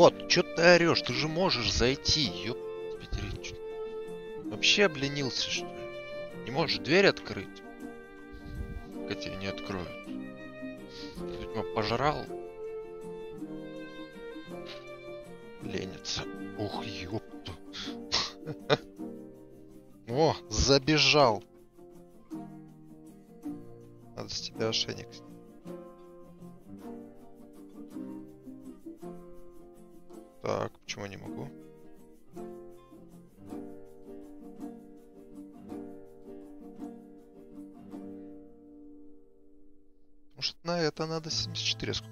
Кот, чё ты орешь? Ты же можешь зайти, ёп Вообще обленился, что ли? Не можешь дверь открыть? Тебе не откроют? Ты, видимо, пожрал? Ленится. Ух, ёпту. О, забежал. Надо с тебя ошейник снять. Почему не могу? Может, на это надо 74 сколько?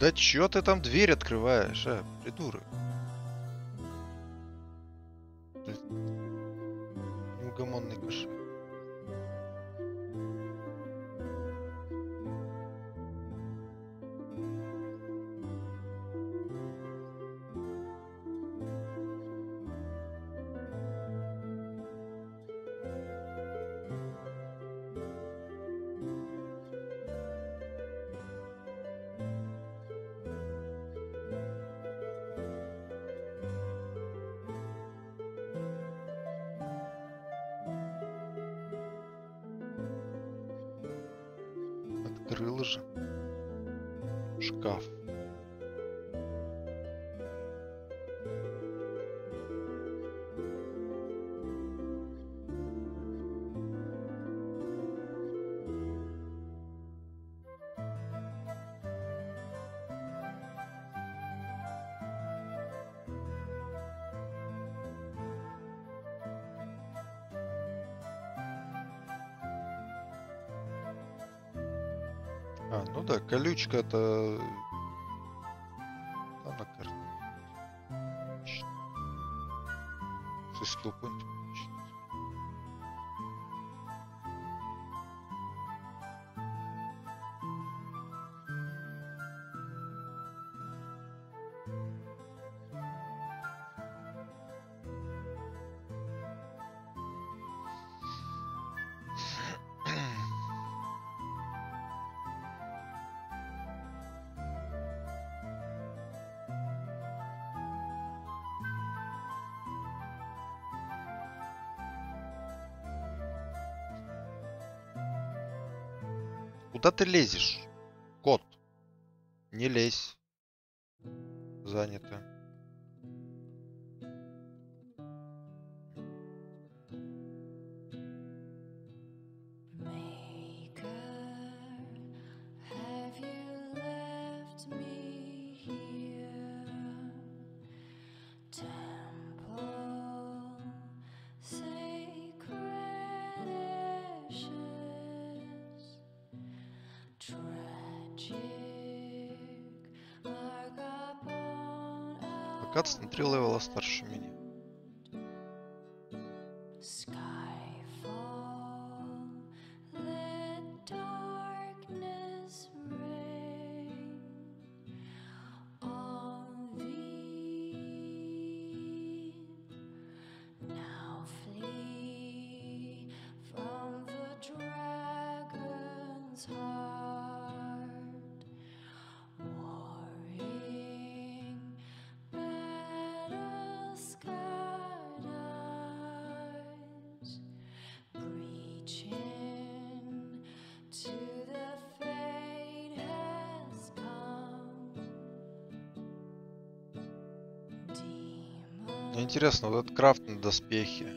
Да чё ты там дверь открываешь, а, придурок? Колючка это... Куда ты лезешь? Кот. Не лезь. Занято. Интересно, вот этот крафт на life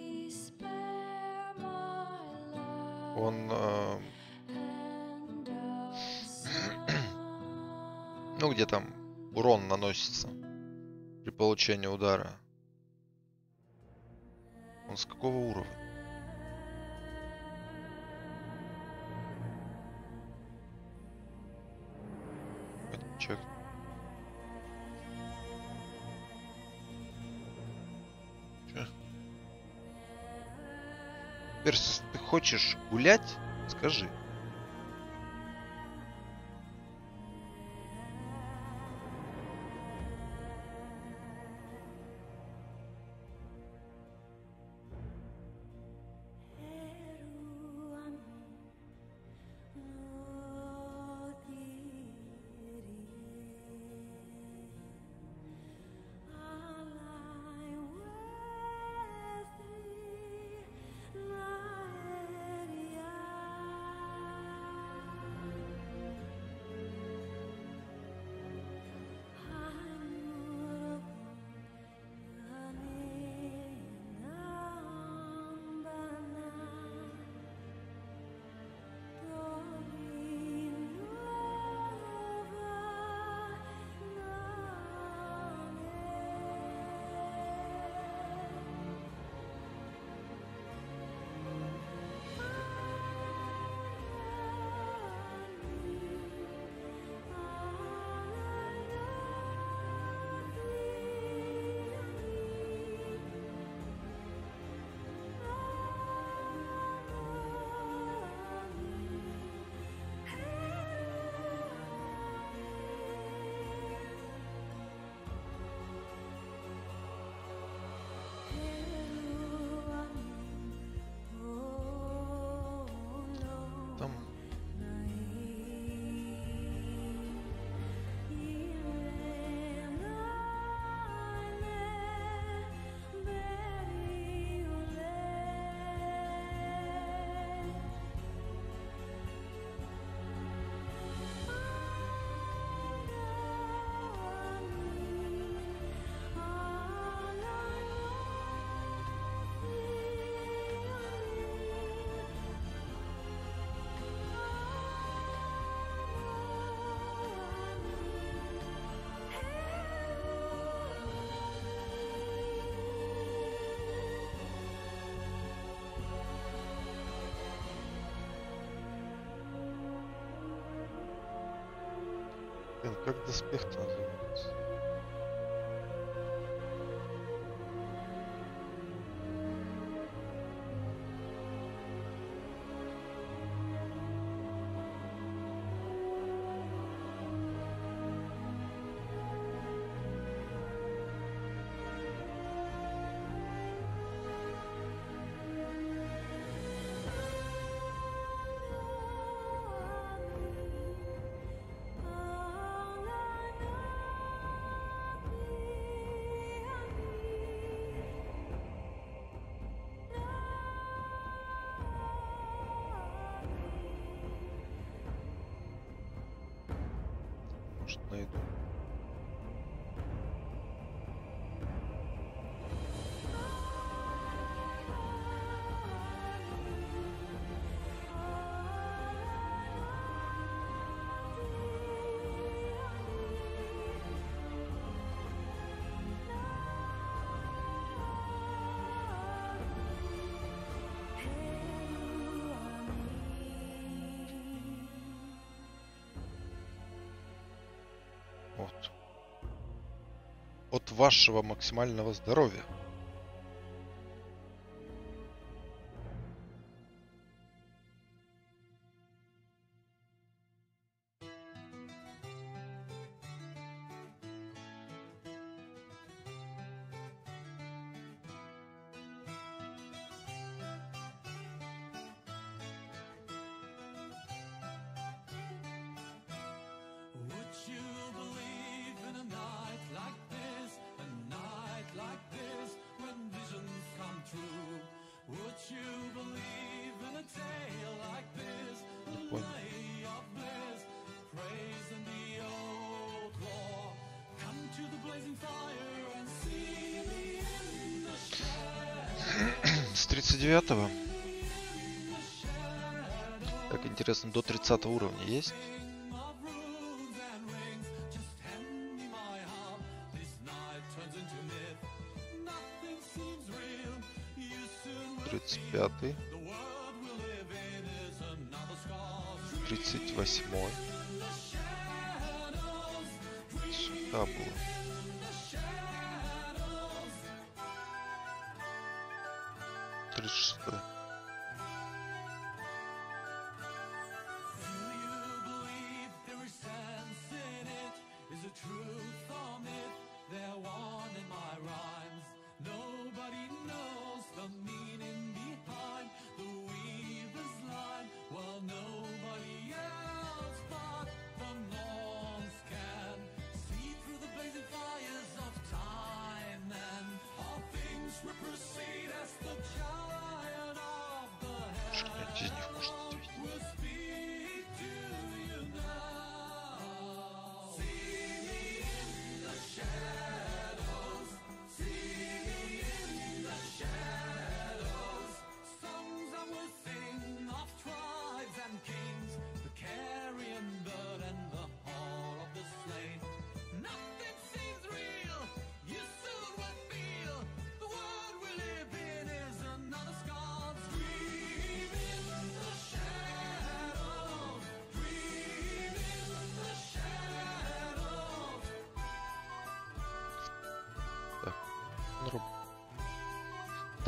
он, э, ну где там урон наносится при получении удара. Хочешь гулять? Скажи. Блин, как доспех-то называется? Может, найду. Вот. От вашего максимального здоровья. 29 как интересно до 30 уровня есть?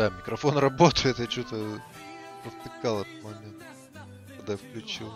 Да, микрофон работает, я что-то провтыкал этот момент, когда включил.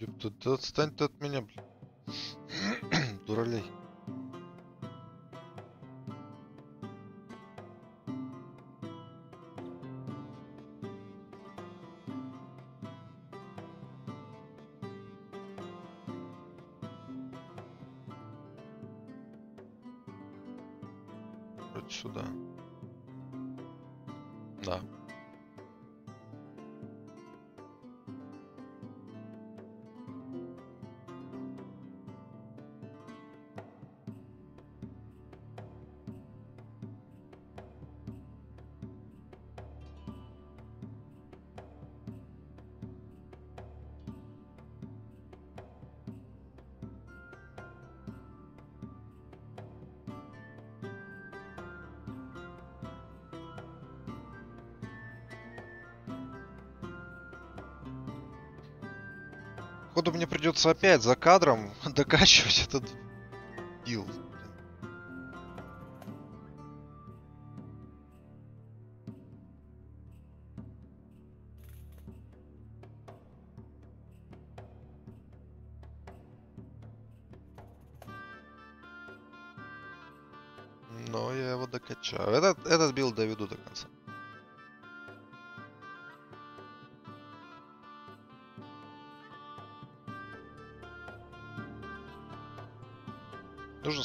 Ёпта, да отстань ты от меня, блин. Дуралей. Придется опять за кадром докачивать этот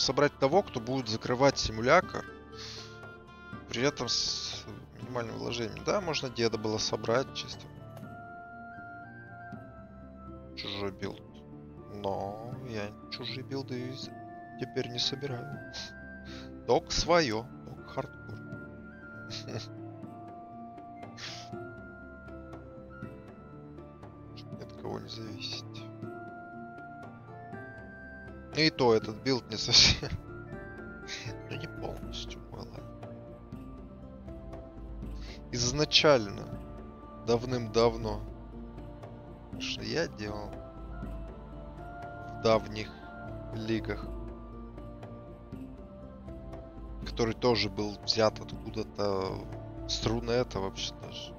собрать того, кто будет закрывать симулятор. При этом с минимальным вложением. Да, можно деда было собрать чисто. Чужой билд. Но я чужие билды теперь не собираю. Только свое. И то этот билд не совсем. Ну не полностью, ладно. Изначально, давным-давно, что я делал в давних лигах, который тоже был взят откуда-то Струны это вообще даже.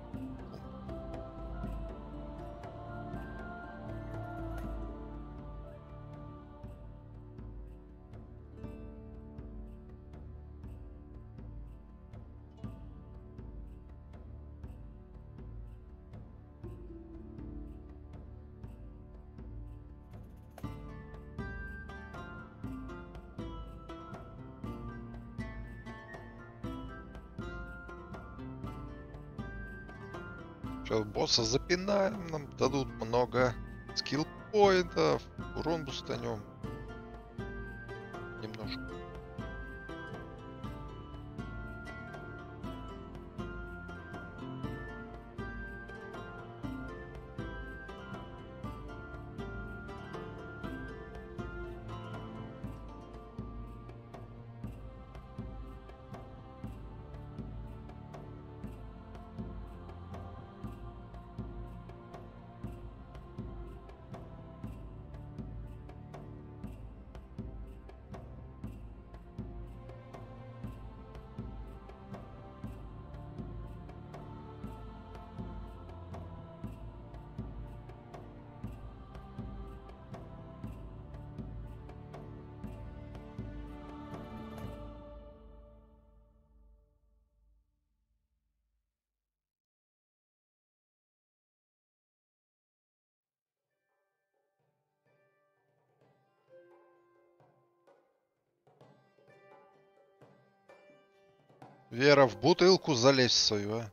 Запинаем, нам дадут много скилл поинтов, урон бустанем. Бутылку залезь свою, а.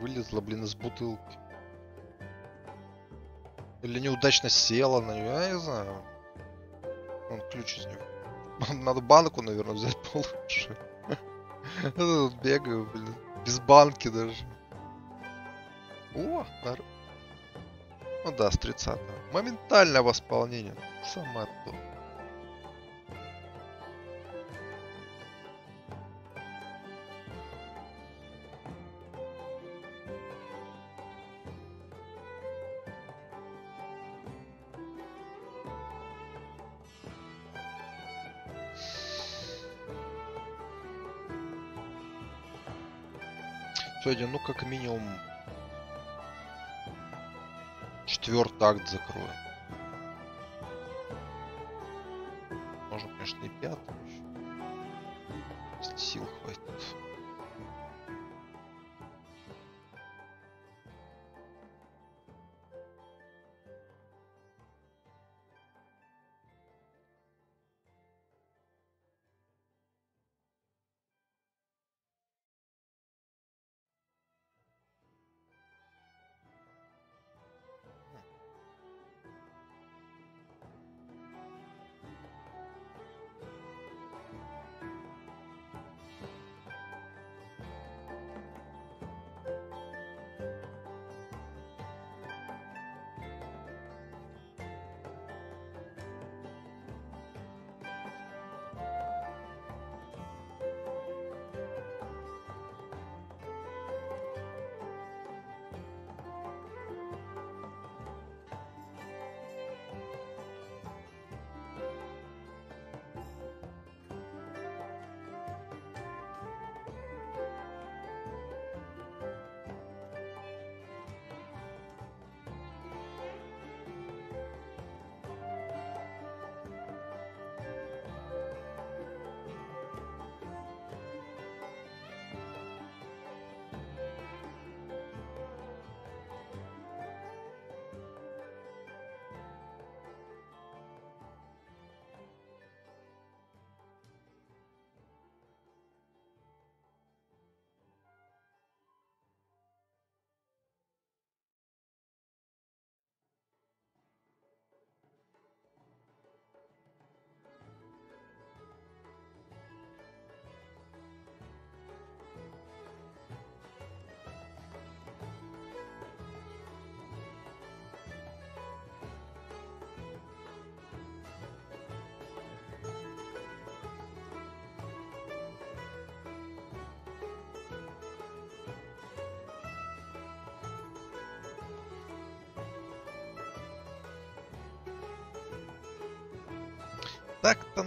Вылезла, блин, из бутылки. Или неудачно села на нее, я не знаю. Вон ключ из него. Надо банку, наверное, взять получше. Бегаю, блин. Без банки даже. О, нар- ну да, с 30 Моментальное восполнение. Сама то. Сегодня, ну, четвертый акт закроем.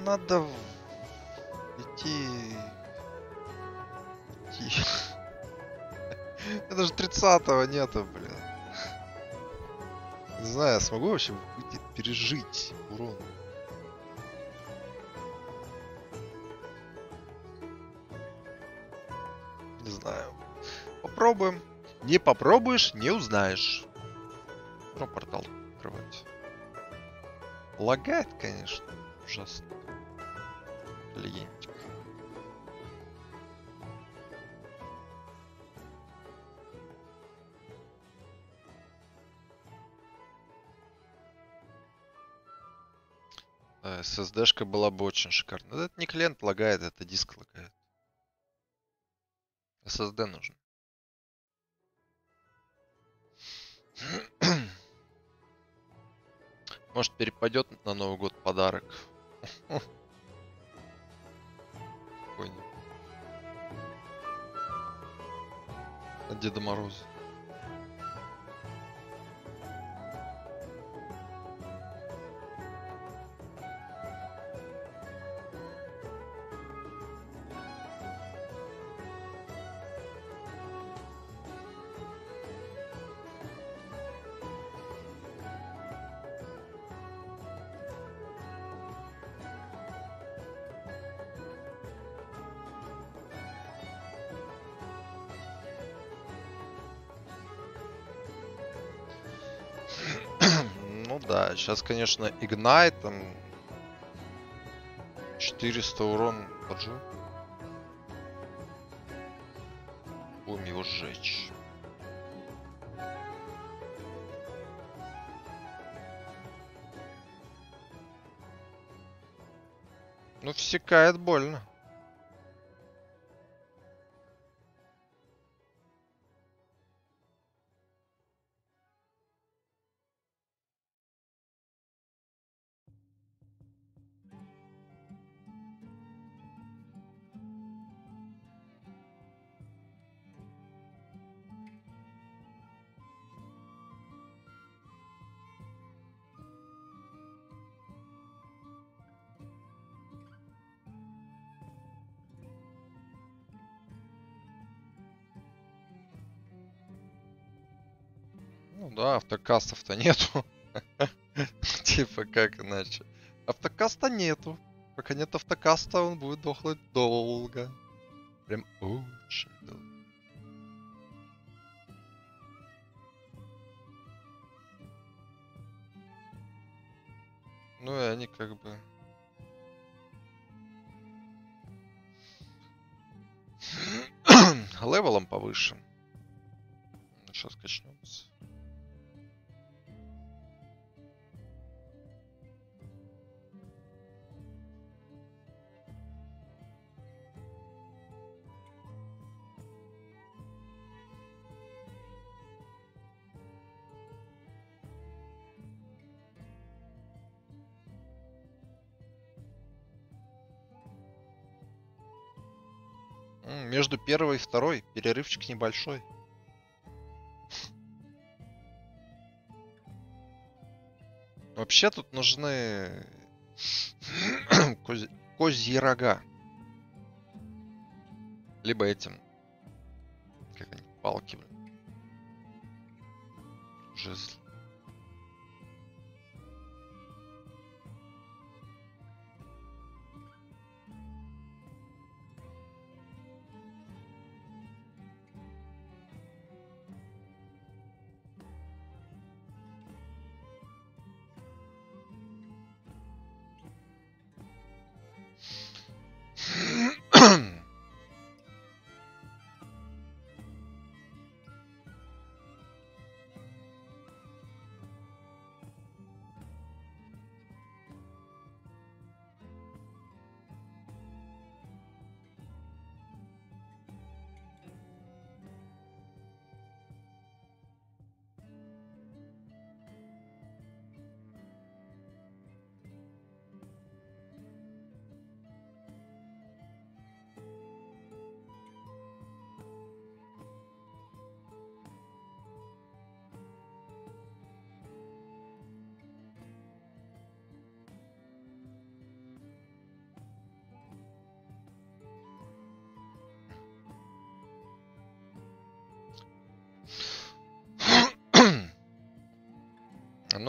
Надо идти... идти. Это же 30-го нету, блин. Не знаю, смогу вообще пережить урон. Не знаю. Попробуем. Не попробуешь, не узнаешь. Ну, портал открывать. Лагает, конечно. Ужасно. SSD-шка была бы очень шикарна. Это не клиент лагает, это диск лагает. SSD нужен. Может перепадет на Новый год подарок. От Деда Мороза. Ну да, сейчас, конечно, там 400 урон поджу. Будем его сжечь. Ну, всекает больно. Автокастов-то нету. Типа как иначе? Автокаста нету. Пока нет автокаста, он будет дохлый долго. Прям очень долго. Ну и они как бы... Левелом повыше. Первой и второй перерывчик небольшой. Вообще тут нужны кози- козьи рога. Либо этим. Как они? Палки, блин. Жезл.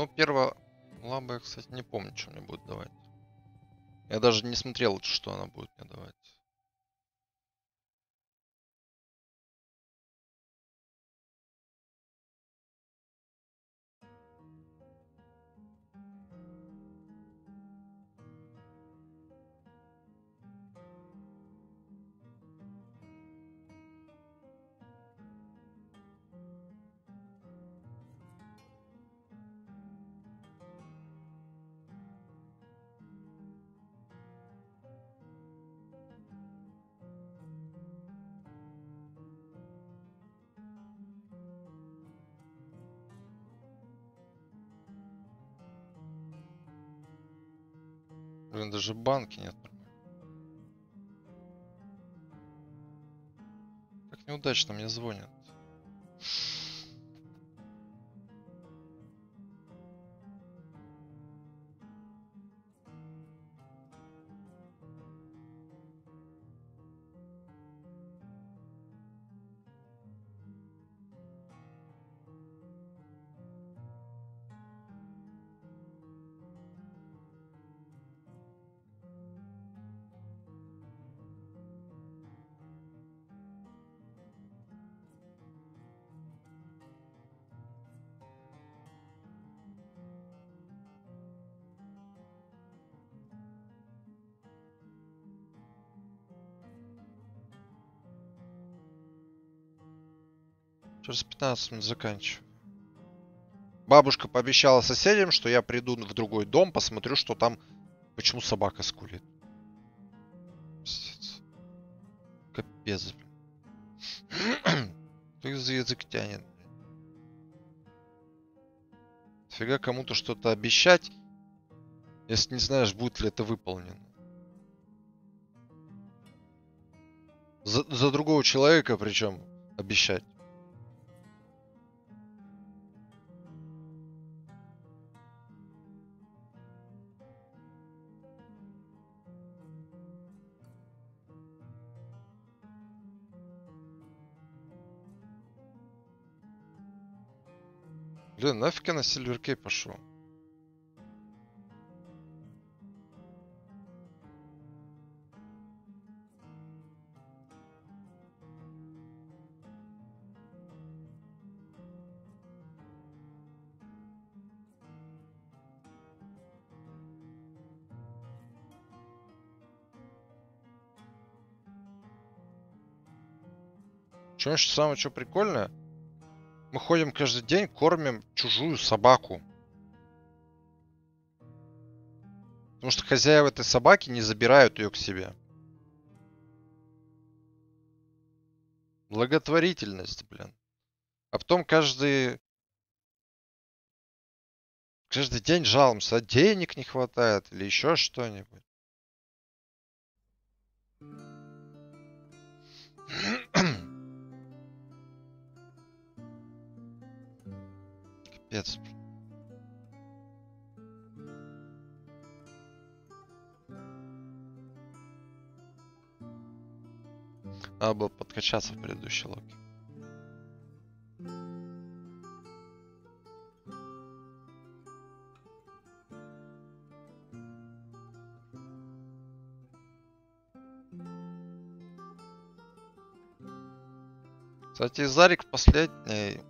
Ну, первая лаба, я, кстати, не помню, что мне будет давать. Я даже не смотрел, что она будет мне давать. Даже банки нет. Как неудачно мне звонят. Через 15 минут заканчиваю. Бабушка пообещала соседям, что я приду в другой дом, посмотрю, что там, почему собака скулит. Капец, блин. Кто за язык тянет? Фига кому-то что-то обещать, если не знаешь, будет ли это выполнено. За, за другого человека причем обещать. Блин, нафиг я на Сильверкей пошел? Что самое что прикольное? Мы ходим каждый день, кормим чужую собаку. Потому что хозяева этой собаки не забирают ее к себе. Благотворительность, блин. А потом каждый... Каждый день жалуемся, а денег не хватает или еще что-нибудь. Капец. Надо было подкачаться в предыдущей локе. Кстати, Зарик последний,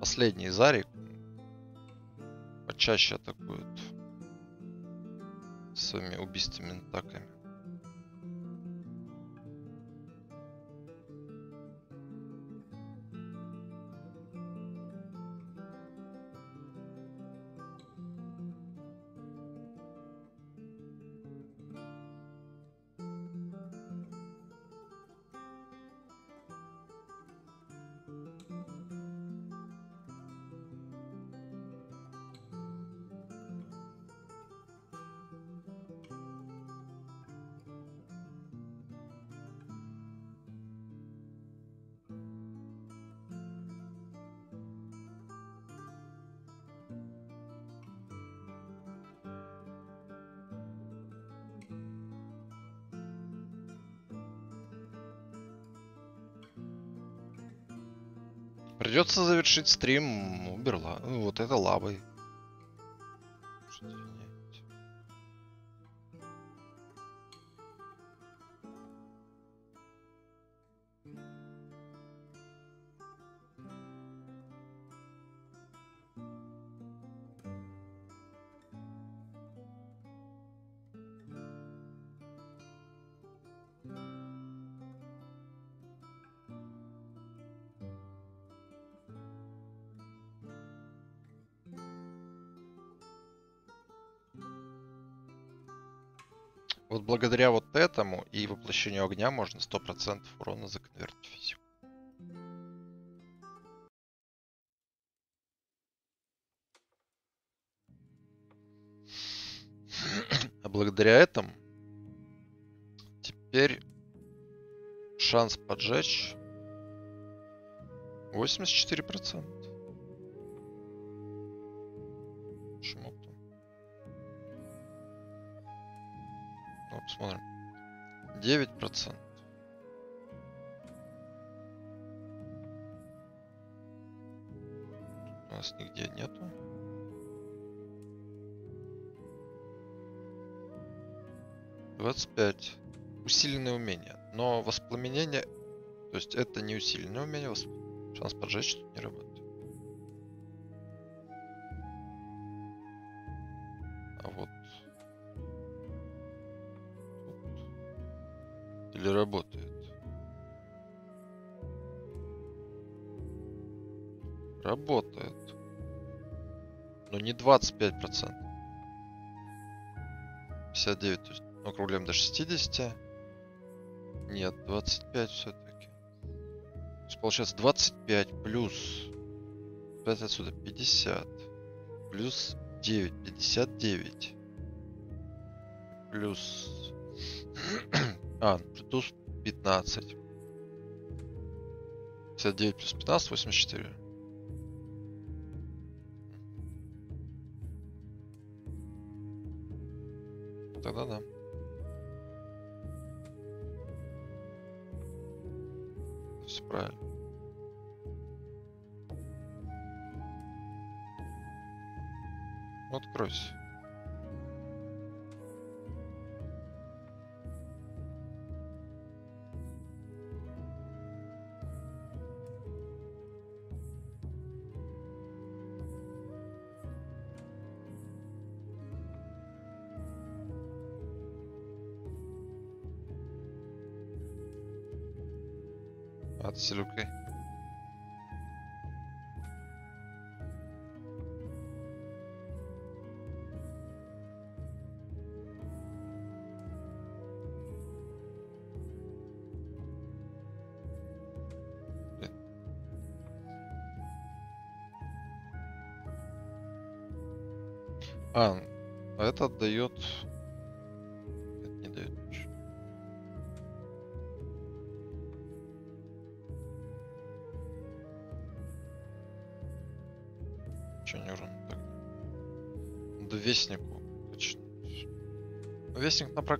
последний Зарик почаще атакует своими убийственными атаками. Завершить стрим Уберла. Ну, вот это лавой. Благодаря вот этому и воплощению огня можно 100% урона законвертить физику. А благодаря этому теперь шанс поджечь 84%. Посмотрим. 9%. У нас нигде нету. Двадцать пять. Усиленное умение. Но воспламенение... То есть это не усиленное умение. Шанс поджечь тут не работает. Работает? Работает. Но не 25%. 59, то есть округляем до 60. Нет, 25 все-таки. То есть получается 25 плюс 5 отсюда 50. Плюс 9, 59. Плюс... а, плюс 15. 59 плюс 15, 84.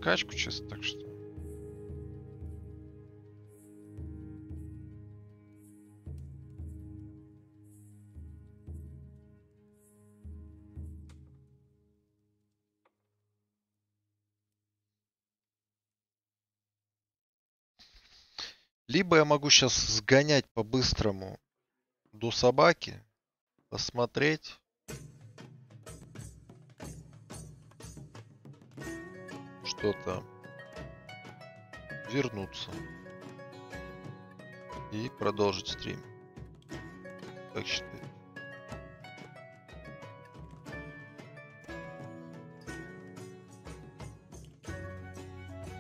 Прокачку чисто, так что. Либо я могу сейчас сгонять по-быстрому до собаки, посмотреть. Что там. Вернуться. И продолжить стрим. Как считаете?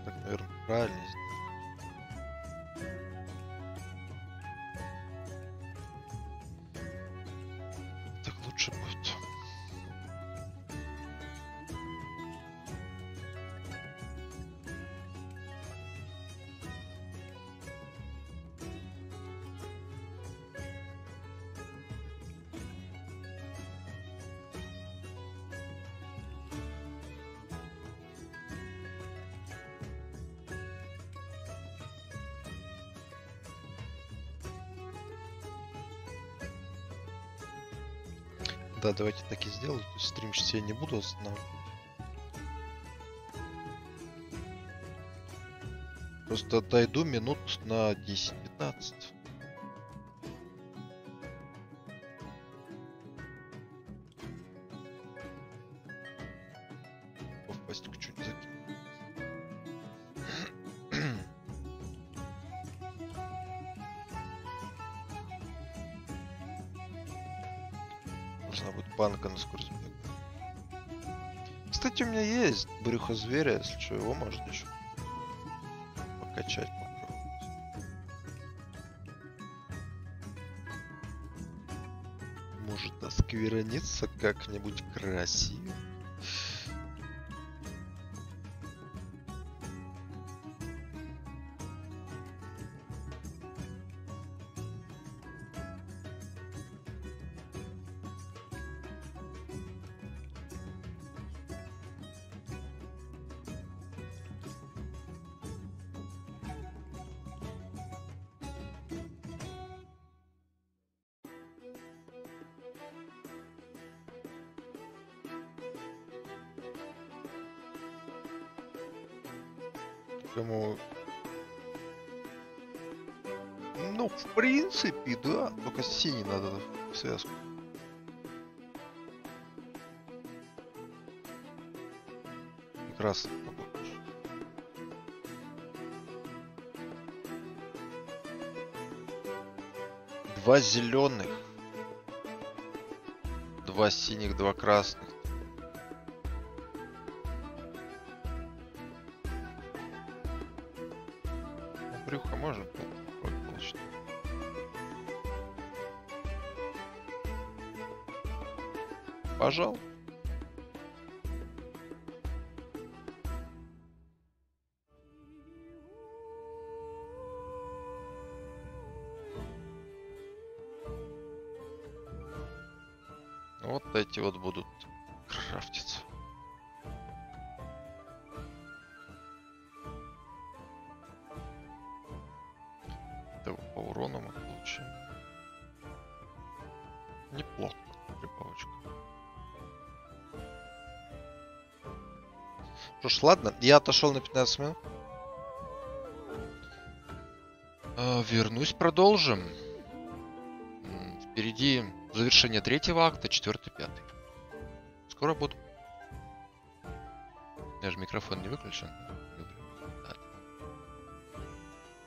Так, наверное, правильно давайте так и сделаю. То есть стрим сейчас я не буду останавливать. Просто дойду минут на 10-15. Брюхо зверя, если что, его можно еще покачать. Может оскверниться как-нибудь красиво. Связку. Побольше. Два зеленых. Два синих, два красных. Эти вот будут крафтиться. Это по урону мы получим. Неплохо прибавочка. Что ж, ладно, я отошел на 15 минут. А, Вернусь, продолжим. Впереди завершение третьего акта, четвертый, пятый. Микрофон не выключен.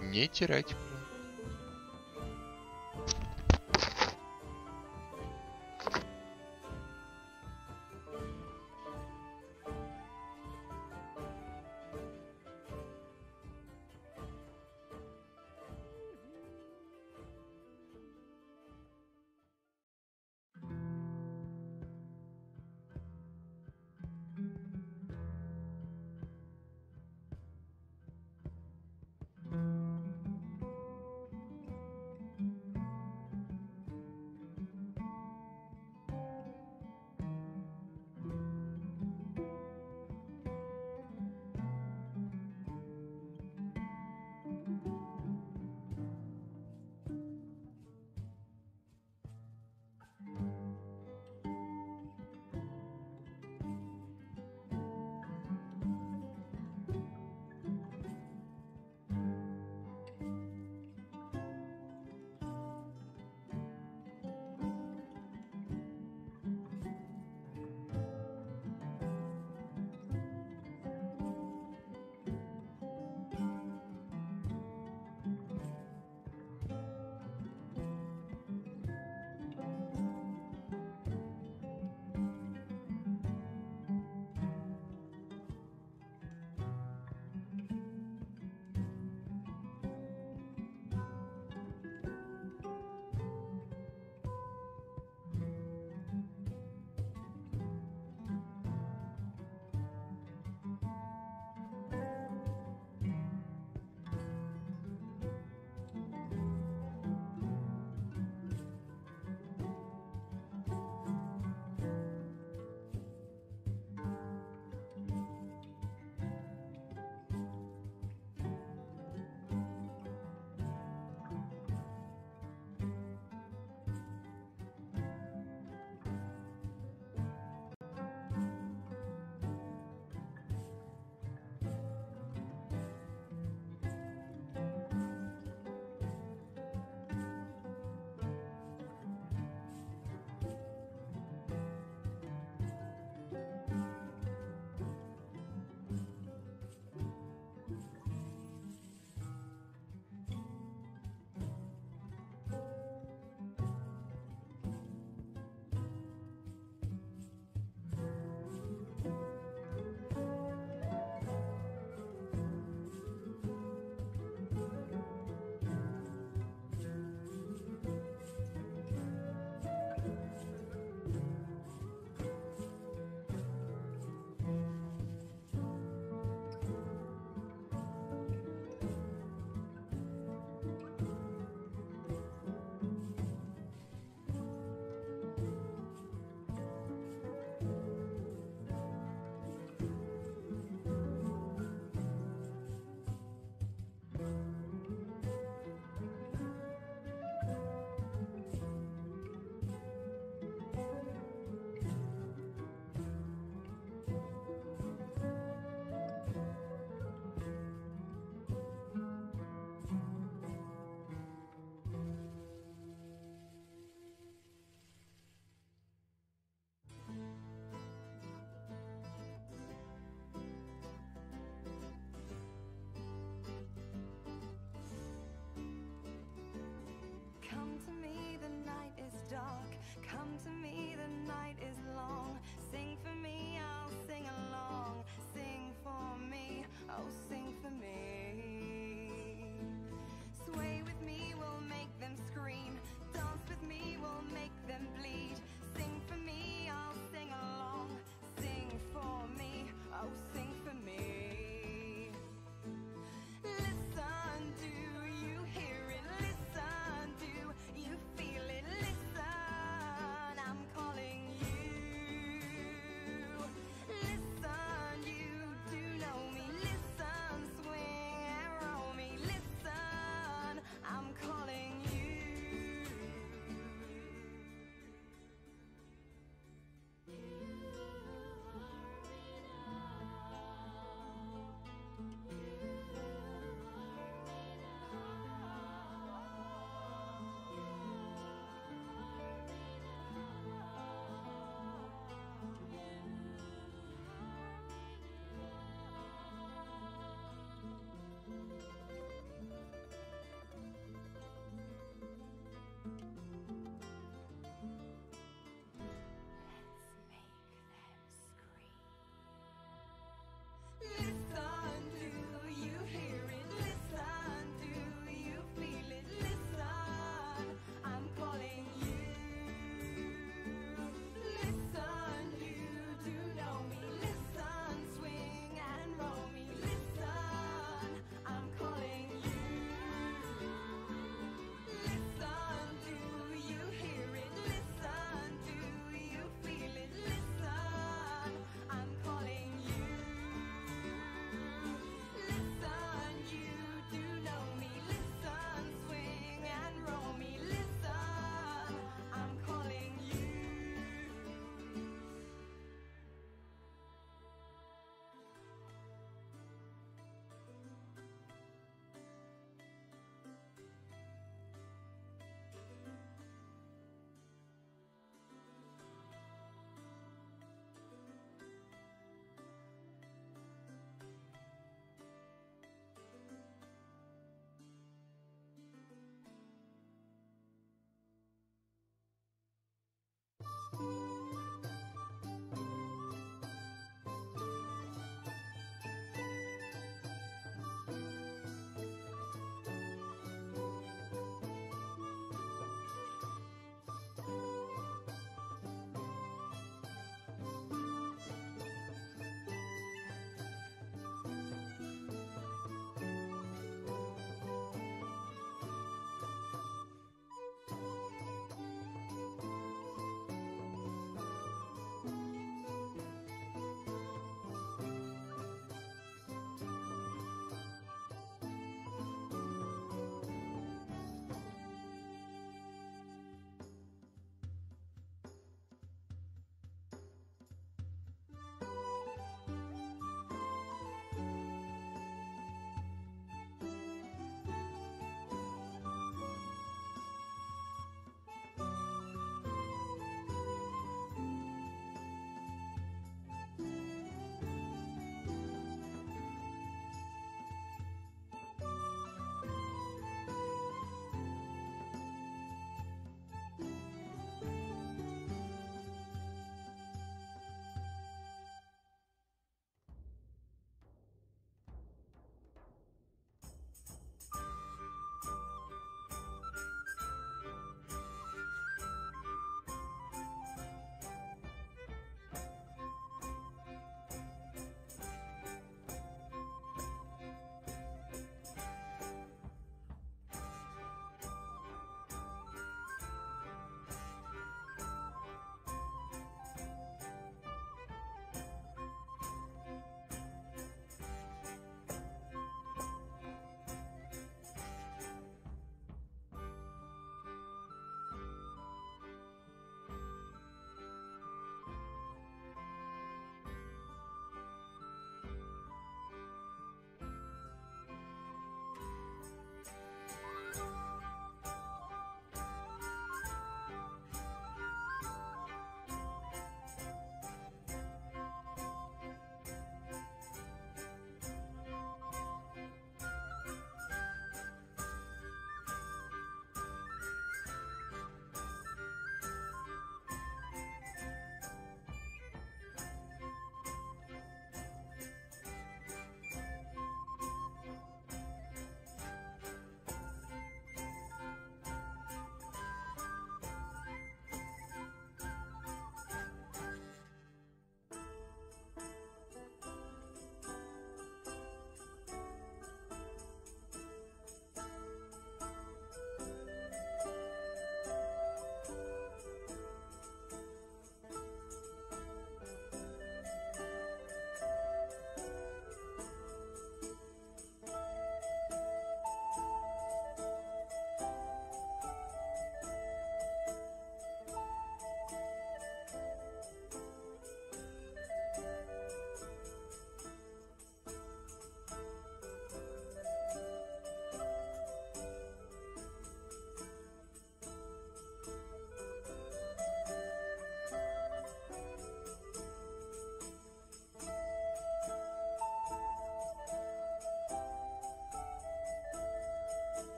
Не теряйте.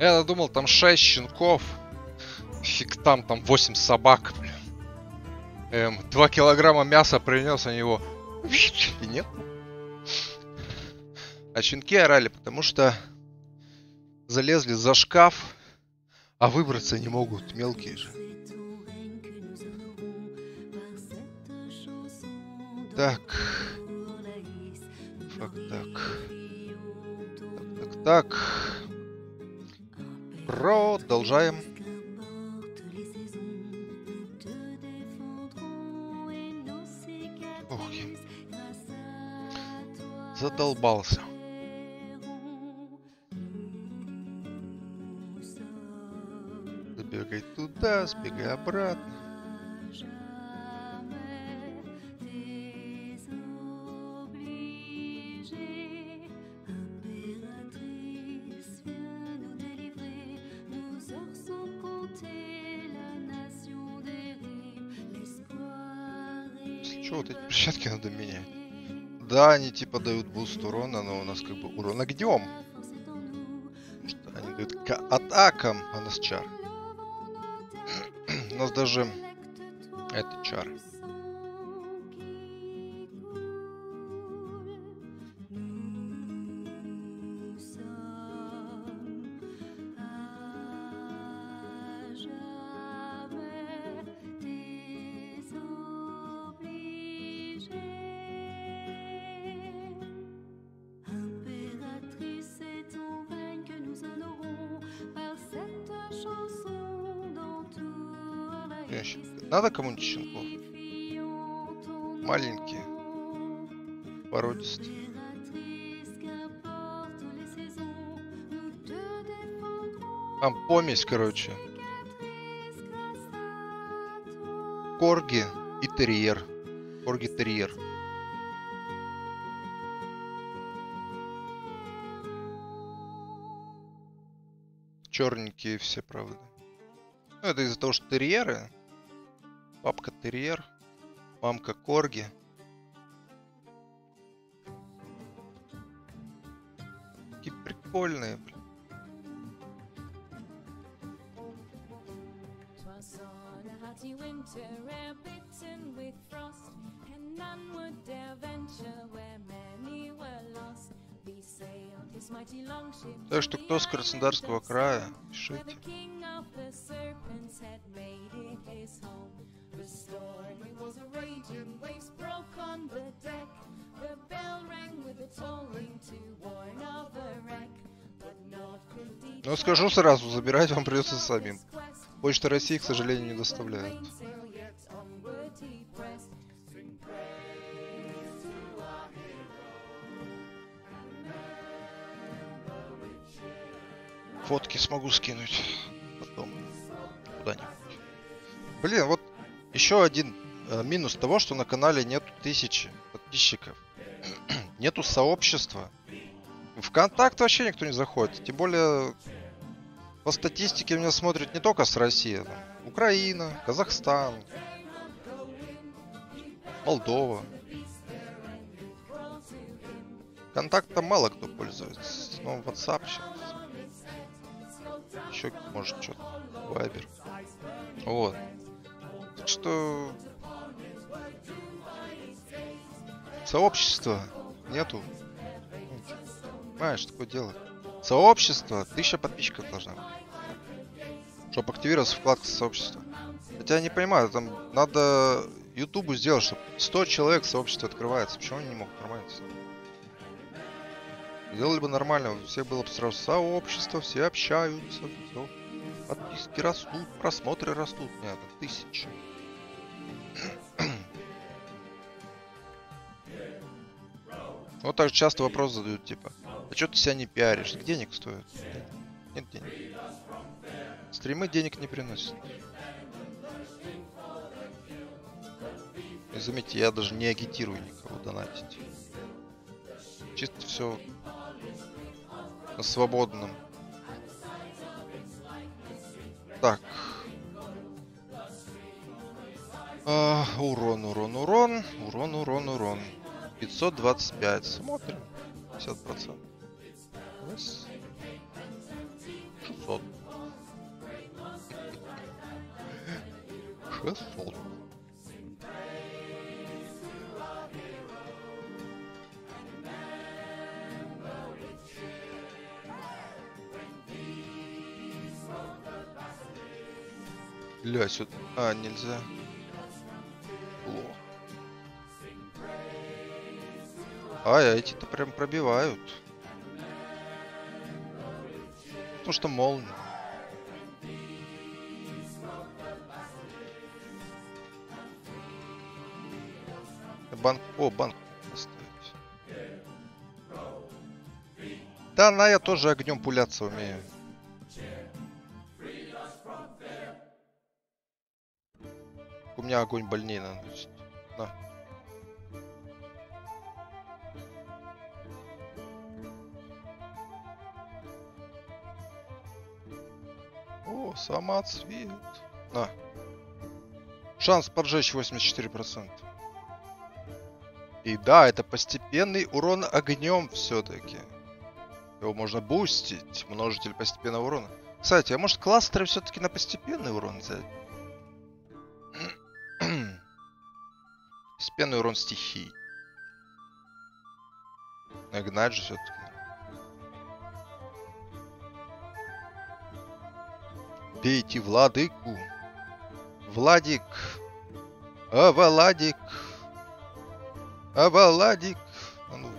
Я думал, там 6 щенков. Фиг там, там 8 собак. Эм, 2 килограмма мяса принес, они его... И нет. А щенки орали, потому что залезли за шкаф, а выбраться не могут, мелкие же. Так. Так, так. Так, так, так. Продолжаем. Я задолбался. Сбегай туда, сбегай обратно. Они типа дают буст урона, но у нас как бы урон огнем. что они дают к атакам, а нас чар. У нас даже это чар. Породистые. Там помесь, короче. Корги и терьер. Корги-терьер. Черненькие все, правда. Ну, это из-за того, что терьеры. Папка терьер. Мамка корги. Longship Так что the кто с Краснодарского края, the пишите. the. The the. The bell rang with a tolling to warn of a wreck. Но скажу сразу, забирать вам придется самим. Почта России, к сожалению, не доставляет. Фотки смогу скинуть потом куда-нибудь. Блин, вот еще один э, минус того, что на канале нету тысячи подписчиков. нету сообщества. В вообще никто не заходит. Тем более по статистике меня смотрят не только с России. там, Украина, Казахстан, Молдова. Контактом мало кто пользуется. Ну, WhatsApp сейчас. Еще, может, что-то. Вайбер. Вот. Так что... Сообщества нету. Ну, Понимаешь, такое дело. Сообщество, тысяча подписчиков должна быть. Чтобы активироваться вкладка сообщества. Хотя я не понимаю, там надо Ютубу сделать, чтобы 100 человек в сообществе открывается. Почему они не могут нормально? Сделали бы нормально, у всех было бы сразу сообщество, все общаются, все. Подписки растут, просмотры растут. Нет, это тысячи. Вот так часто вопрос задают, типа, а что ты себя не пиаришь? Денег стоит. Нет денег. Стримы денег не приносят. И заметьте, я даже не агитирую никого донатить. чисто все на свободном. Так. А, урон, урон, урон, урон, урон, урон. 525. Смотрим. 50%. Раз. 600. 600. Ля, сюда. А, нельзя. Плохо. А, эти-то прям пробивают. Потому что молния. Банк... О, банк поставить. Да, на я тоже огнем пуляться умею. У меня огонь больнее наносит. На. О, самоцвет. На. Шанс поджечь 84%. И да, это постепенный урон огнем все-таки. Его можно бустить. Множитель постепенного урона. Кстати, а может кластеры все-таки на постепенный урон взять? Постепенный урон стихий. Нагнать же все-таки. Бейте владыку. Владик. А, Владик. А, Владик. А ну.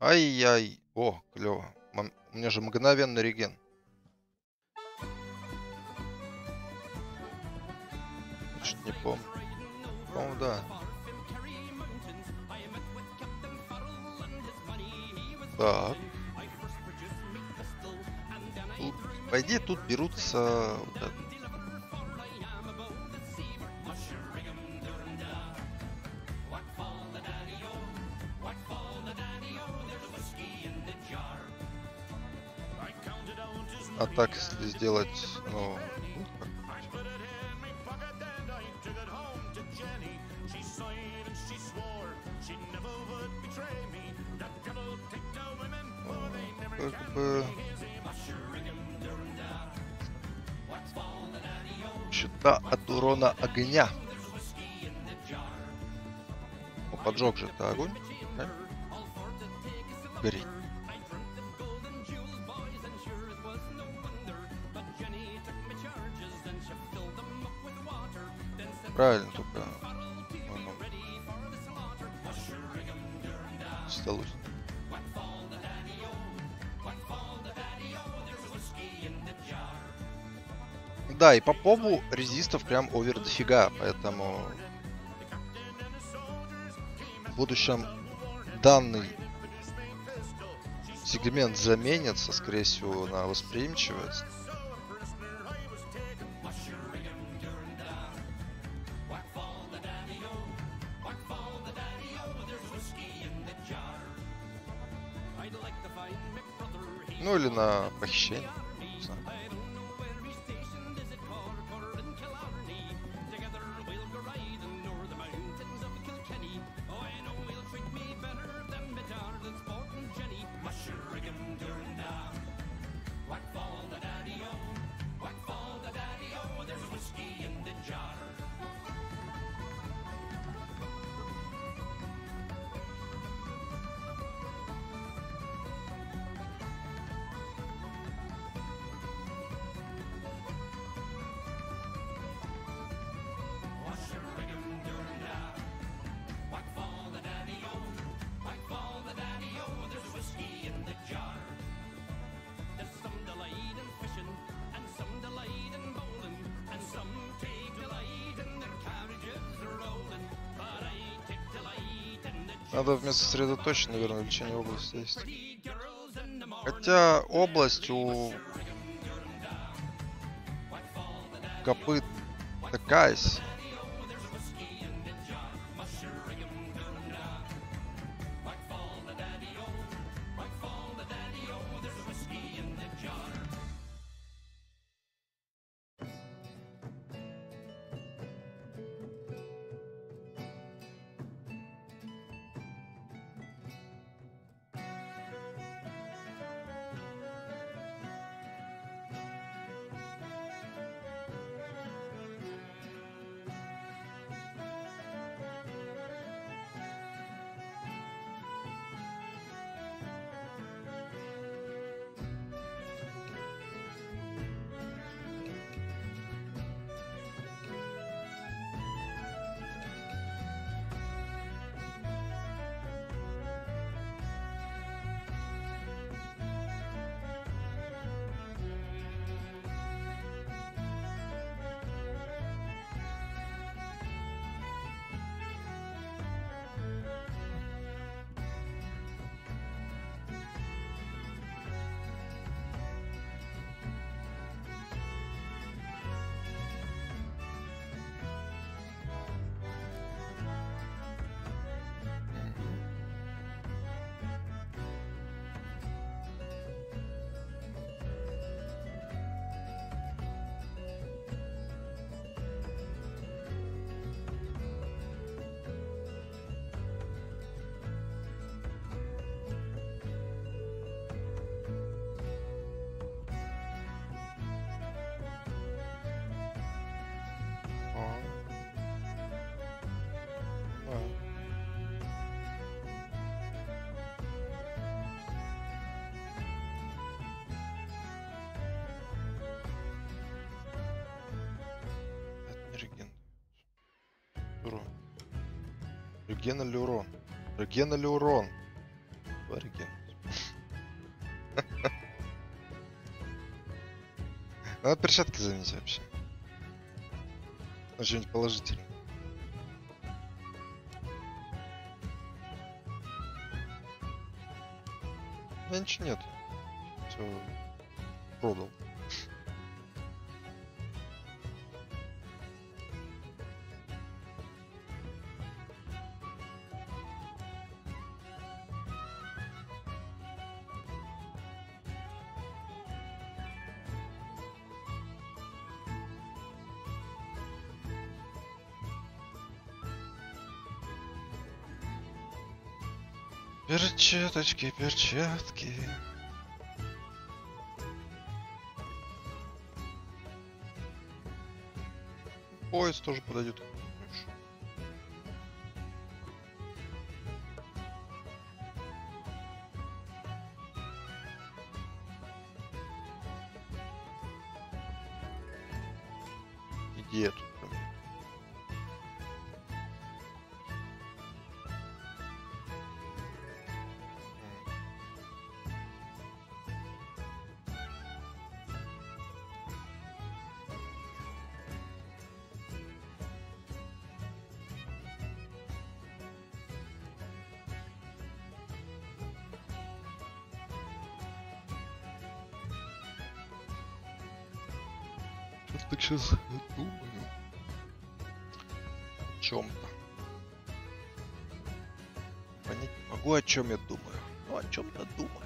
Ай-яй. О, клево. У меня же мгновенный реген. Не помню. По-моему, да. Так. Тут, по идее, тут берутся вот это. А так, если сделать, ну, Щита от урона огня. О, поджог же это огонь. да? Гореть. Правильно, только... И по побу резистов прям овер дофига, поэтому в будущем данный сегмент заменится, скорее всего, на восприимчивость. Ну или на похищение. Надо вместо сосредоточения, наверное, лечение области есть. Хотя область у копыт такая себе. Или урон? Реген или урон? Два реген. Надо перчатки заменить вообще. На что-нибудь положительное. Меня ничего нет. Все продал. Перчаточки, перчатки. Пояс тоже подойдет. О чем я думаю. Ну, о чем я думаю.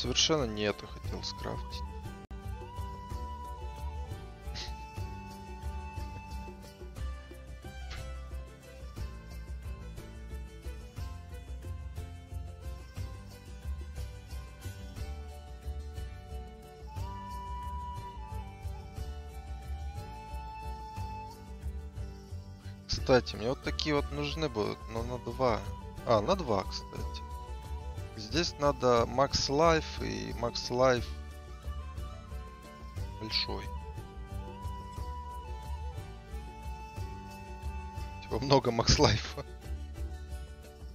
Совершенно не это хотел скрафтить. Кстати, мне вот такие вот нужны будут, но на два. А, на два, кстати. Здесь надо Max Life и Max Life большой. Типа много Max Life.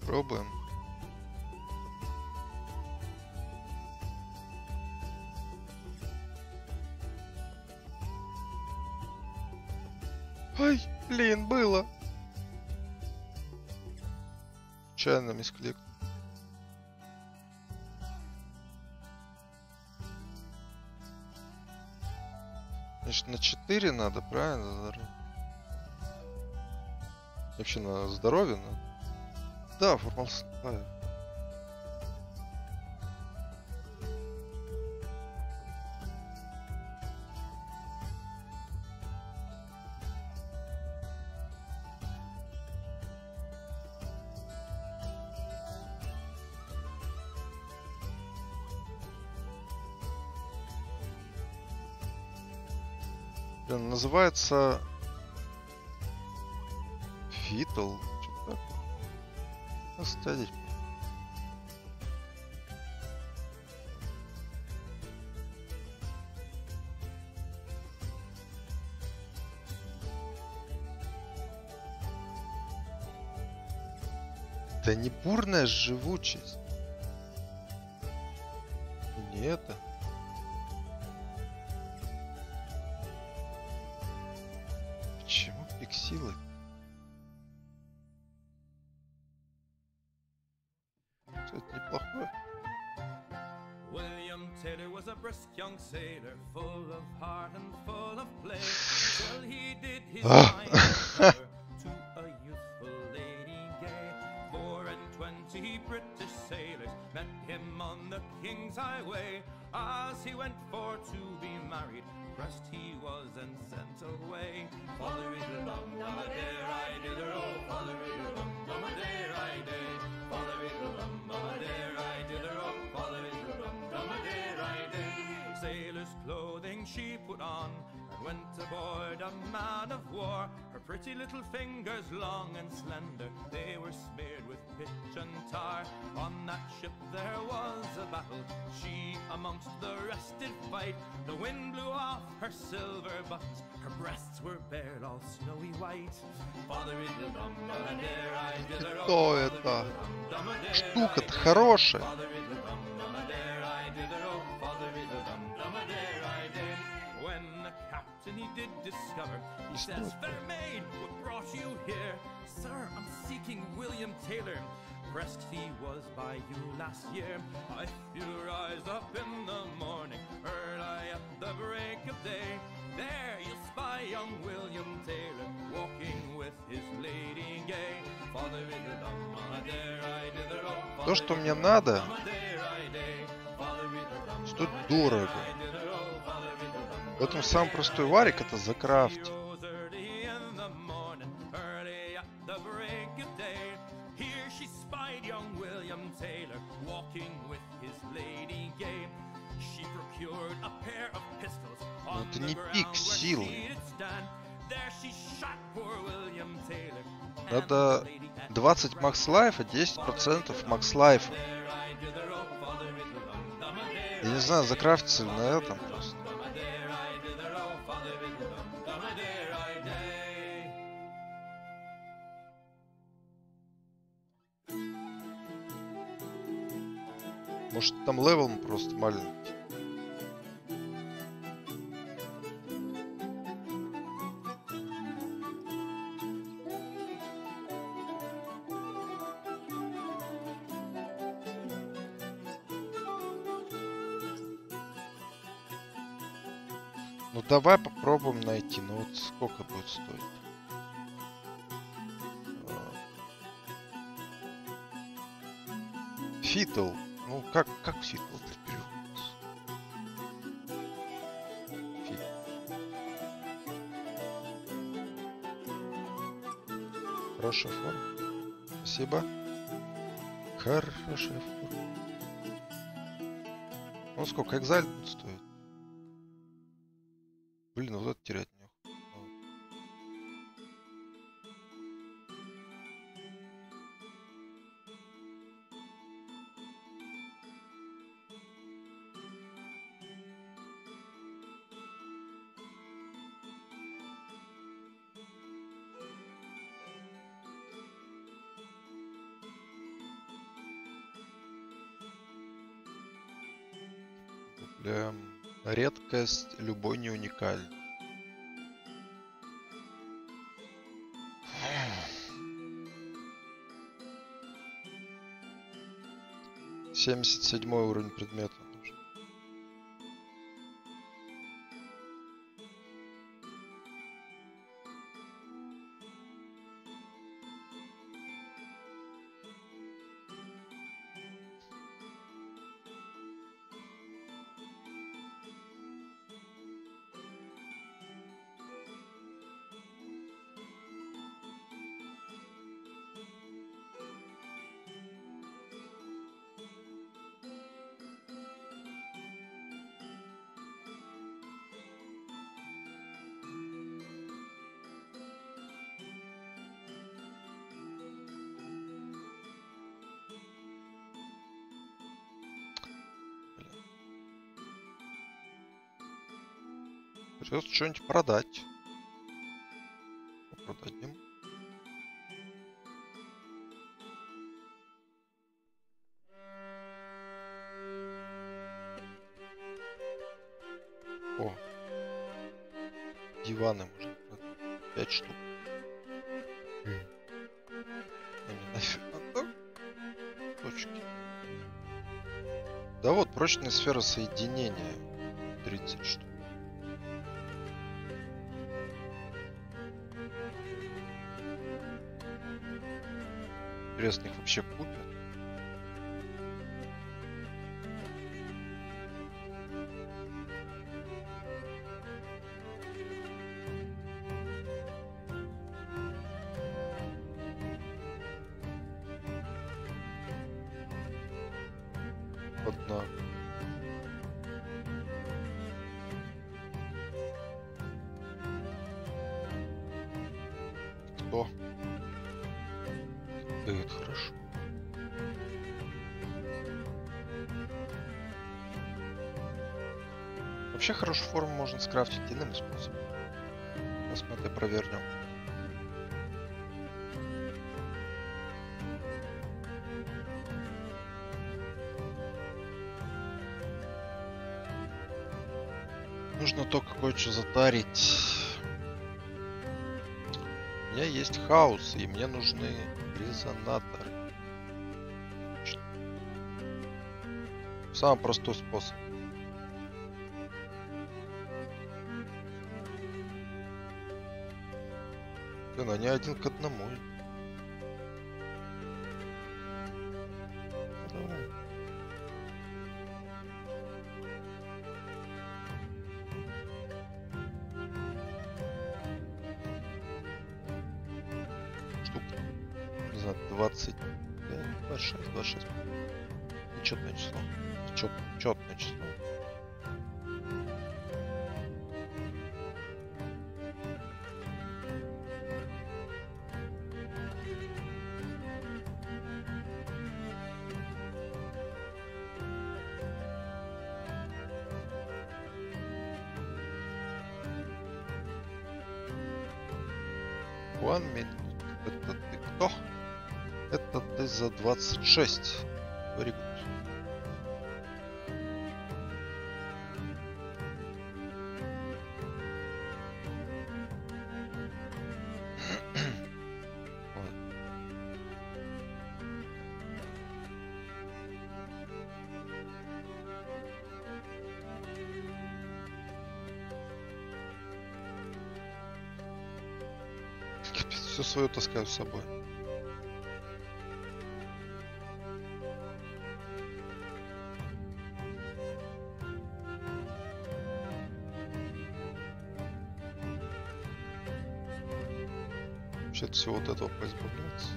Пробуем. Ай, блин, было. Случайно мисклик. 4 надо, правильно? Вообще на здоровье надо. Да, формал слайв. Называется Фитл. Оставить. Да не бурная живучесть. Не это. Went for to be married. Pressed he was and sent away. Father riddle dum dum a dare I did oh, father riddle dum dum a dare I did. Father riddle dum dum a dare I did oh, father riddle dum dum a dare I did. Sailor's clothing she put on and went aboard a man of war Her pretty little fingers, long and slender, they were smeared with pitch and tar. On that ship there was a battle. She amongst the rest did fight. The wind blew off her silver buttons. Her breasts were bare, all snowy white. Father riddle dum dum a dare I did her Что это? Штука-то хорошая. Captain he did discover, he says, Fair maid, what brought you here? Sir, I'm seeking William Taylor. Pressed he was by you last year. If you rise up in the morning, early at the break of day, there you'll spy young William Taylor walking with his lady gay. Father riddle dum dum a dare I did her oh, То, что мне надо, dum a Поэтому самый простой варик это закрафтить. On это не пик силы. Надо the lady at 20 макс лайфа, 10% макс лайфа. Я не знаю, закрафтится на этом Может там level просто маленький. Ну давай попробуем найти. Ну вот сколько будет стоить? А. Fettle. Ну как, как fettle переводится? Fit. Хорошая форма. Спасибо. Хорошая форма. Ну сколько экзаль будет стоить? Блин, вот это терять Редкость, любой не уникальный. Семьдесят седьмой уровень предмета. Придется что-нибудь продать. Продадим. О. Диваны можно продать. Пять штук. Нафиг. Точки. Да вот, прочная сфера соединения. 30 штук. Их вообще купят? Затарить. У меня есть хаос, и мне нужны резонаторы. Самый простой способ. Блин, они один к одному. 26. Very все свое таскаю с собой. Всего вот этого поизбавляться.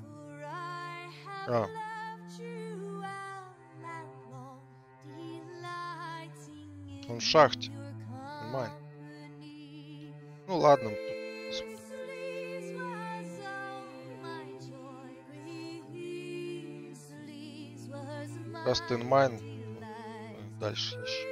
For I have А. Он в шахте. Инмайн, delight. дальше ищи.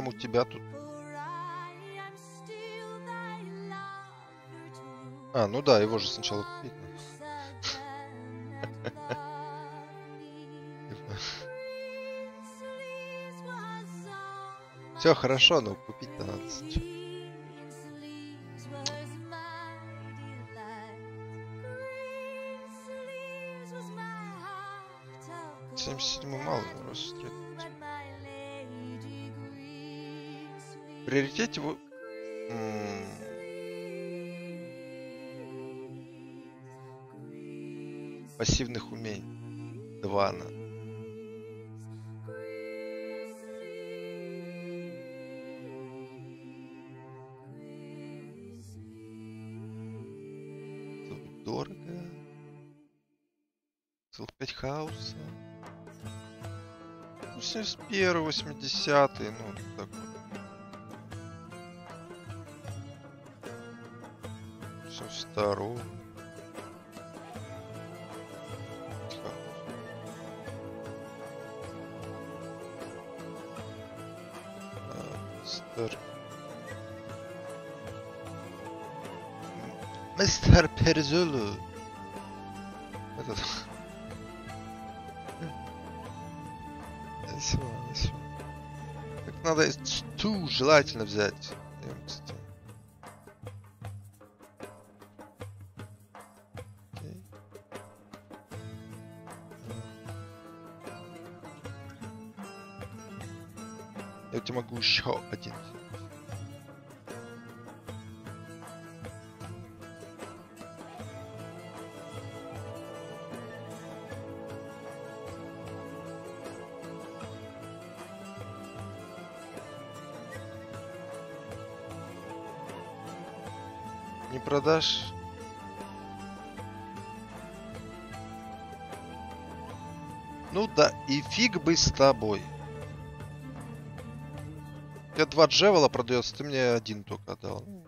Мы прямо у тебя тут. А, ну да, его же сначала купить. Все хорошо, но купить-то надо сначала. Семьдесят седьмой малый рост. В приоритете м, Пассивных умений. Два на. Дорого. Целых пять хаоса. Ну, 71 80 ну, так 72 Мистер... Мистер Перзулу. Этот... Спасибо, спасибо. Так надо ту желательно взять. Фиг бы с тобой. Я два джевела продается, ты мне один только. Ну,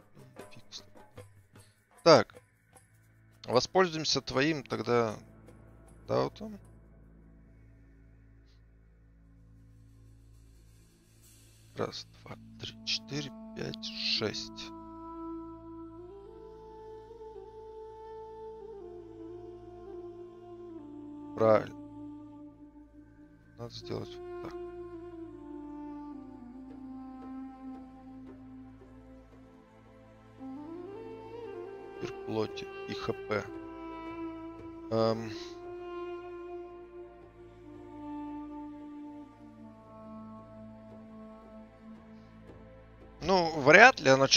фиг с тобой. Так. Воспользуемся твоим тогда даутом.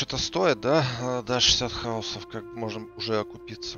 Что-то стоит, да? Да, 60 хаосов, как можем уже окупиться.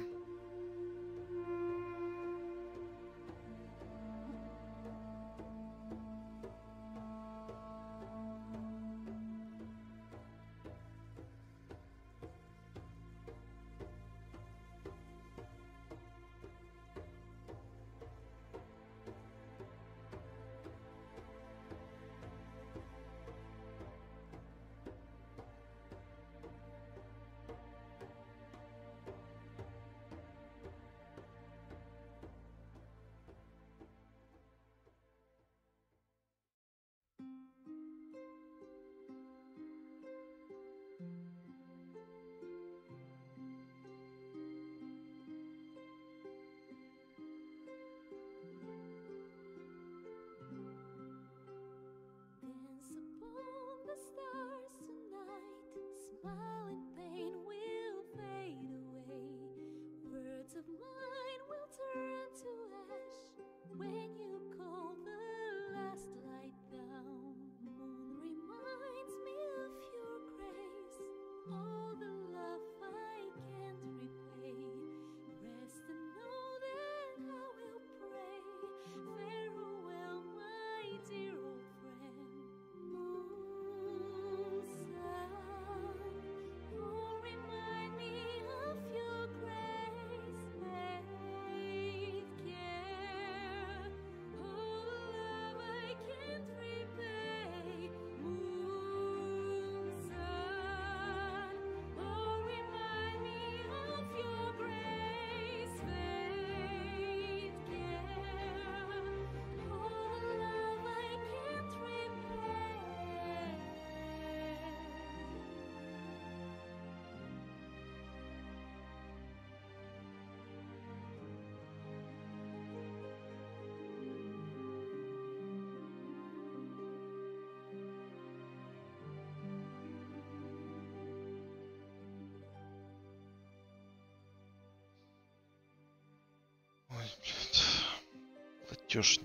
чушь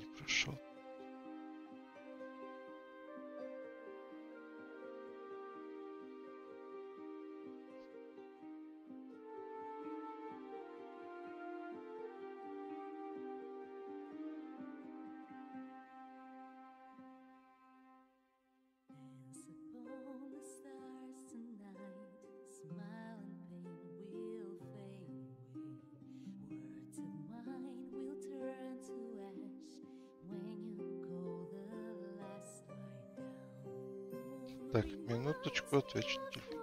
Так, минуточку, отвечу на телефон.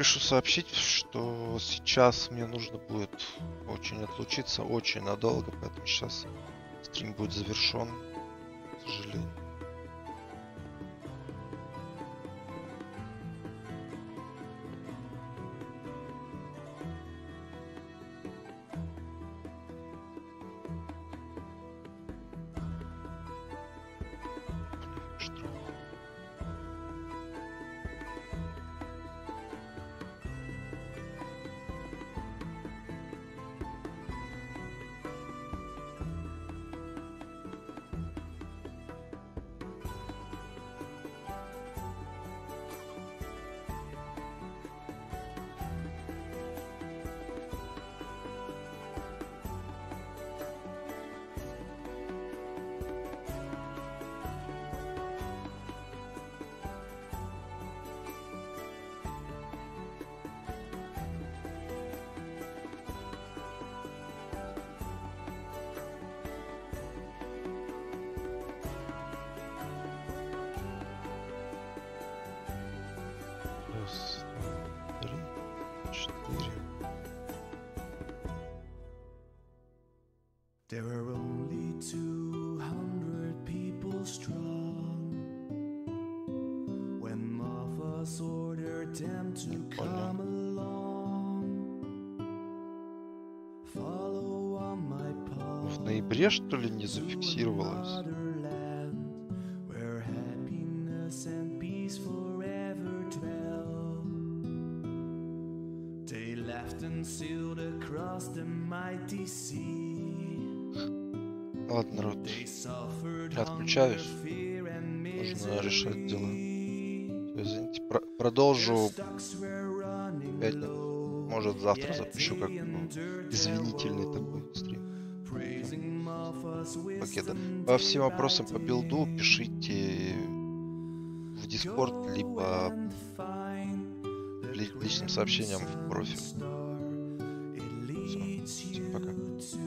спешу сообщить, что сейчас мне нужно будет очень отлучиться, очень надолго, поэтому сейчас стрим будет завершен, к сожалению. Laughed and sailed across the mighty sea. Ладно, народ, Я отключаюсь. нужно решать дела. Извините, про- продолжу low, Может, завтра запущу как ну, извинительный такой стрим. Пакета. wisdom По всем вопросам по билду пишите в Дискорд, либо ли- личным сообщением в профиль.